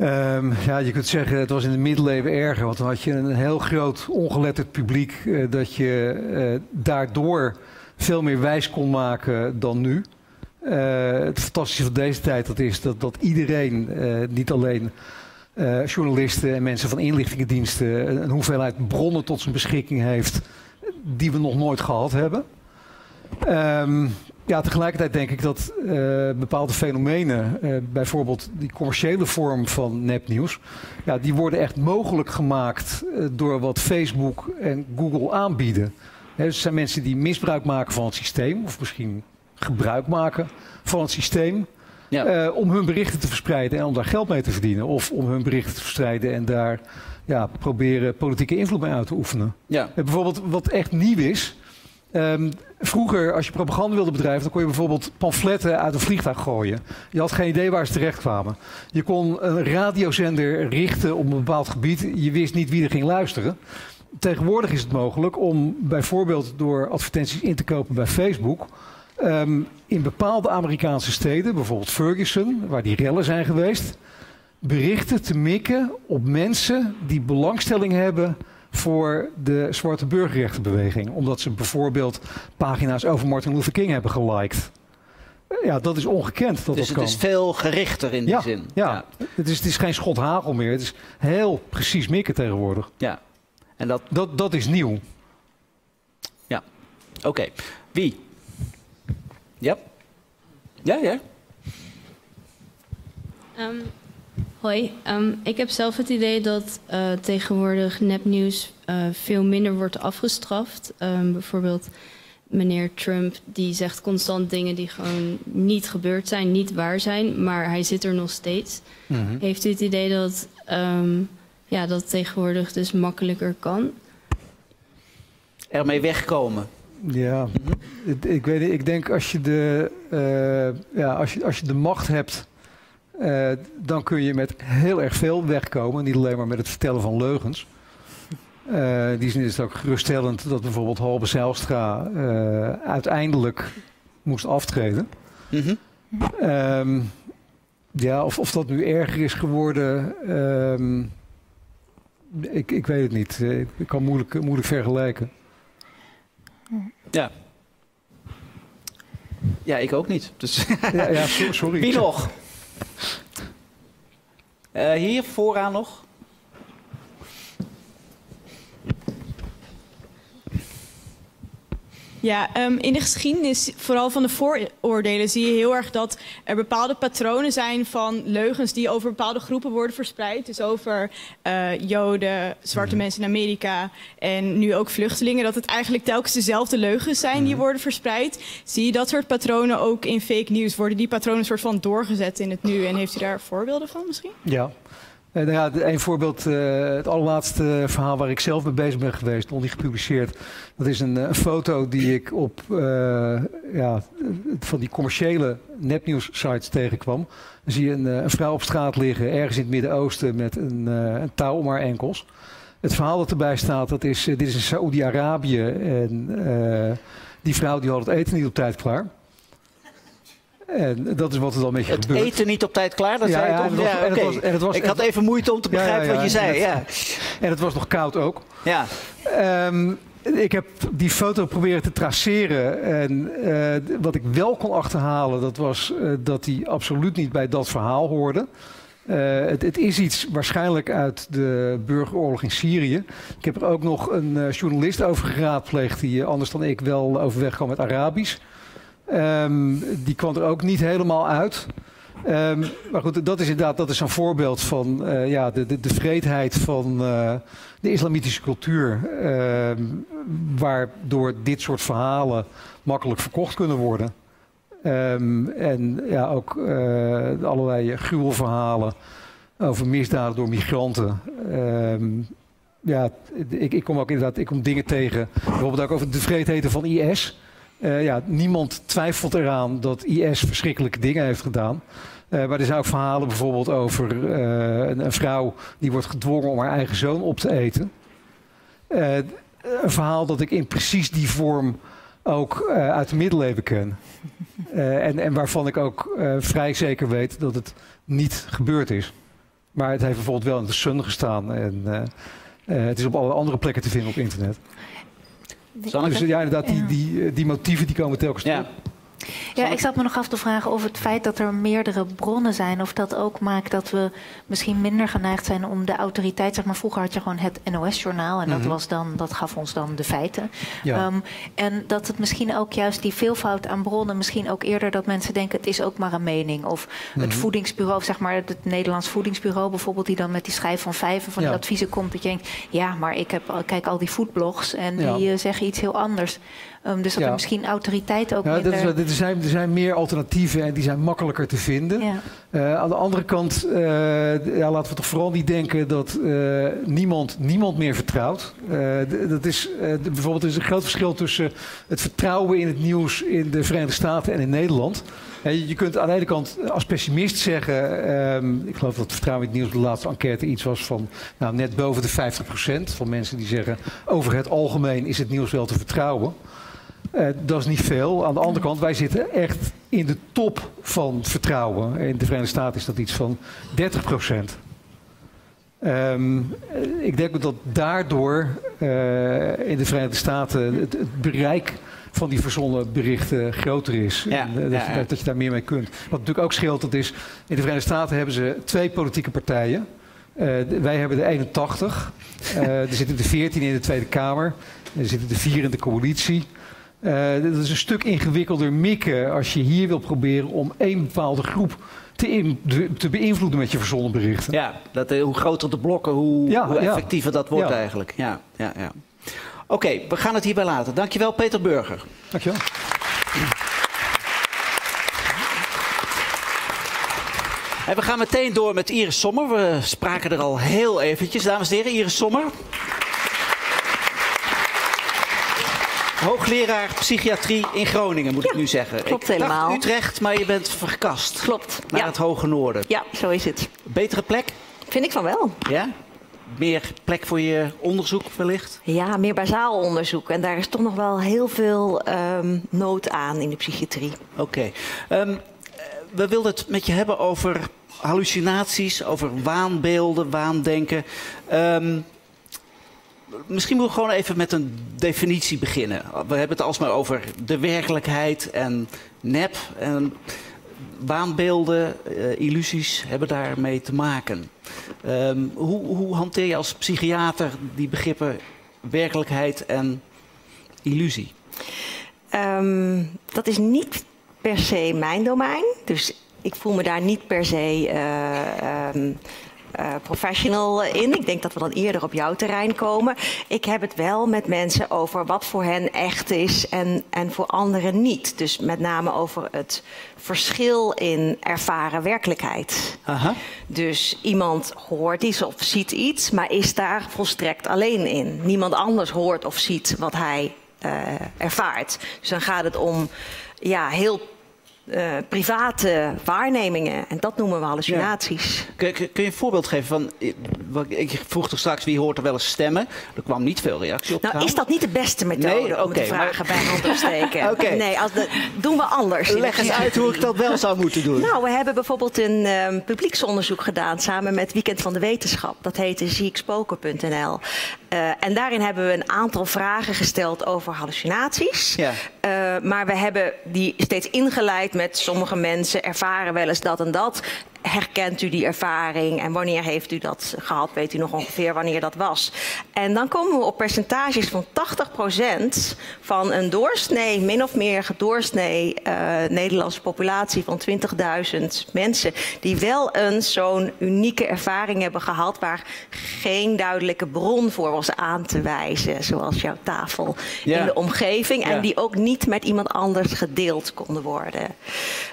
Um, ja, je kunt zeggen het was in de middeleeuwen erger, want dan had je een heel groot ongeletterd publiek uh, dat je uh, daardoor veel meer wijs kon maken dan nu. het fantastische van deze tijd dat is dat, dat iedereen, niet alleen uh, journalisten en mensen van inlichtingendiensten een, een hoeveelheid bronnen tot zijn beschikking heeft die we nog nooit gehad hebben. Um, ja, tegelijkertijd denk ik dat bepaalde fenomenen, bijvoorbeeld die commerciële vorm van nepnieuws, ja, die worden echt mogelijk gemaakt door wat Facebook en Google aanbieden. He, dus er zijn mensen die misbruik maken van het systeem, of misschien gebruik maken van het systeem. Ja. Uh, om hun berichten te verspreiden en om daar geld mee te verdienen. Of om hun berichten te verspreiden en daar ja, proberen politieke invloed mee uit te oefenen. Ja. Uh, bijvoorbeeld wat echt nieuw is. Um, vroeger, als je propaganda wilde bedrijven, dan kon je bijvoorbeeld pamfletten uit een vliegtuig gooien. Je had geen idee waar ze terecht kwamen. Je kon een radiozender richten op een bepaald gebied. Je wist niet wie er ging luisteren. Tegenwoordig is het mogelijk om bijvoorbeeld door advertenties in te kopen bij Facebook. Um, in bepaalde Amerikaanse steden, bijvoorbeeld Ferguson, waar die rellen zijn geweest, berichten te mikken op mensen die belangstelling hebben voor de zwarte burgerrechtenbeweging. Omdat ze bijvoorbeeld pagina's over Martin Luther King hebben geliked. Ja, dat is ongekend. Dat dus dat het kan. is veel gerichter in die ja, zin. Ja, ja. Het, is, het is geen schot hagel meer. Het is heel precies mikken tegenwoordig. Ja. En dat... Dat, dat is nieuw. Ja. Oké. Okay. Wie? Ja. Ja, ja. Um, hoi, um, ik heb zelf het idee dat uh, tegenwoordig nepnieuws uh, veel minder wordt afgestraft. Um, bijvoorbeeld meneer Trump die zegt constant dingen die gewoon niet gebeurd zijn, niet waar zijn, maar hij zit er nog steeds. Mm -hmm. Heeft u het idee dat ja, dat tegenwoordig dus makkelijker kan? Ermee wegkomen. Ja, ik, weet niet. Ik denk als je de, uh, ja, als je, als je de macht hebt, uh, dan kun je met heel erg veel wegkomen. Niet alleen maar met het vertellen van leugens. Uh, in die zin is het ook geruststellend dat bijvoorbeeld Halbe Zijlstra uiteindelijk moest aftreden. Mm -hmm. um, ja, of, of dat nu erger is geworden, um, ik, ik weet het niet. Ik kan moeilijk, moeilijk vergelijken. Ja. Ja, ik ook niet. Dus ja, ja, sorry. Wie nog? Uh, hier vooraan nog. Ja, um, in de geschiedenis, vooral van de vooroordelen, zie je heel erg dat er bepaalde patronen zijn van leugens die over bepaalde groepen worden verspreid. Dus over uh, Joden, zwarte mm. mensen in Amerika en nu ook vluchtelingen. Dat het eigenlijk telkens dezelfde leugens zijn die worden verspreid. Zie je dat soort patronen ook in fake news? Worden die patronen soort van doorgezet in het nu? En heeft u daar voorbeelden van misschien? Ja. Uh, nou ja, een voorbeeld, uh, het allerlaatste verhaal waar ik zelf mee bezig ben geweest, nog niet gepubliceerd. Dat is een, een foto die ik op ja, van die commerciële nepnieuws sites tegenkwam. Dan zie je een, een, vrouw op straat liggen, ergens in het Midden-Oosten, met een, een, touw om haar enkels. Het verhaal dat erbij staat, dat is, dit is in Saoedi-Arabië en die vrouw die had het eten niet op tijd klaar. En dat is wat er dan een beetje het gebeurt. eten niet op tijd klaar, dat ja, zei je toch? Ja, en was, en het was, Ik had even moeite om te begrijpen ja, wat je zei. En ja. het, en het was nog koud ook. Ja. Um, ik heb die foto proberen te traceren. En uh, wat ik wel kon achterhalen, dat was uh, dat hij absoluut niet bij dat verhaal hoorde. Uh, het, het, is iets waarschijnlijk uit de burgeroorlog in Syrië. Ik heb er ook nog een journalist over geraadpleegd die anders dan ik wel overweg kwam met Arabisch. Um, die kwam er ook niet helemaal uit. Ehm, maar goed, dat is inderdaad dat is een voorbeeld van eh, ja, de, de, van uh, de islamitische cultuur. Uh, waardoor dit soort verhalen makkelijk verkocht kunnen worden. En ja, ook uh, allerlei gruwelverhalen over misdaden door migranten. Ja, ik, ik, kom ook inderdaad ik kom dingen tegen. Bijvoorbeeld ook over de vreedheden van IS. Uh, ja, niemand twijfelt eraan dat IS verschrikkelijke dingen heeft gedaan. Uh, maar er zijn ook verhalen bijvoorbeeld over een, een, vrouw die wordt gedwongen om haar eigen zoon op te eten. een verhaal dat ik in precies die vorm ook uit de middeleeuwen ken. en, en, waarvan ik ook vrij zeker weet dat het niet gebeurd is. Maar het heeft bijvoorbeeld wel in de Sun gestaan. En het is op alle andere plekken te vinden op internet. Dus ja, inderdaad, die, die, die motieven die komen telkens terug. Ja, ik zat me nog af te vragen of het feit dat er meerdere bronnen zijn, of dat ook maakt dat we misschien minder geneigd zijn om de autoriteit. Zeg maar, vroeger had je gewoon het NOS-journaal en dat, Mhm. was dan, dat gaf ons dan de feiten. Ja. Ehm, en dat het misschien ook juist die veelvoud aan bronnen, misschien ook eerder dat mensen denken het is ook maar een mening. Of het Mhm. voedingsbureau, zeg maar het Nederlands voedingsbureau bijvoorbeeld, die dan met die schijf van vijf en van Ja. die adviezen komt. Dat je denkt, ja, maar ik heb, kijk al die foodblogs en Ja. die eh, zeggen iets heel anders. Ehm, dus dat er misschien autoriteit ook Ja, minder... is, er, zijn, er zijn meer alternatieven en die zijn makkelijker te vinden. Ja. Eh, aan de andere kant, eh, ja, laten we toch vooral niet denken dat eh, niemand, niemand meer vertrouwt. Dat is, bijvoorbeeld, er is een groot verschil tussen het vertrouwen in het nieuws in de Verenigde Staten en in Nederland. Je- je kunt aan de ene kant als pessimist zeggen, ehm, ik geloof dat het vertrouwen in het nieuws de laatste enquête iets was van nou, net boven de 50% van mensen die zeggen over het algemeen is het nieuws wel te vertrouwen. Eh, dat is niet veel. Aan de andere kant, wij zitten echt in de top van vertrouwen. In de Verenigde Staten is dat iets van 30 procent. Ehm, eh, ik denk dat daardoor eh, in de Verenigde Staten het, het bereik van die verzonnen berichten groter is. Ja, En, dat, ja, je, ja. dat je daar meer mee kunt. Wat natuurlijk ook scheelt, dat is in de Verenigde Staten hebben ze twee politieke partijen. De- wij hebben de 81. Eh, er zitten de 14 in de Tweede Kamer. Er zitten de vier in de coalitie. Eh, dat is een stuk ingewikkelder mikken als je hier wil proberen om één bepaalde groep te, in- te beïnvloeden met je verzonnen berichten. Ja, dat, eh, hoe groter de blokken, hoe, Ja, hoe ja. effectiever dat wordt Ja. eigenlijk. Ja, ja, ja. Oké, we gaan het hierbij laten. Dankjewel, Peter Burger. Dankjewel. En we gaan meteen door met Iris Sommer. We spraken er al heel eventjes. Dames en heren, Iris Sommer. Hoogleraar psychiatrie in Groningen, moet ik nu zeggen. klopt ik dacht helemaal. Utrecht, maar je bent verkast. Klopt. Naar ja. het hoge noorden. Ja, zo is het. Betere plek? Vind ik van wel. Ja? Meer plek voor je onderzoek wellicht? Ja, meer bazaal onderzoek. En daar is toch nog wel heel veel ehm, nood aan in de psychiatrie. Oké. Ehm, eh, we wilden het met je hebben over hallucinaties, over waanbeelden, waandenken. Ehm, misschien moeten we gewoon even met een definitie beginnen. We hebben het alsmaar over de werkelijkheid en nep. En waanbeelden, eh, illusies hebben daarmee te maken. Ehm, hoe, hoe hanteer je als psychiater die begrippen werkelijkheid en illusie? Ehm, dat is niet per se mijn domein. Dus ik voel me daar niet per se eh, ehm, eh, professional in. Ik denk dat we dan eerder op jouw terrein komen. Ik heb het wel met mensen over wat voor hen echt is en, en voor anderen niet. Dus met name over het verschil in ervaren werkelijkheid. Aha. Dus iemand hoort iets of ziet iets, maar is daar volstrekt alleen in. Niemand anders hoort of ziet wat hij eh, ervaart. Dus dan gaat het om ja, heel eh, private waarnemingen. En dat noemen we hallucinaties. Kun, kun- kun je een voorbeeld geven van. eh, Ik vroeg er straks wie hoort er wel eens stemmen. Er kwam niet veel reactie op. Nou, is dat niet de beste methode Nee, om de vragen maar- bij hand te steken? Nee, als de, doen we anders. Leg eens uit hoe ik dat wel zou moeten doen. Nou, we hebben bijvoorbeeld een ehm, publieksonderzoek gedaan samen met Weekend van de Wetenschap. Dat heette ziekspoken.nl. Eh, en daarin hebben we een aantal vragen gesteld over hallucinaties. Ja. Maar we hebben die steeds ingeleid met sommige mensen ervaren wel eens dat en dat. Herkent u die ervaring en wanneer heeft u dat gehad? Weet u nog ongeveer wanneer dat was? En dan komen we op percentages van 80% van een doorsnee, min of meer doorsnee uh, Nederlandse populatie van 20.000 mensen, die wel een zo'n unieke ervaring hebben gehad waar geen duidelijke bron voor was aan te wijzen, zoals jouw tafel in de omgeving, en die ook niet met iemand anders gedeeld konden worden.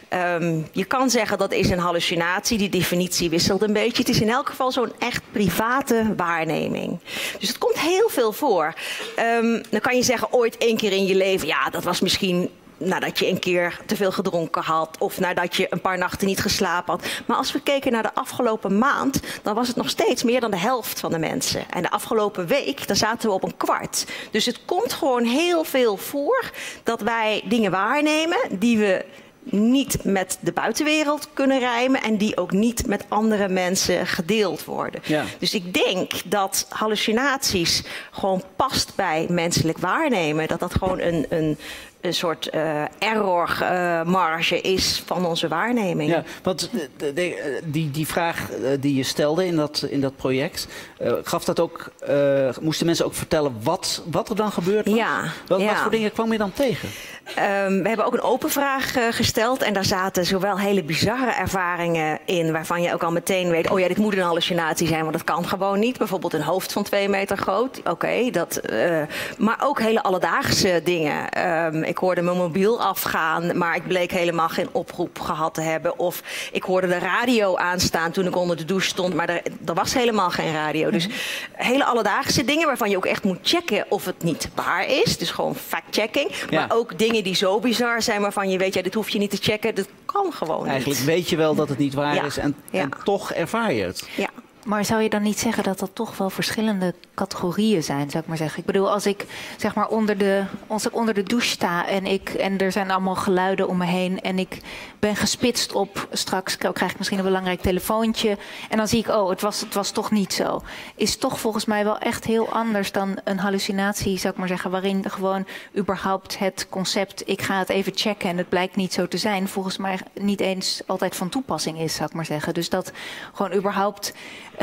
Ehm, je kan zeggen dat is een hallucinatie. Die definitie wisselt een beetje. Het is in elk geval zo'n echt private waarneming. Dus het komt heel veel voor. Ehm, dan kan je zeggen ooit één keer in je leven. Ja, dat was misschien nadat je een keer te veel gedronken had. Of nadat je een paar nachten niet geslapen had. Maar als we keken naar de afgelopen maand. Dan was het nog steeds meer dan de helft van de mensen. En de afgelopen week, dan zaten we op een kwart. Dus het komt gewoon heel veel voor dat wij dingen waarnemen die we niet met de buitenwereld kunnen rijmen en die ook niet met andere mensen gedeeld worden. Ja. Dus ik denk dat hallucinaties gewoon past bij menselijk waarnemen. Dat dat gewoon een, een, een soort eh errormarge is van onze waarneming. Ja, want eh, de- de- eh, die, die vraag eh, die je stelde in dat, in dat project, eh, gaf dat ook, eh, moesten mensen ook vertellen wat, wat er dan gebeurd was? Ja, Wat, voor dingen kwam je dan tegen? Ehm, we hebben ook een open vraag eh, gesteld. En daar zaten zowel hele bizarre ervaringen in. waarvan je ook al meteen weet. oh ja, dit moet een hallucinatie zijn, want dat kan gewoon niet. Bijvoorbeeld een hoofd van twee meter groot. Oké, dat. eh, maar ook hele alledaagse dingen. Ehm, ik hoorde mijn mobiel afgaan, maar ik bleek helemaal geen oproep gehad te hebben. Of ik hoorde de radio aanstaan toen ik onder de douche stond, maar er, er was helemaal geen radio. Dus hele alledaagse dingen waarvan je ook echt moet checken of het niet waar is. Dus gewoon fact-checking. Ja. Maar ook dingen die zo bizar zijn waarvan je weet, ja, dit hoef je niet te checken. Dat kan gewoon Eigenlijk niet. weet je wel dat het niet waar Ja, is en, en toch ervaar je het. Ja. Maar zou je dan niet zeggen dat dat toch wel verschillende categorieën zijn, zou ik maar zeggen? Ik bedoel, als ik zeg maar onder de, als ik onder de douche sta en, ik, en er zijn allemaal geluiden om me heen en ik ben gespitst op straks krijg ik misschien een belangrijk telefoontje en dan zie ik, oh, het was, het was toch niet zo. Is toch volgens mij wel echt heel anders dan een hallucinatie, zou ik maar zeggen, waarin gewoon überhaupt het concept, ik ga het even checken en het blijkt niet zo te zijn, volgens mij niet eens altijd van toepassing is, zou ik maar zeggen. Dus dat gewoon überhaupt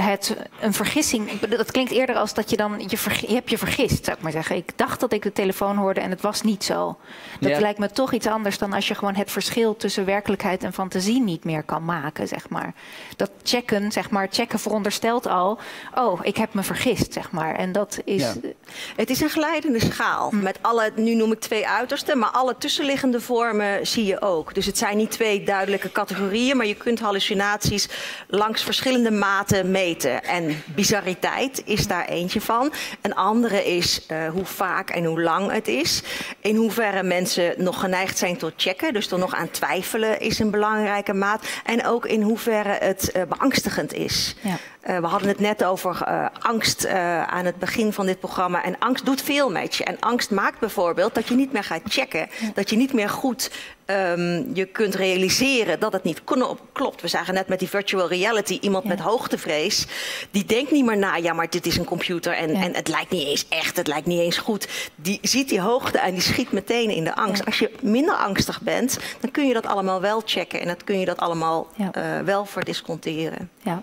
het een vergissing. Dat klinkt eerder als dat je dan je, je hebt je vergist, zou ik maar zeggen. Ik dacht dat ik de telefoon hoorde en het was niet zo. Dat Ja. lijkt me toch iets anders dan als je gewoon het verschil tussen werkelijkheid en fantasie niet meer kan maken, zeg maar. Dat checken, zeg maar, checken veronderstelt al, oh, ik heb me vergist, zeg maar. En dat is. Ja. Het is een glijdende schaal. Met alle, nu noem ik twee uitersten, maar alle tussenliggende vormen zie je ook. Dus het zijn niet twee duidelijke categorieën, maar je kunt hallucinaties langs verschillende maten En bizarriteit is daar eentje van. Een andere is eh, hoe vaak en hoe lang het is. In hoeverre mensen nog geneigd zijn tot checken, dus er nog aan twijfelen, is een belangrijke maat. En ook in hoeverre het eh, beangstigend is. Ja. Eh, we hadden het net over angst aan het begin van dit programma. En angst doet veel met je. En angst maakt bijvoorbeeld dat je niet meer gaat checken. Dat je niet meer goed ehm, je kunt realiseren dat het niet klopt. We zagen net met die virtual reality iemand met hoogtevrees. Die denkt niet meer na, ja, maar dit is een computer en, en het lijkt niet eens echt, het lijkt niet eens goed. Die ziet die hoogte en die schiet meteen in de angst. Als je minder angstig bent, dan kun je dat allemaal wel checken. En dan kun je dat allemaal eh, wel verdisconteren. Ja.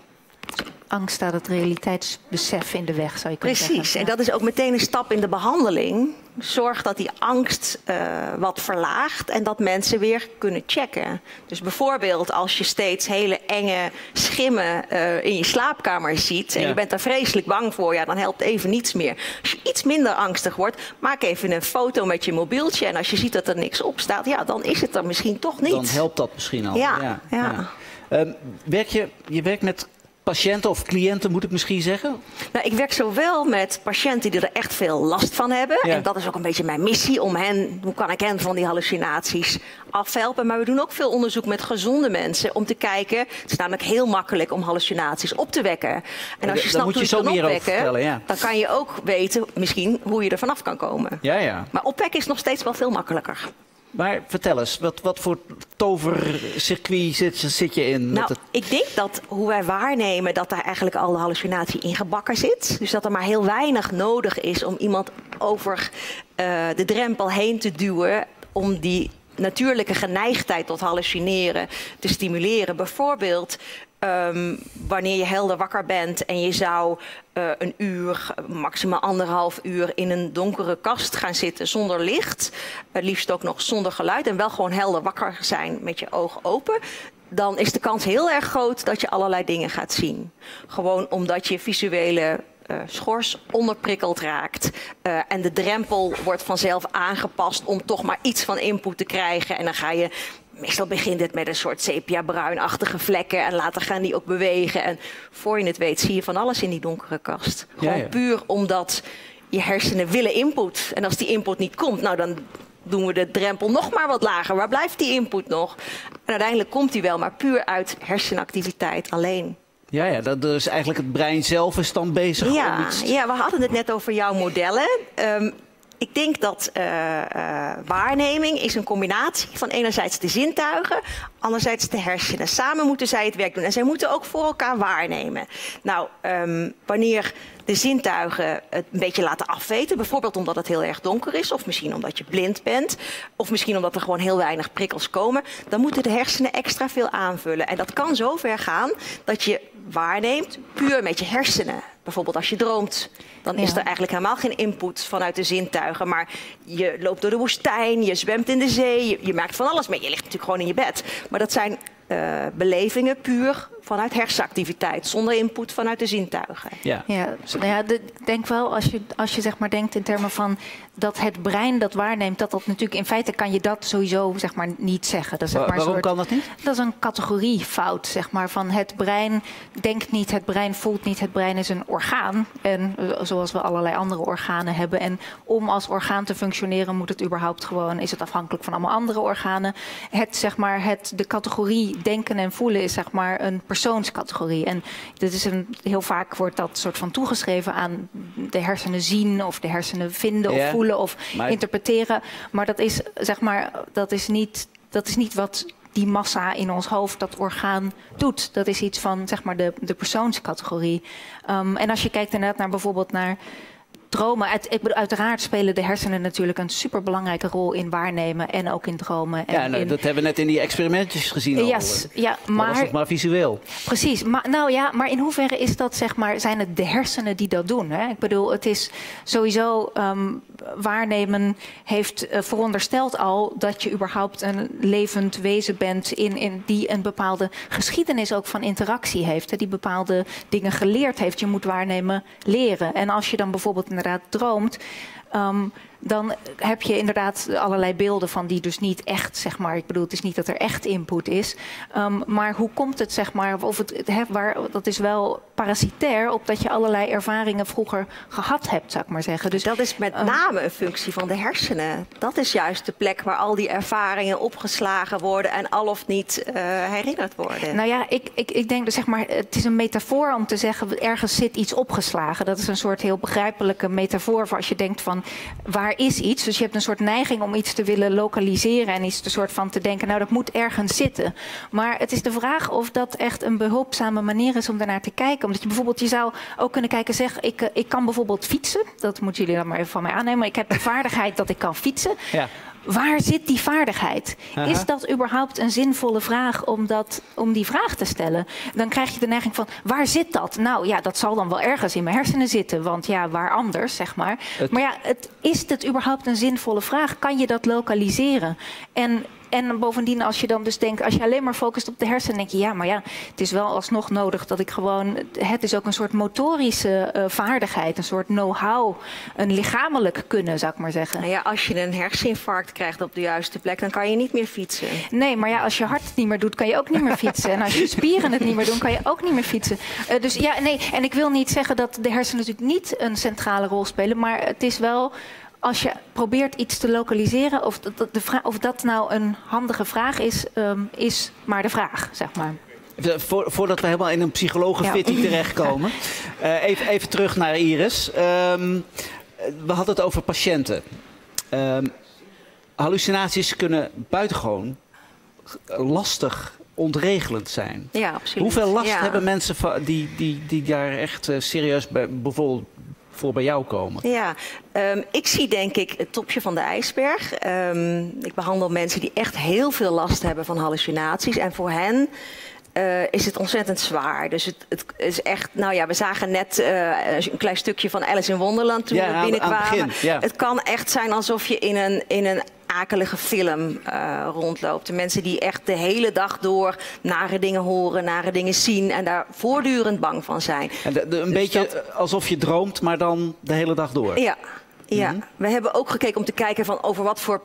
Angst staat het realiteitsbesef in de weg, zou je kunnen zeggen. Precies, en dat is ook meteen een stap in de behandeling. Zorg dat die angst eh, wat verlaagt en dat mensen weer kunnen checken. Dus bijvoorbeeld als je steeds hele enge schimmen eh, in je slaapkamer ziet en Ja. je bent daar vreselijk bang voor, ja, dan helpt even niets meer. Als je iets minder angstig wordt, maak even een foto met je mobieltje en als je ziet dat er niks op staat, ja, dan is het er misschien toch niet. Dan helpt dat misschien al. Ja, ja. Ehm, werk je, je werkt met patiënten of cliënten, moet ik misschien zeggen? Nou, ik werk zowel met patiënten die er echt veel last van hebben. Ja. En dat is ook een beetje mijn missie om hen, hoe kan ik hen van die hallucinaties afhelpen. Maar we doen ook veel onderzoek met gezonde mensen om te kijken. Het is namelijk heel makkelijk om hallucinaties op te wekken. En als je snapt hoe je zo kan meer opwekken, ja. dan kan je ook weten misschien hoe je er vanaf kan komen. Ja, ja. Maar opwekken is nog steeds wel veel makkelijker. Maar vertel eens, wat, wat voor tovercircuit zit, zit je in? Nou, het- ik denk dat hoe wij waarnemen dat daar eigenlijk al de hallucinatie ingebakken zit. Dus dat er maar heel weinig nodig is om iemand over eh, de drempel heen te duwen om die natuurlijke geneigdheid tot hallucineren te stimuleren. Bijvoorbeeld ehm, wanneer je helder wakker bent en je zou eh, een uur, maximaal anderhalf uur in een donkere kast gaan zitten zonder licht, het liefst ook nog zonder geluid en wel gewoon helder wakker zijn met je ogen open, dan is de kans heel erg groot dat je allerlei dingen gaat zien. Gewoon omdat je visuele uh, schors onderprikkeld raakt. Uh, en de drempel wordt vanzelf aangepast om toch maar iets van input te krijgen. En dan ga je. Meestal begint het met een soort sepia-bruinachtige vlekken. En later gaan die ook bewegen. En voor je het weet zie je van alles in die donkere kast. Gewoon ja, ja. puur omdat je hersenen willen input. En als die input niet komt, nou dan doen we de drempel nog maar wat lager. Waar blijft die input nog? En uiteindelijk komt die wel, maar puur uit hersenactiviteit alleen. Ja, ja, dat is eigenlijk het brein zelf is dan bezig ja, om iets... Ja, we hadden het net over jouw modellen. Um, ik denk dat uh, uh, waarneming is een combinatie van enerzijds de zintuigen, anderzijds de hersenen. Samen moeten zij het werk doen en zij moeten ook voor elkaar waarnemen. Nou, um, wanneer de zintuigen het een beetje laten afweten, bijvoorbeeld omdat het heel erg donker is, of misschien omdat je blind bent, of misschien omdat er gewoon heel weinig prikkels komen, dan moeten de hersenen extra veel aanvullen. En dat kan zo ver gaan dat je waarneemt puur met je hersenen. Bijvoorbeeld als je droomt, dan is er eigenlijk helemaal geen input vanuit de zintuigen. Maar je loopt door de woestijn, je zwemt in de zee, je, je maakt van alles mee. Je ligt natuurlijk gewoon in je bed. Maar dat zijn uh, belevingen puur vanuit hersenactiviteit, zonder input vanuit de zintuigen. Ja, ja, nou ja de, denk wel als je, als je zeg maar denkt in termen van dat het brein dat waarneemt, dat dat natuurlijk in feite kan je dat sowieso zeg maar niet zeggen. Dat is, zeg maar, Waarom soort, kan dat niet? Dat is een categoriefout, zeg maar, van het brein denkt niet, het brein voelt niet, het brein is een orgaan. En zoals we allerlei andere organen hebben. En om als orgaan te functioneren moet het überhaupt gewoon, is het afhankelijk van allemaal andere organen. Het, zeg maar, het, de categorie denken en voelen is zeg maar een persoonscategorie. En dit is een, heel vaak wordt dat soort van toegeschreven aan de hersenen zien of de hersenen vinden of Ja, voelen of maar- interpreteren. Maar dat is zeg maar, dat is niet, dat is niet wat die massa in ons hoofd, dat orgaan, doet. Dat is iets van zeg maar de, de persoonscategorie. Um, en als je kijkt inderdaad naar bijvoorbeeld naar dromen. Uit, ik bedoel, uiteraard spelen de hersenen natuurlijk een superbelangrijke rol in waarnemen en ook in dromen. En Ja, nou, in, dat hebben we net in die experimentjes gezien. al. Ja, Dat was maar- nog maar visueel. Precies, maar, nou ja, maar in hoeverre is dat, zeg maar, zijn het de hersenen die dat doen? Hè? Ik bedoel, het is sowieso ehm, waarnemen heeft eh, verondersteld al dat je überhaupt een levend wezen bent in, in die een bepaalde geschiedenis ook van interactie heeft, hè, die bepaalde dingen geleerd heeft. Je moet waarnemen leren. En als je dan bijvoorbeeld inderdaad droomt. ehm, dan heb je inderdaad allerlei beelden van die dus niet echt, zeg maar. Ik bedoel, het is niet dat er echt input is. Ehm, maar hoe komt het, zeg maar, of het, waar, dat is wel parasitair op dat je allerlei ervaringen vroeger gehad hebt, zou ik maar zeggen. Dus dat is met name een functie van de hersenen. Dat is juist de plek waar al die ervaringen opgeslagen worden en al of niet eh, herinnerd worden. Nou ja, ik, ik, ik denk, dus, zeg maar, het is een metafoor om te zeggen, ergens zit iets opgeslagen. Dat is een soort heel begrijpelijke metafoor voor als je denkt van, waar is iets? Dus je hebt een soort neiging om iets te willen lokaliseren en iets te soort van te denken, nou dat moet ergens zitten. Maar het is de vraag of dat echt een behulpzame manier is om daarnaar te kijken. Omdat je bijvoorbeeld, je zou ook kunnen kijken, zeg, ik, eh, ik kan bijvoorbeeld fietsen. Dat moeten jullie dan maar even van mij aannemen. Ik heb de vaardigheid dat ik kan fietsen. Ja. Waar zit die vaardigheid? Aha. Is dat überhaupt een zinvolle vraag om, dat, om die vraag te stellen? Dan krijg je de neiging van, waar zit dat? Nou ja, dat zal dan wel ergens in mijn hersenen zitten. Want ja, waar anders, zeg maar. Het- Maar ja, het, is het überhaupt een zinvolle vraag? Kan je dat lokaliseren? En... En bovendien, als je dan dus denkt, als je alleen maar focust op de hersenen, denk je, ja, maar ja, het is wel alsnog nodig dat ik gewoon, het is ook een soort motorische eh, vaardigheid, een soort know-how, een lichamelijk kunnen, zou ik maar zeggen. Nou ja, als je een herseninfarct krijgt op de juiste plek, dan kan je niet meer fietsen. Nee, maar ja, als je hart het niet meer doet, kan je ook niet meer fietsen. En als je spieren het niet meer doen, kan je ook niet meer fietsen. Eh, dus ja, nee, en ik wil niet zeggen dat de hersenen natuurlijk niet een centrale rol spelen, maar het is wel. Als je probeert iets te lokaliseren, of dat, de vraag, of dat nou een handige vraag is, ehm, is maar de vraag, zeg maar. Voor- voordat we helemaal in een psychologenfitty Ja. terechtkomen. Eh, even, even terug naar Iris. Ehm, we hadden het over patiënten. Ehm, hallucinaties kunnen buitengewoon lastig ontregelend zijn. Ja, absoluut. Hoeveel last Ja. hebben mensen die, die, die daar echt eh, serieus bij, bijvoorbeeld voor bij jou komen? Ja, ehm, ik zie denk ik het topje van de ijsberg. Ehm, ik behandel mensen die echt heel veel last hebben van hallucinaties. En voor hen eh, is het ontzettend zwaar. Dus het, het is echt, nou ja, we zagen net eh, een klein stukje van Alice in Wonderland toen Ja, we het binnenkwamen. begin, ja. Het kan echt zijn alsof je in een, in een akelige film eh, rondloopt. De mensen die echt de hele dag door nare dingen horen, nare dingen zien en daar voortdurend bang van zijn. En de- de- een Dus beetje dat- alsof je droomt, maar dan de hele dag door. Ja, ja. Mhm. we hebben ook gekeken om te kijken van over wat voor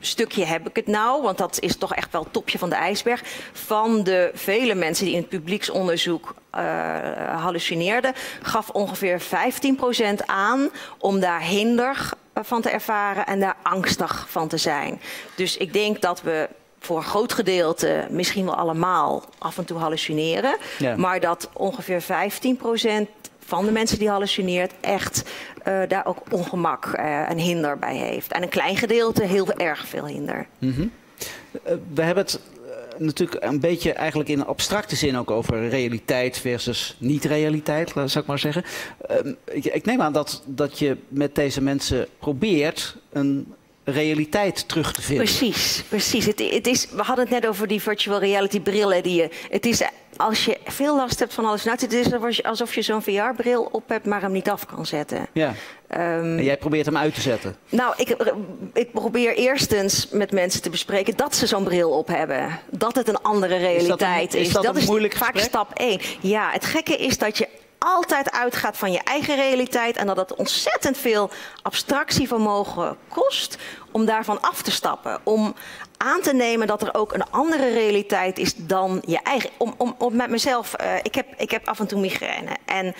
stukje heb ik het nou? Want dat is toch echt wel het topje van de ijsberg. Van de vele mensen die in het publieksonderzoek eh, hallucineerden, gaf ongeveer 15% aan om daar hinder eh, van te ervaren en daar angstig van te zijn. Dus ik denk dat we voor een groot gedeelte, misschien wel allemaal, af en toe hallucineren. Ja. Maar dat ongeveer 15% van de mensen die hallucineert echt eh, daar ook ongemak eh, en hinder bij heeft. En een klein gedeelte heel erg veel hinder. Mhm. Eh, we hebben het natuurlijk een beetje eigenlijk in abstracte zin ook over realiteit versus niet-realiteit, zou ik maar zeggen. Ehm, ik, ik neem aan dat, dat je met deze mensen probeert een realiteit terug te vinden. Precies, precies. Het, het is, we hadden het net over die virtual reality brillen. Die je, het is als je veel last hebt van hallucinaties, het is alsof je- zo'n VR-bril op hebt, maar hem niet af kan zetten. Ja. Ehm, En jij probeert hem uit te zetten. Nou, ik, ik probeer eerstens met mensen te bespreken dat ze zo'n bril op hebben. Dat het een andere realiteit is. is dat een moeilijk vaak gesprek? stap één. Ja, het gekke is dat je altijd uitgaat van je eigen realiteit en dat het ontzettend veel abstractievermogen kost om daarvan af te stappen. Om aan te nemen dat er ook een andere realiteit is dan je eigen. Om, om, met mezelf, eh, ik, heb, ik heb af en toe migraine. En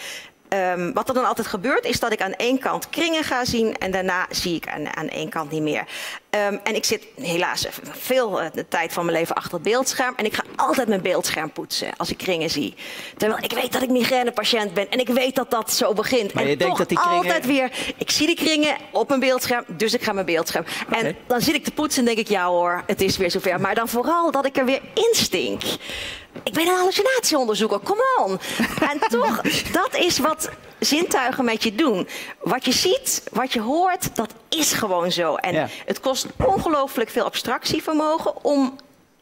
Ehm, wat er dan altijd gebeurt, is dat ik aan één kant kringen ga zien en daarna zie ik aan, aan één kant niet meer. Ehm, en ik zit helaas veel eh, de tijd van mijn leven achter het beeldscherm. En ik ga altijd mijn beeldscherm poetsen als ik kringen zie. Terwijl ik weet dat ik migrainepatiënt ben en ik weet dat dat zo begint. Maar en je denkt toch dat die kringen- altijd weer, ik zie die kringen op mijn beeldscherm, dus ik ga mijn beeldscherm. En dan zit ik te poetsen en denk ik, ja hoor, het is weer zover. Maar dan vooral dat ik er weer instink. Ik ben een hallucinatieonderzoeker, come on. En toch, dat is wat zintuigen met je doen. Wat je ziet, wat je hoort, dat is gewoon zo. En Ja. het kost ongelooflijk veel abstractievermogen om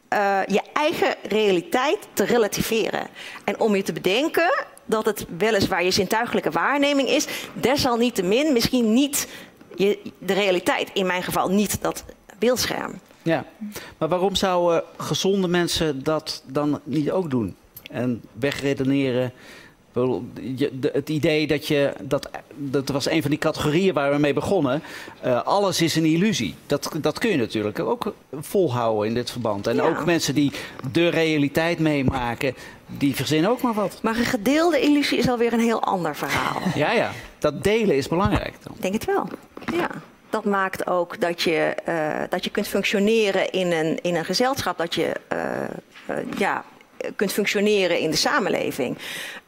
eh, je eigen realiteit te relativeren. En om je te bedenken dat het weliswaar je zintuigelijke waarneming is, desalniettemin misschien niet je, de realiteit. In mijn geval niet dat beeldscherm. Ja, maar waarom zouden gezonde mensen dat dan niet ook doen? En wegredeneren. Het idee dat je, dat, dat was een van die categorieën waar we mee begonnen. Eh, alles is een illusie. Dat, dat kun je natuurlijk ook volhouden in dit verband. En Ja. ook mensen die de realiteit meemaken, die verzinnen ook maar wat. Maar een gedeelde illusie is alweer een heel ander verhaal. Ja, ja, dat delen is belangrijk. Dan. Ik denk het wel. Ja. Dat maakt ook dat je, eh, dat je kunt functioneren in een, in een gezelschap. Dat je eh, ja, kunt functioneren in de samenleving.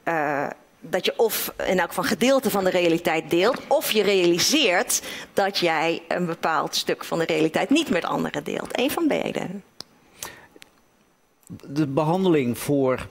Eh, dat je of in elk geval gedeelte van de realiteit deelt, of je realiseert dat jij een bepaald stuk van de realiteit niet met anderen deelt. Eén van beide. de behandeling voor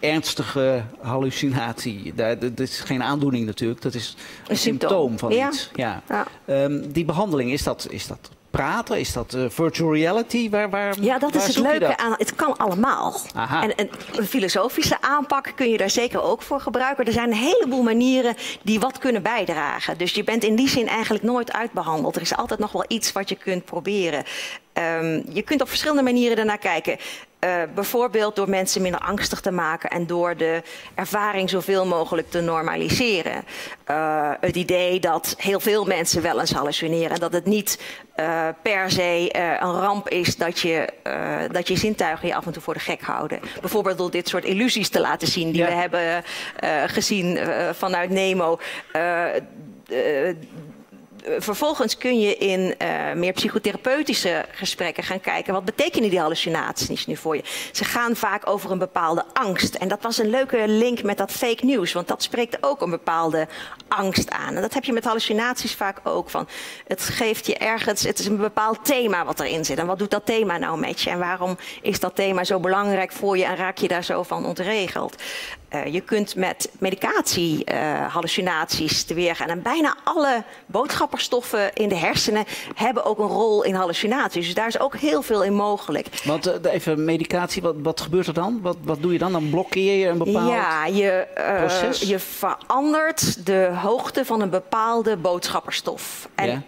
ernstige hallucinatie, dat is geen aandoening natuurlijk, dat is een, Een symptoom. symptoom. van Ja. iets. Ja. Ja. Ehm, die behandeling, is dat, is dat praten? Is dat eh, virtual reality? Waar, waar, Ja, dat waar is het leuke aan. Het kan allemaal. Aha. En een, een filosofische aanpak kun je daar zeker ook voor gebruiken. Er zijn een heleboel manieren die wat kunnen bijdragen. Dus je bent in die zin eigenlijk nooit uitbehandeld. Er is altijd nog wel iets wat je kunt proberen. Ehm, je kunt op verschillende manieren ernaar kijken. Eh, bijvoorbeeld door mensen minder angstig te maken en door de ervaring zoveel mogelijk te normaliseren. Eh, het idee dat heel veel mensen wel eens hallucineren en dat het niet eh, per se een ramp is dat je, dat je zintuigen je af en toe voor de gek houden. Bijvoorbeeld door dit soort illusies te laten zien die we hebben gezien vanuit Nemo. Vervolgens kun je in eh, meer psychotherapeutische gesprekken gaan kijken... wat betekenen die hallucinaties nu voor je? Ze gaan vaak over een bepaalde angst. En dat was een leuke link met dat fake news... want dat spreekt ook een bepaalde angst aan. En dat heb je met hallucinaties vaak ook. Van, het geeft je ergens... het is een bepaald thema wat erin zit. En wat doet dat thema nou met je? En waarom is dat thema zo belangrijk voor je... en raak je daar zo van ontregeld? Eh, je kunt met medicatie eh, hallucinaties teweeg gaan. En bijna alle boodschapperstoffen in de hersenen hebben ook een rol in hallucinaties. Dus daar is ook heel veel in mogelijk. Want eh, even medicatie, wat, wat gebeurt er dan? Wat, wat doe je dan? Dan blokkeer je een bepaald Ja, je, proces? je verandert de hoogte van een bepaalde boodschapperstof. En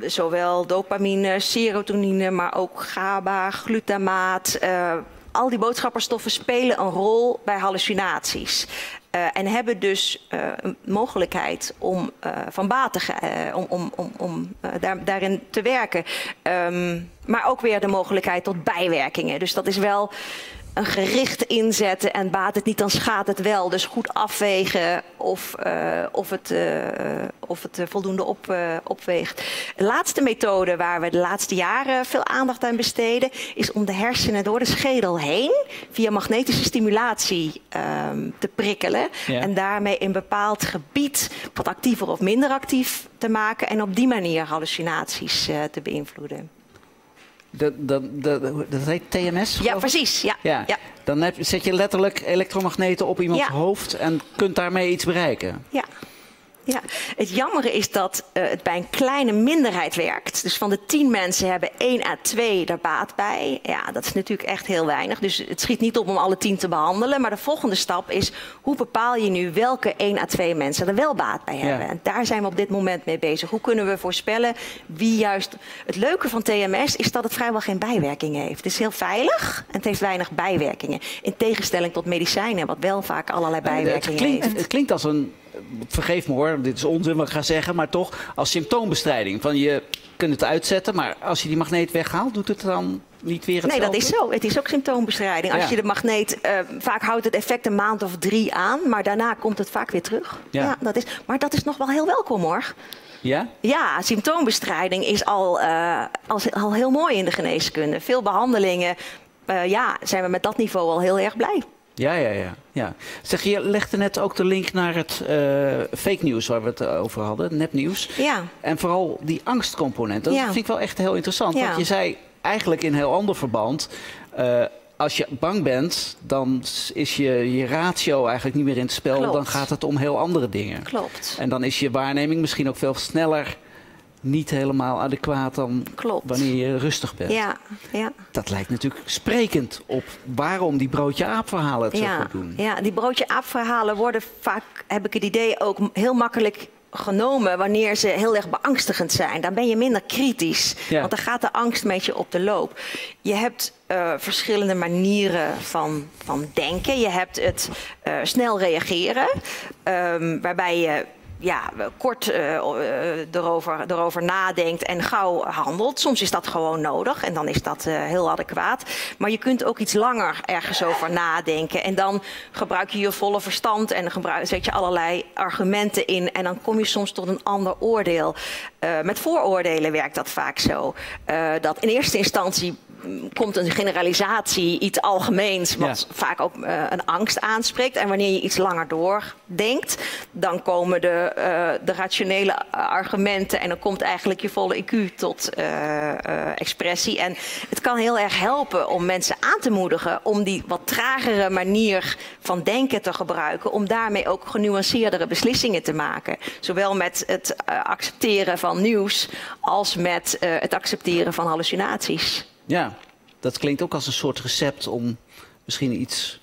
zowel dopamine, serotonine, maar ook GABA, glutamaat. Al die boodschapperstoffen spelen een rol bij hallucinaties. Eh, en hebben dus eh, een mogelijkheid om eh, van baat te ga- eh, om, om, om, om daar, daarin te werken. Ehm, maar ook weer de mogelijkheid tot bijwerkingen. Dus dat is wel een gericht inzetten en baat het niet, dan schaadt het wel. Dus goed afwegen of, eh, of het, eh, of het eh, voldoende op, opweegt. De laatste methode waar we de laatste jaren veel aandacht aan besteden, is om de hersenen door de schedel heen via magnetische stimulatie ehm, te prikkelen. Ja. En daarmee een bepaald gebied wat actiever of minder actief te maken en op die manier hallucinaties te beïnvloeden. Dat, dat, dat, dat heet TMS? Ja, precies. Ja. Ja. Ja. Dan heb, zet je letterlijk elektromagneten op iemands Ja. hoofd en kunt daarmee iets bereiken. Ja. Ja, het jammere is dat eh, het bij een kleine minderheid werkt. Dus van de tien mensen hebben één à twee er baat bij. Ja, dat is natuurlijk echt heel weinig. Dus het schiet niet op om alle tien te behandelen. Maar de volgende stap is, hoe bepaal je nu welke één à twee mensen er wel baat bij hebben? En daar zijn we op dit moment mee bezig. Hoe kunnen we voorspellen wie juist... Het leuke van TMS is dat het vrijwel geen bijwerkingen heeft. Het is heel veilig en het heeft weinig bijwerkingen. In tegenstelling tot medicijnen, wat wel vaak allerlei Het bijwerkingen klinkt, heeft. het klinkt als een, vergeef me hoor, dit is onzin wat ik ga zeggen, maar toch als symptoombestrijding. Van je kunt het uitzetten, maar als je die magneet weghaalt, doet het dan niet weer Nee, hetzelfde? dat is zo. Het is ook symptoombestrijding. Als Ja. je de magneet, eh, vaak houdt het effect een maand of drie aan, maar daarna komt het vaak weer terug. Ja. dat is, maar dat is nog wel heel welkom hoor. Ja? Ja, symptoombestrijding is al, eh, als, al heel mooi in de geneeskunde. Veel behandelingen, eh, ja, zijn we met dat niveau al heel erg blij. Ja, ja, ja. ja. Zeg, je legde net ook de link naar het eh, fake news waar we het over hadden, nepnieuws. Ja. En vooral die angstcomponent. Dat Ja. vind ik wel echt heel interessant. Ja. Want je zei eigenlijk in een heel ander verband. eh, als je bang bent, dan is je, je ratio eigenlijk niet meer in het spel. Klopt. Dan gaat het om heel andere dingen. Klopt. En dan is je waarneming misschien ook veel sneller niet helemaal adequaat dan Klopt. wanneer je rustig bent. Ja, ja. Dat lijkt natuurlijk sprekend op waarom die broodje aapverhalen het zo goed doen. Ja, die broodje aapverhalen worden vaak, heb ik het idee, ook heel makkelijk genomen wanneer ze heel erg beangstigend zijn. Dan ben je minder kritisch, Ja. want dan gaat de angst met je op de loop. Je hebt eh, verschillende manieren van, van denken. Je hebt het eh, snel reageren, ehm, waarbij je ja, kort eh, eh, erover, erover nadenkt en gauw handelt. Soms is dat gewoon nodig en dan is dat eh, heel adequaat. Maar je kunt ook iets langer ergens over nadenken. En dan gebruik je je volle verstand en gebruik, zet je allerlei argumenten in. En dan kom je soms tot een ander oordeel. Met vooroordelen werkt dat vaak zo. Dat in eerste instantie komt een generalisatie, iets algemeens, wat vaak ook eh, een angst aanspreekt. En wanneer je iets langer doordenkt, dan komen de, eh, de rationele argumenten en dan komt eigenlijk je volle IQ tot eh, expressie. En het kan heel erg helpen om mensen aan te moedigen om die wat tragere manier van denken te gebruiken, om daarmee ook genuanceerdere beslissingen te maken. Zowel met het accepteren van nieuws als met het accepteren van hallucinaties. Ja, dat klinkt ook als een soort recept om misschien iets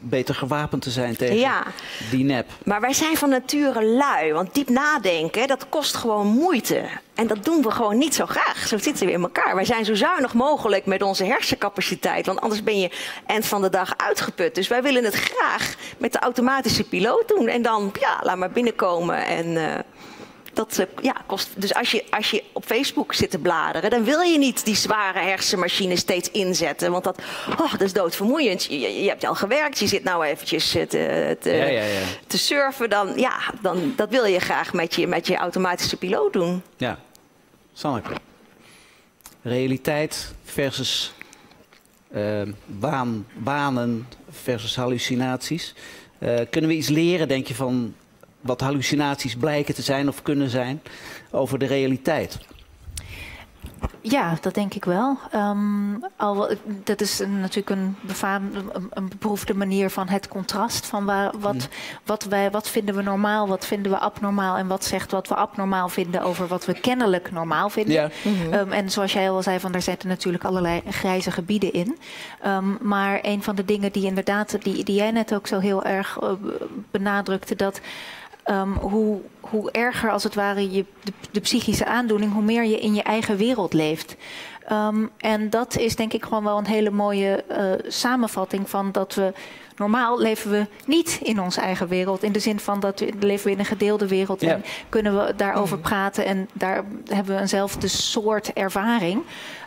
beter gewapend te zijn tegen Ja. die nep. Maar wij zijn van nature lui, want diep nadenken, dat kost gewoon moeite. En dat doen we gewoon niet zo graag. Zo zitten we in elkaar. Wij zijn zo zuinig mogelijk met onze hersencapaciteit, want anders ben je eind van de dag uitgeput. Dus wij willen het graag met de automatische piloot doen. En dan, ja, laat maar binnenkomen en... eh, dat eh, ja, kost. Dus als je, als je op Facebook zit te bladeren, dan wil je niet die zware hersenmachine steeds inzetten. Want dat, oh, dat is doodvermoeiend. Je, je- je hebt al gewerkt, je zit nou eventjes eh, te, te, Ja, ja, ja. te surfen. Dan, ja, dan, dat wil je graag met je, met je automatische piloot doen. Ja, Sanneke. Realiteit versus eh, waan, wanen versus hallucinaties. Eh, kunnen we iets leren, denk je, van wat hallucinaties blijken te zijn of kunnen zijn over de realiteit? Ja, dat denk ik wel. Ehm, al, dat is een, natuurlijk een, befaam, een, beproefde manier van het contrast. Van waar, wat, wat, wij, wat vinden we normaal, wat vinden we abnormaal... en wat zegt wat we abnormaal vinden over wat we kennelijk normaal vinden. Ja. Mhm. Ehm, en zoals jij al zei, van, daar zitten natuurlijk allerlei grijze gebieden in. Um, maar een van de dingen die inderdaad, die, die jij net ook zo heel erg uh, benadrukte... dat um, hoe, hoe erger als het ware je, de, de, psychische aandoening, hoe meer je in je eigen wereld leeft. Um, en dat is denk ik gewoon wel een hele mooie uh, samenvatting van dat we. Normaal leven we niet in onze eigen wereld. In de zin van dat we leven we in een gedeelde wereld. Ja. En kunnen we daarover mm. praten. En daar hebben we eenzelfde soort ervaring.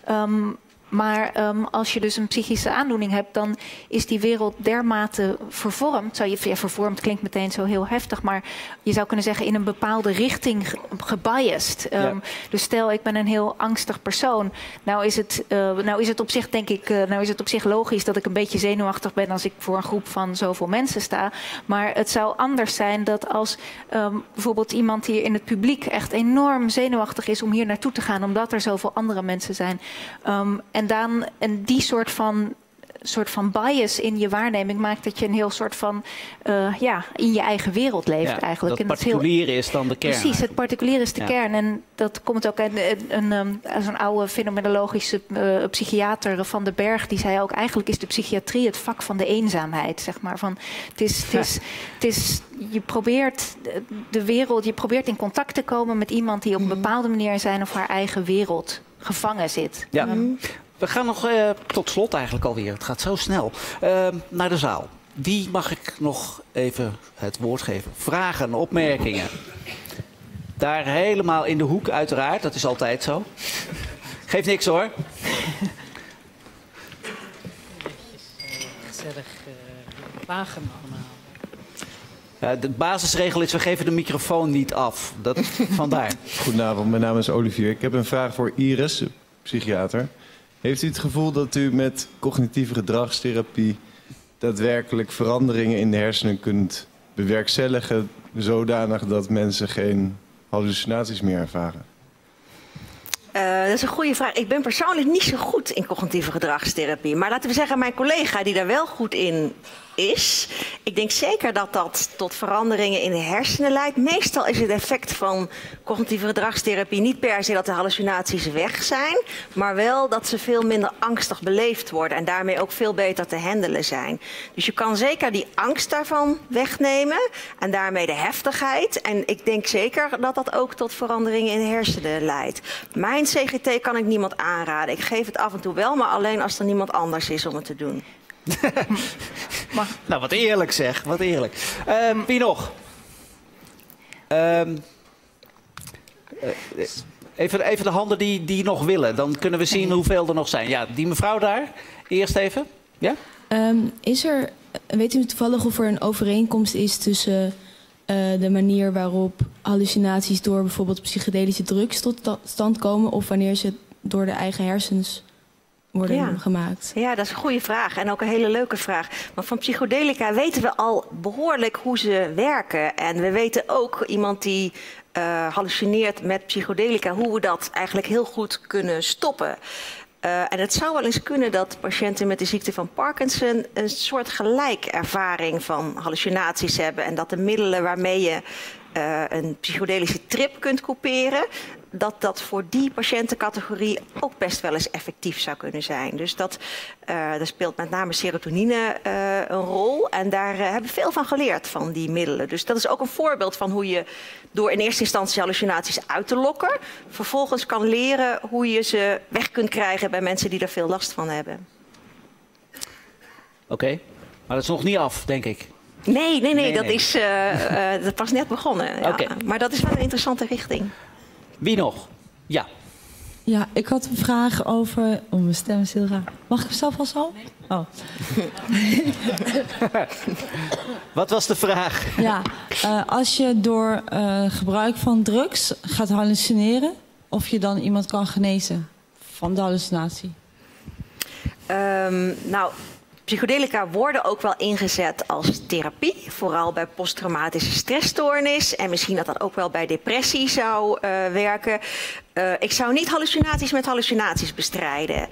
Um, maar um, als je dus een psychische aandoening hebt, dan is die wereld dermate vervormd. Zou je, ja, vervormd klinkt meteen zo heel heftig, maar je zou kunnen zeggen in een bepaalde richting gebiased. Um, Dus stel, ik ben een heel angstig persoon. Nou is het, uh, nou is het op zich, denk ik, uh, nou is het op zich logisch dat ik een beetje zenuwachtig ben als ik voor een groep van zoveel mensen sta. Maar het zou anders zijn dat als um, bijvoorbeeld iemand hier in het publiek echt enorm zenuwachtig is om hier naartoe te gaan, omdat er zoveel andere mensen zijn. Um, en, dan, en die soort van soort van bias in je waarneming maakt dat je een heel soort van uh, ja, in je eigen wereld leeft eigenlijk. Het particulier is dan de kern. Precies, het particulier is de kern. En dat komt ook uit een, een, een, oude fenomenologische uh, psychiater van de Berg. Die zei ook eigenlijk is de psychiatrie het vak van de eenzaamheid. Zeg maar. van, het is, het is, het is, je probeert de wereld, je probeert in contact te komen met iemand die op een mhm. bepaalde manier in zijn of haar eigen wereld gevangen zit. Ja. We gaan nog uh, tot slot eigenlijk alweer. Het gaat zo snel. Uh, naar de zaal. Wie mag ik nog even het woord geven? Vragen, opmerkingen. Daar helemaal in de hoek, uiteraard. Dat is altijd zo. Geeft niks hoor. Gezellig uh, vragen allemaal. Ja, de basisregel is, we geven de microfoon niet af. Dat, vandaar. Goedenavond, mijn naam is Olivier. Ik heb een vraag voor Iris, psychiater. Heeft u het gevoel dat u met cognitieve gedragstherapie daadwerkelijk veranderingen in de hersenen kunt bewerkstelligen zodanig dat mensen geen hallucinaties meer ervaren? Uh, dat is een goede vraag. Ik ben persoonlijk niet zo goed in cognitieve gedragstherapie. Maar laten we zeggen, mijn collega die daar wel goed in is. Ik denk zeker dat dat tot veranderingen in de hersenen leidt. Meestal is het effect van cognitieve gedragstherapie niet per se dat de hallucinaties weg zijn, maar wel dat ze veel minder angstig beleefd worden en daarmee ook veel beter te handelen zijn. Dus je kan zeker die angst daarvan wegnemen en daarmee de heftigheid. En ik denk zeker dat dat ook tot veranderingen in de hersenen leidt. Mijn CGT kan ik niemand aanraden. Ik geef het af en toe wel, maar alleen als er niemand anders is om het te doen. nou, wat eerlijk zeg, wat eerlijk. Um, wie nog? Um, even, even de handen die, die nog willen. Dan kunnen we zien hoeveel er nog zijn. Ja, die mevrouw daar. Eerst even. Ja? Um, is er, weet u toevallig of er een overeenkomst is tussen uh, de manier waarop hallucinaties door bijvoorbeeld psychedelische drugs tot stand komen of wanneer ze door de eigen hersens worden ja. gemaakt? Ja, dat is een goede vraag en ook een hele leuke vraag. Want van psychodelica weten we al behoorlijk hoe ze werken. En we weten ook iemand die uh, hallucineert met psychodelica, hoe we dat eigenlijk heel goed kunnen stoppen. Uh, en het zou wel eens kunnen dat patiënten met de ziekte van Parkinson een soort gelijkervaring van hallucinaties hebben. En dat de middelen waarmee je uh, een psychodelische trip kunt couperen, dat dat voor die patiëntencategorie ook best wel eens effectief zou kunnen zijn. Dus dat, uh, daar speelt met name serotonine uh, een rol. En daar uh, hebben we veel van geleerd, van die middelen. Dus dat is ook een voorbeeld van hoe je door in eerste instantie hallucinaties uit te lokken... vervolgens kan leren hoe je ze weg kunt krijgen bij mensen die er veel last van hebben. Oké, okay. maar dat is nog niet af, denk ik. Nee, nee, nee, nee dat nee. is dat pas net begonnen. Ja. Okay. Maar dat is wel een interessante richting. Wie nog? Ja. Ja, ik had een vraag over. Oh, mijn stem is heel raar. Mag ik zelf al zo? Oh. Wat was de vraag? Ja, uh, als je door uh, gebruik van drugs gaat hallucineren, of je dan iemand kan genezen van de hallucinatie? Um, nou, Psychedelica worden ook wel ingezet als therapie, vooral bij posttraumatische stressstoornis en misschien dat dat ook wel bij depressie zou uh, werken. Uh, ik zou niet hallucinaties met hallucinaties bestrijden.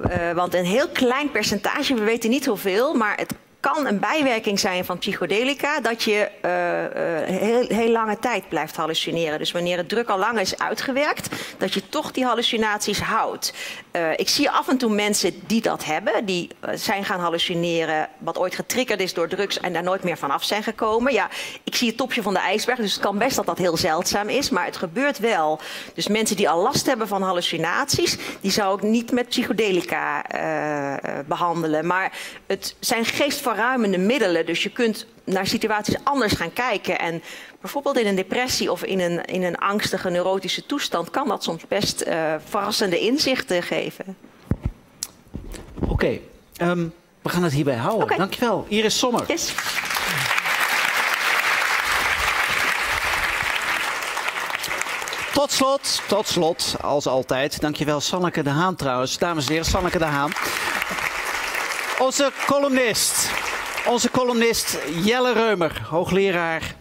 Uh, want een heel klein percentage, we weten niet hoeveel, maar het kan een bijwerking zijn van psychedelica dat je uh, uh, heel, heel, lange tijd blijft hallucineren. Dus wanneer het druk al lang is uitgewerkt, dat je toch die hallucinaties houdt. Uh, ik zie af en toe mensen die dat hebben, die zijn gaan hallucineren, wat ooit getriggerd is door drugs en daar nooit meer vanaf zijn gekomen. Ja, ik zie het topje van de ijsberg, dus het kan best dat dat heel zeldzaam is, maar het gebeurt wel. Dus mensen die al last hebben van hallucinaties, die zou ik niet met psychedelica behandelen. Maar het zijn geestverruimende middelen. Dus je kunt naar situaties anders gaan kijken. En bijvoorbeeld in een depressie of in een, in een angstige neurotische toestand kan dat soms best uh, verrassende inzichten geven. Oké, okay, um, we gaan het hierbij houden. Okay. Dankjewel. Iris Sommer. Yes. Tot slot, tot slot, als altijd. Dankjewel Sanneke de Haan trouwens. Dames en heren, Sanneke de Haan. Onze columnist. Onze columnist Jelle Reumer, hoogleraar.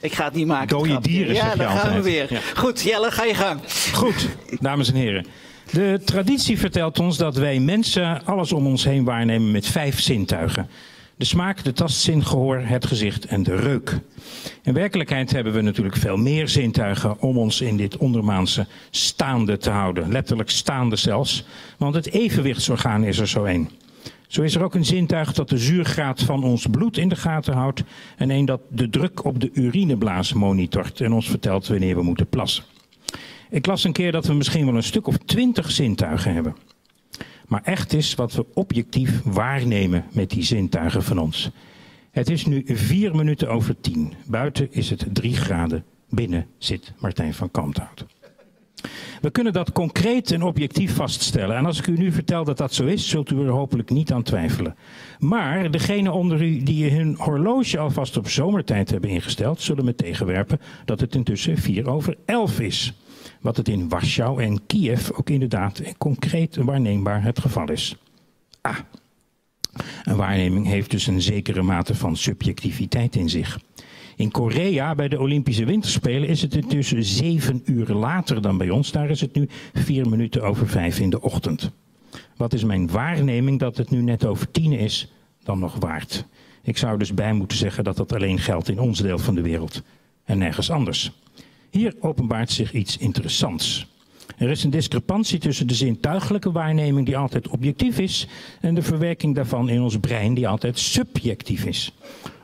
Ik ga het niet maken. Dode dieren, Ja, daar je gaan we weer. Ja. Goed, Jelle, ga je gang. Goed, dames en heren. De traditie vertelt ons dat wij mensen alles om ons heen waarnemen met vijf zintuigen. De smaak, de tastzin, gehoor, het gezicht en de reuk. In werkelijkheid hebben we natuurlijk veel meer zintuigen om ons in dit ondermaanse staande te houden. Letterlijk staande zelfs, want het evenwichtsorgaan is er zo één. Zo is er ook een zintuig dat de zuurgraad van ons bloed in de gaten houdt en een dat de druk op de urineblaas monitort en ons vertelt wanneer we moeten plassen. Ik las een keer dat we misschien wel een stuk of twintig zintuigen hebben. Maar echt is wat we objectief waarnemen met die zintuigen van ons. Het is nu vier minuten over tien. Buiten is het drie graden. Binnen zit Martijn van Kanthout. We kunnen dat concreet en objectief vaststellen. En als ik u nu vertel dat dat zo is, zult u er hopelijk niet aan twijfelen. Maar degenen onder u die hun horloge alvast op zomertijd hebben ingesteld, zullen me tegenwerpen dat het intussen 4 over 11 is. Wat het in Warschau en Kiev ook inderdaad concreet waarneembaar het geval is. Ah, een waarneming heeft dus een zekere mate van subjectiviteit in zich. In Korea bij de Olympische Winterspelen is het intussen zeven uur later dan bij ons. Daar is het nu vier minuten over vijf in de ochtend. Wat is mijn waarneming dat het nu net over tien is dan nog waard? Ik zou dus bij moeten zeggen dat dat alleen geldt in ons deel van de wereld en nergens anders. Hier openbaart zich iets interessants. Er is een discrepantie tussen de zintuigelijke waarneming die altijd objectief is en de verwerking daarvan in ons brein die altijd subjectief is.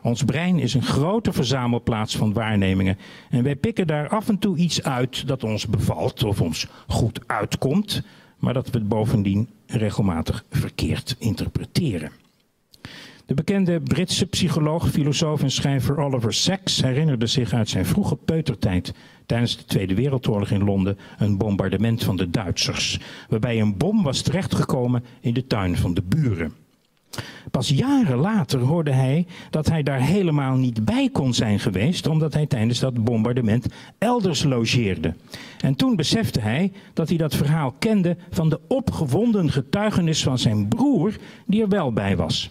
Ons brein is een grote verzamelplaats van waarnemingen en wij pikken daar af en toe iets uit dat ons bevalt of ons goed uitkomt, maar dat we het bovendien regelmatig verkeerd interpreteren. De bekende Britse psycholoog, filosoof en schrijver Oliver Sacks herinnerde zich uit zijn vroege peutertijd tijdens de Tweede Wereldoorlog in Londen een bombardement van de Duitsers, waarbij een bom was terechtgekomen in de tuin van de buren. Pas jaren later hoorde hij dat hij daar helemaal niet bij kon zijn geweest, omdat hij tijdens dat bombardement elders logeerde. En toen besefte hij dat hij dat verhaal kende van de opgewonden getuigenis van zijn broer, die er wel bij was.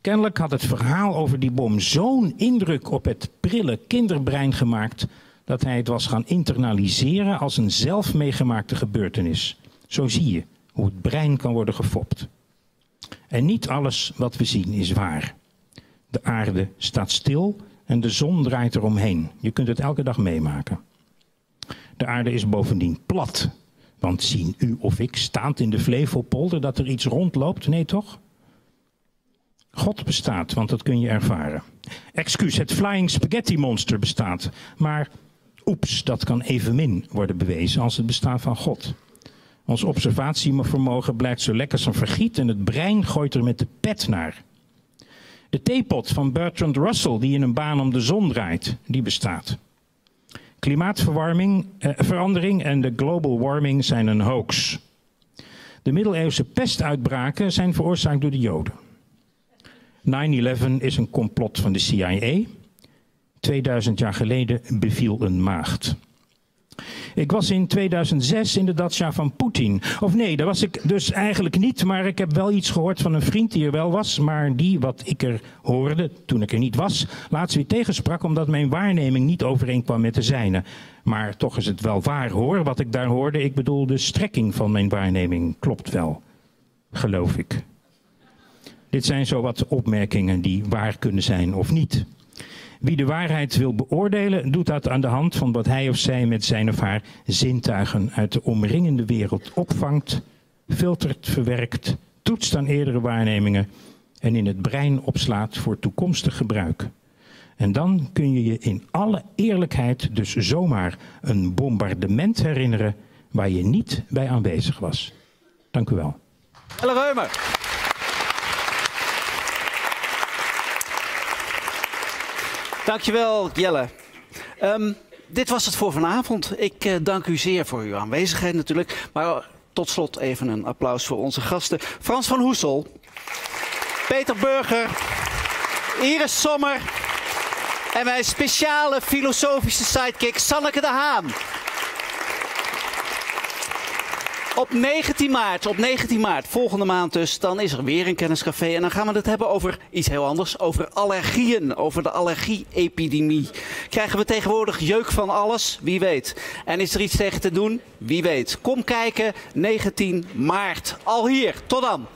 Kennelijk had het verhaal over die bom zo'n indruk op het prille kinderbrein gemaakt dat hij het was gaan internaliseren als een zelf meegemaakte gebeurtenis. Zo zie je hoe het brein kan worden gefopt. En niet alles wat we zien is waar. De aarde staat stil en de zon draait eromheen. Je kunt het elke dag meemaken. De aarde is bovendien plat. Want zien u of ik staand in de Flevopolder dat er iets rondloopt? Nee toch? God bestaat, want dat kun je ervaren. Excuus, het Flying Spaghetti Monster bestaat. Maar oeps, dat kan evenmin worden bewezen als het bestaan van God. Ons observatievermogen blijkt zo lekker als een vergiet en het brein gooit er met de pet naar. De theepot van Bertrand Russell, die in een baan om de zon draait, die bestaat. Klimaatverwarming, eh, en de global warming zijn een hoax. De middeleeuwse pestuitbraken zijn veroorzaakt door de Joden. 9-11 is een complot van de CIA. 2000 jaar geleden beviel een maagd. Ik was in 2006 in de datsja van Poetin. Of nee, daar was ik dus eigenlijk niet. Maar ik heb wel iets gehoord van een vriend die er wel was. Maar die, wat ik er hoorde toen ik er niet was, laatst weer tegensprak. Omdat mijn waarneming niet overeenkwam met de zijne. Maar toch is het wel waar hoor, wat ik daar hoorde. Ik bedoel, de strekking van mijn waarneming klopt wel. Geloof ik. Dit zijn zo wat opmerkingen die waar kunnen zijn of niet. Wie de waarheid wil beoordelen, doet dat aan de hand van wat hij of zij met zijn of haar zintuigen uit de omringende wereld opvangt, filtert, verwerkt, toetst aan eerdere waarnemingen en in het brein opslaat voor toekomstig gebruik. En dan kun je je in alle eerlijkheid dus zomaar een bombardement herinneren waar je niet bij aanwezig was. Dank u wel. Elle Reumer. Dankjewel, Jelle. Um, dit was het voor vanavond. Ik uh, dank u zeer voor uw aanwezigheid natuurlijk. Maar tot slot even een applaus voor onze gasten. Frans van Hoesel, Peter Burger, Iris Sommer en mijn speciale filosofische sidekick Sanneke de Haan. Op 19 maart, op 19 maart, volgende maand dus, dan is er weer een kenniscafé. En dan gaan we het hebben over iets heel anders. Over allergieën, over de allergie-epidemie. Krijgen we tegenwoordig jeuk van alles? Wie weet. En is er iets tegen te doen? Wie weet. Kom kijken, 19 maart. Al hier. Tot dan.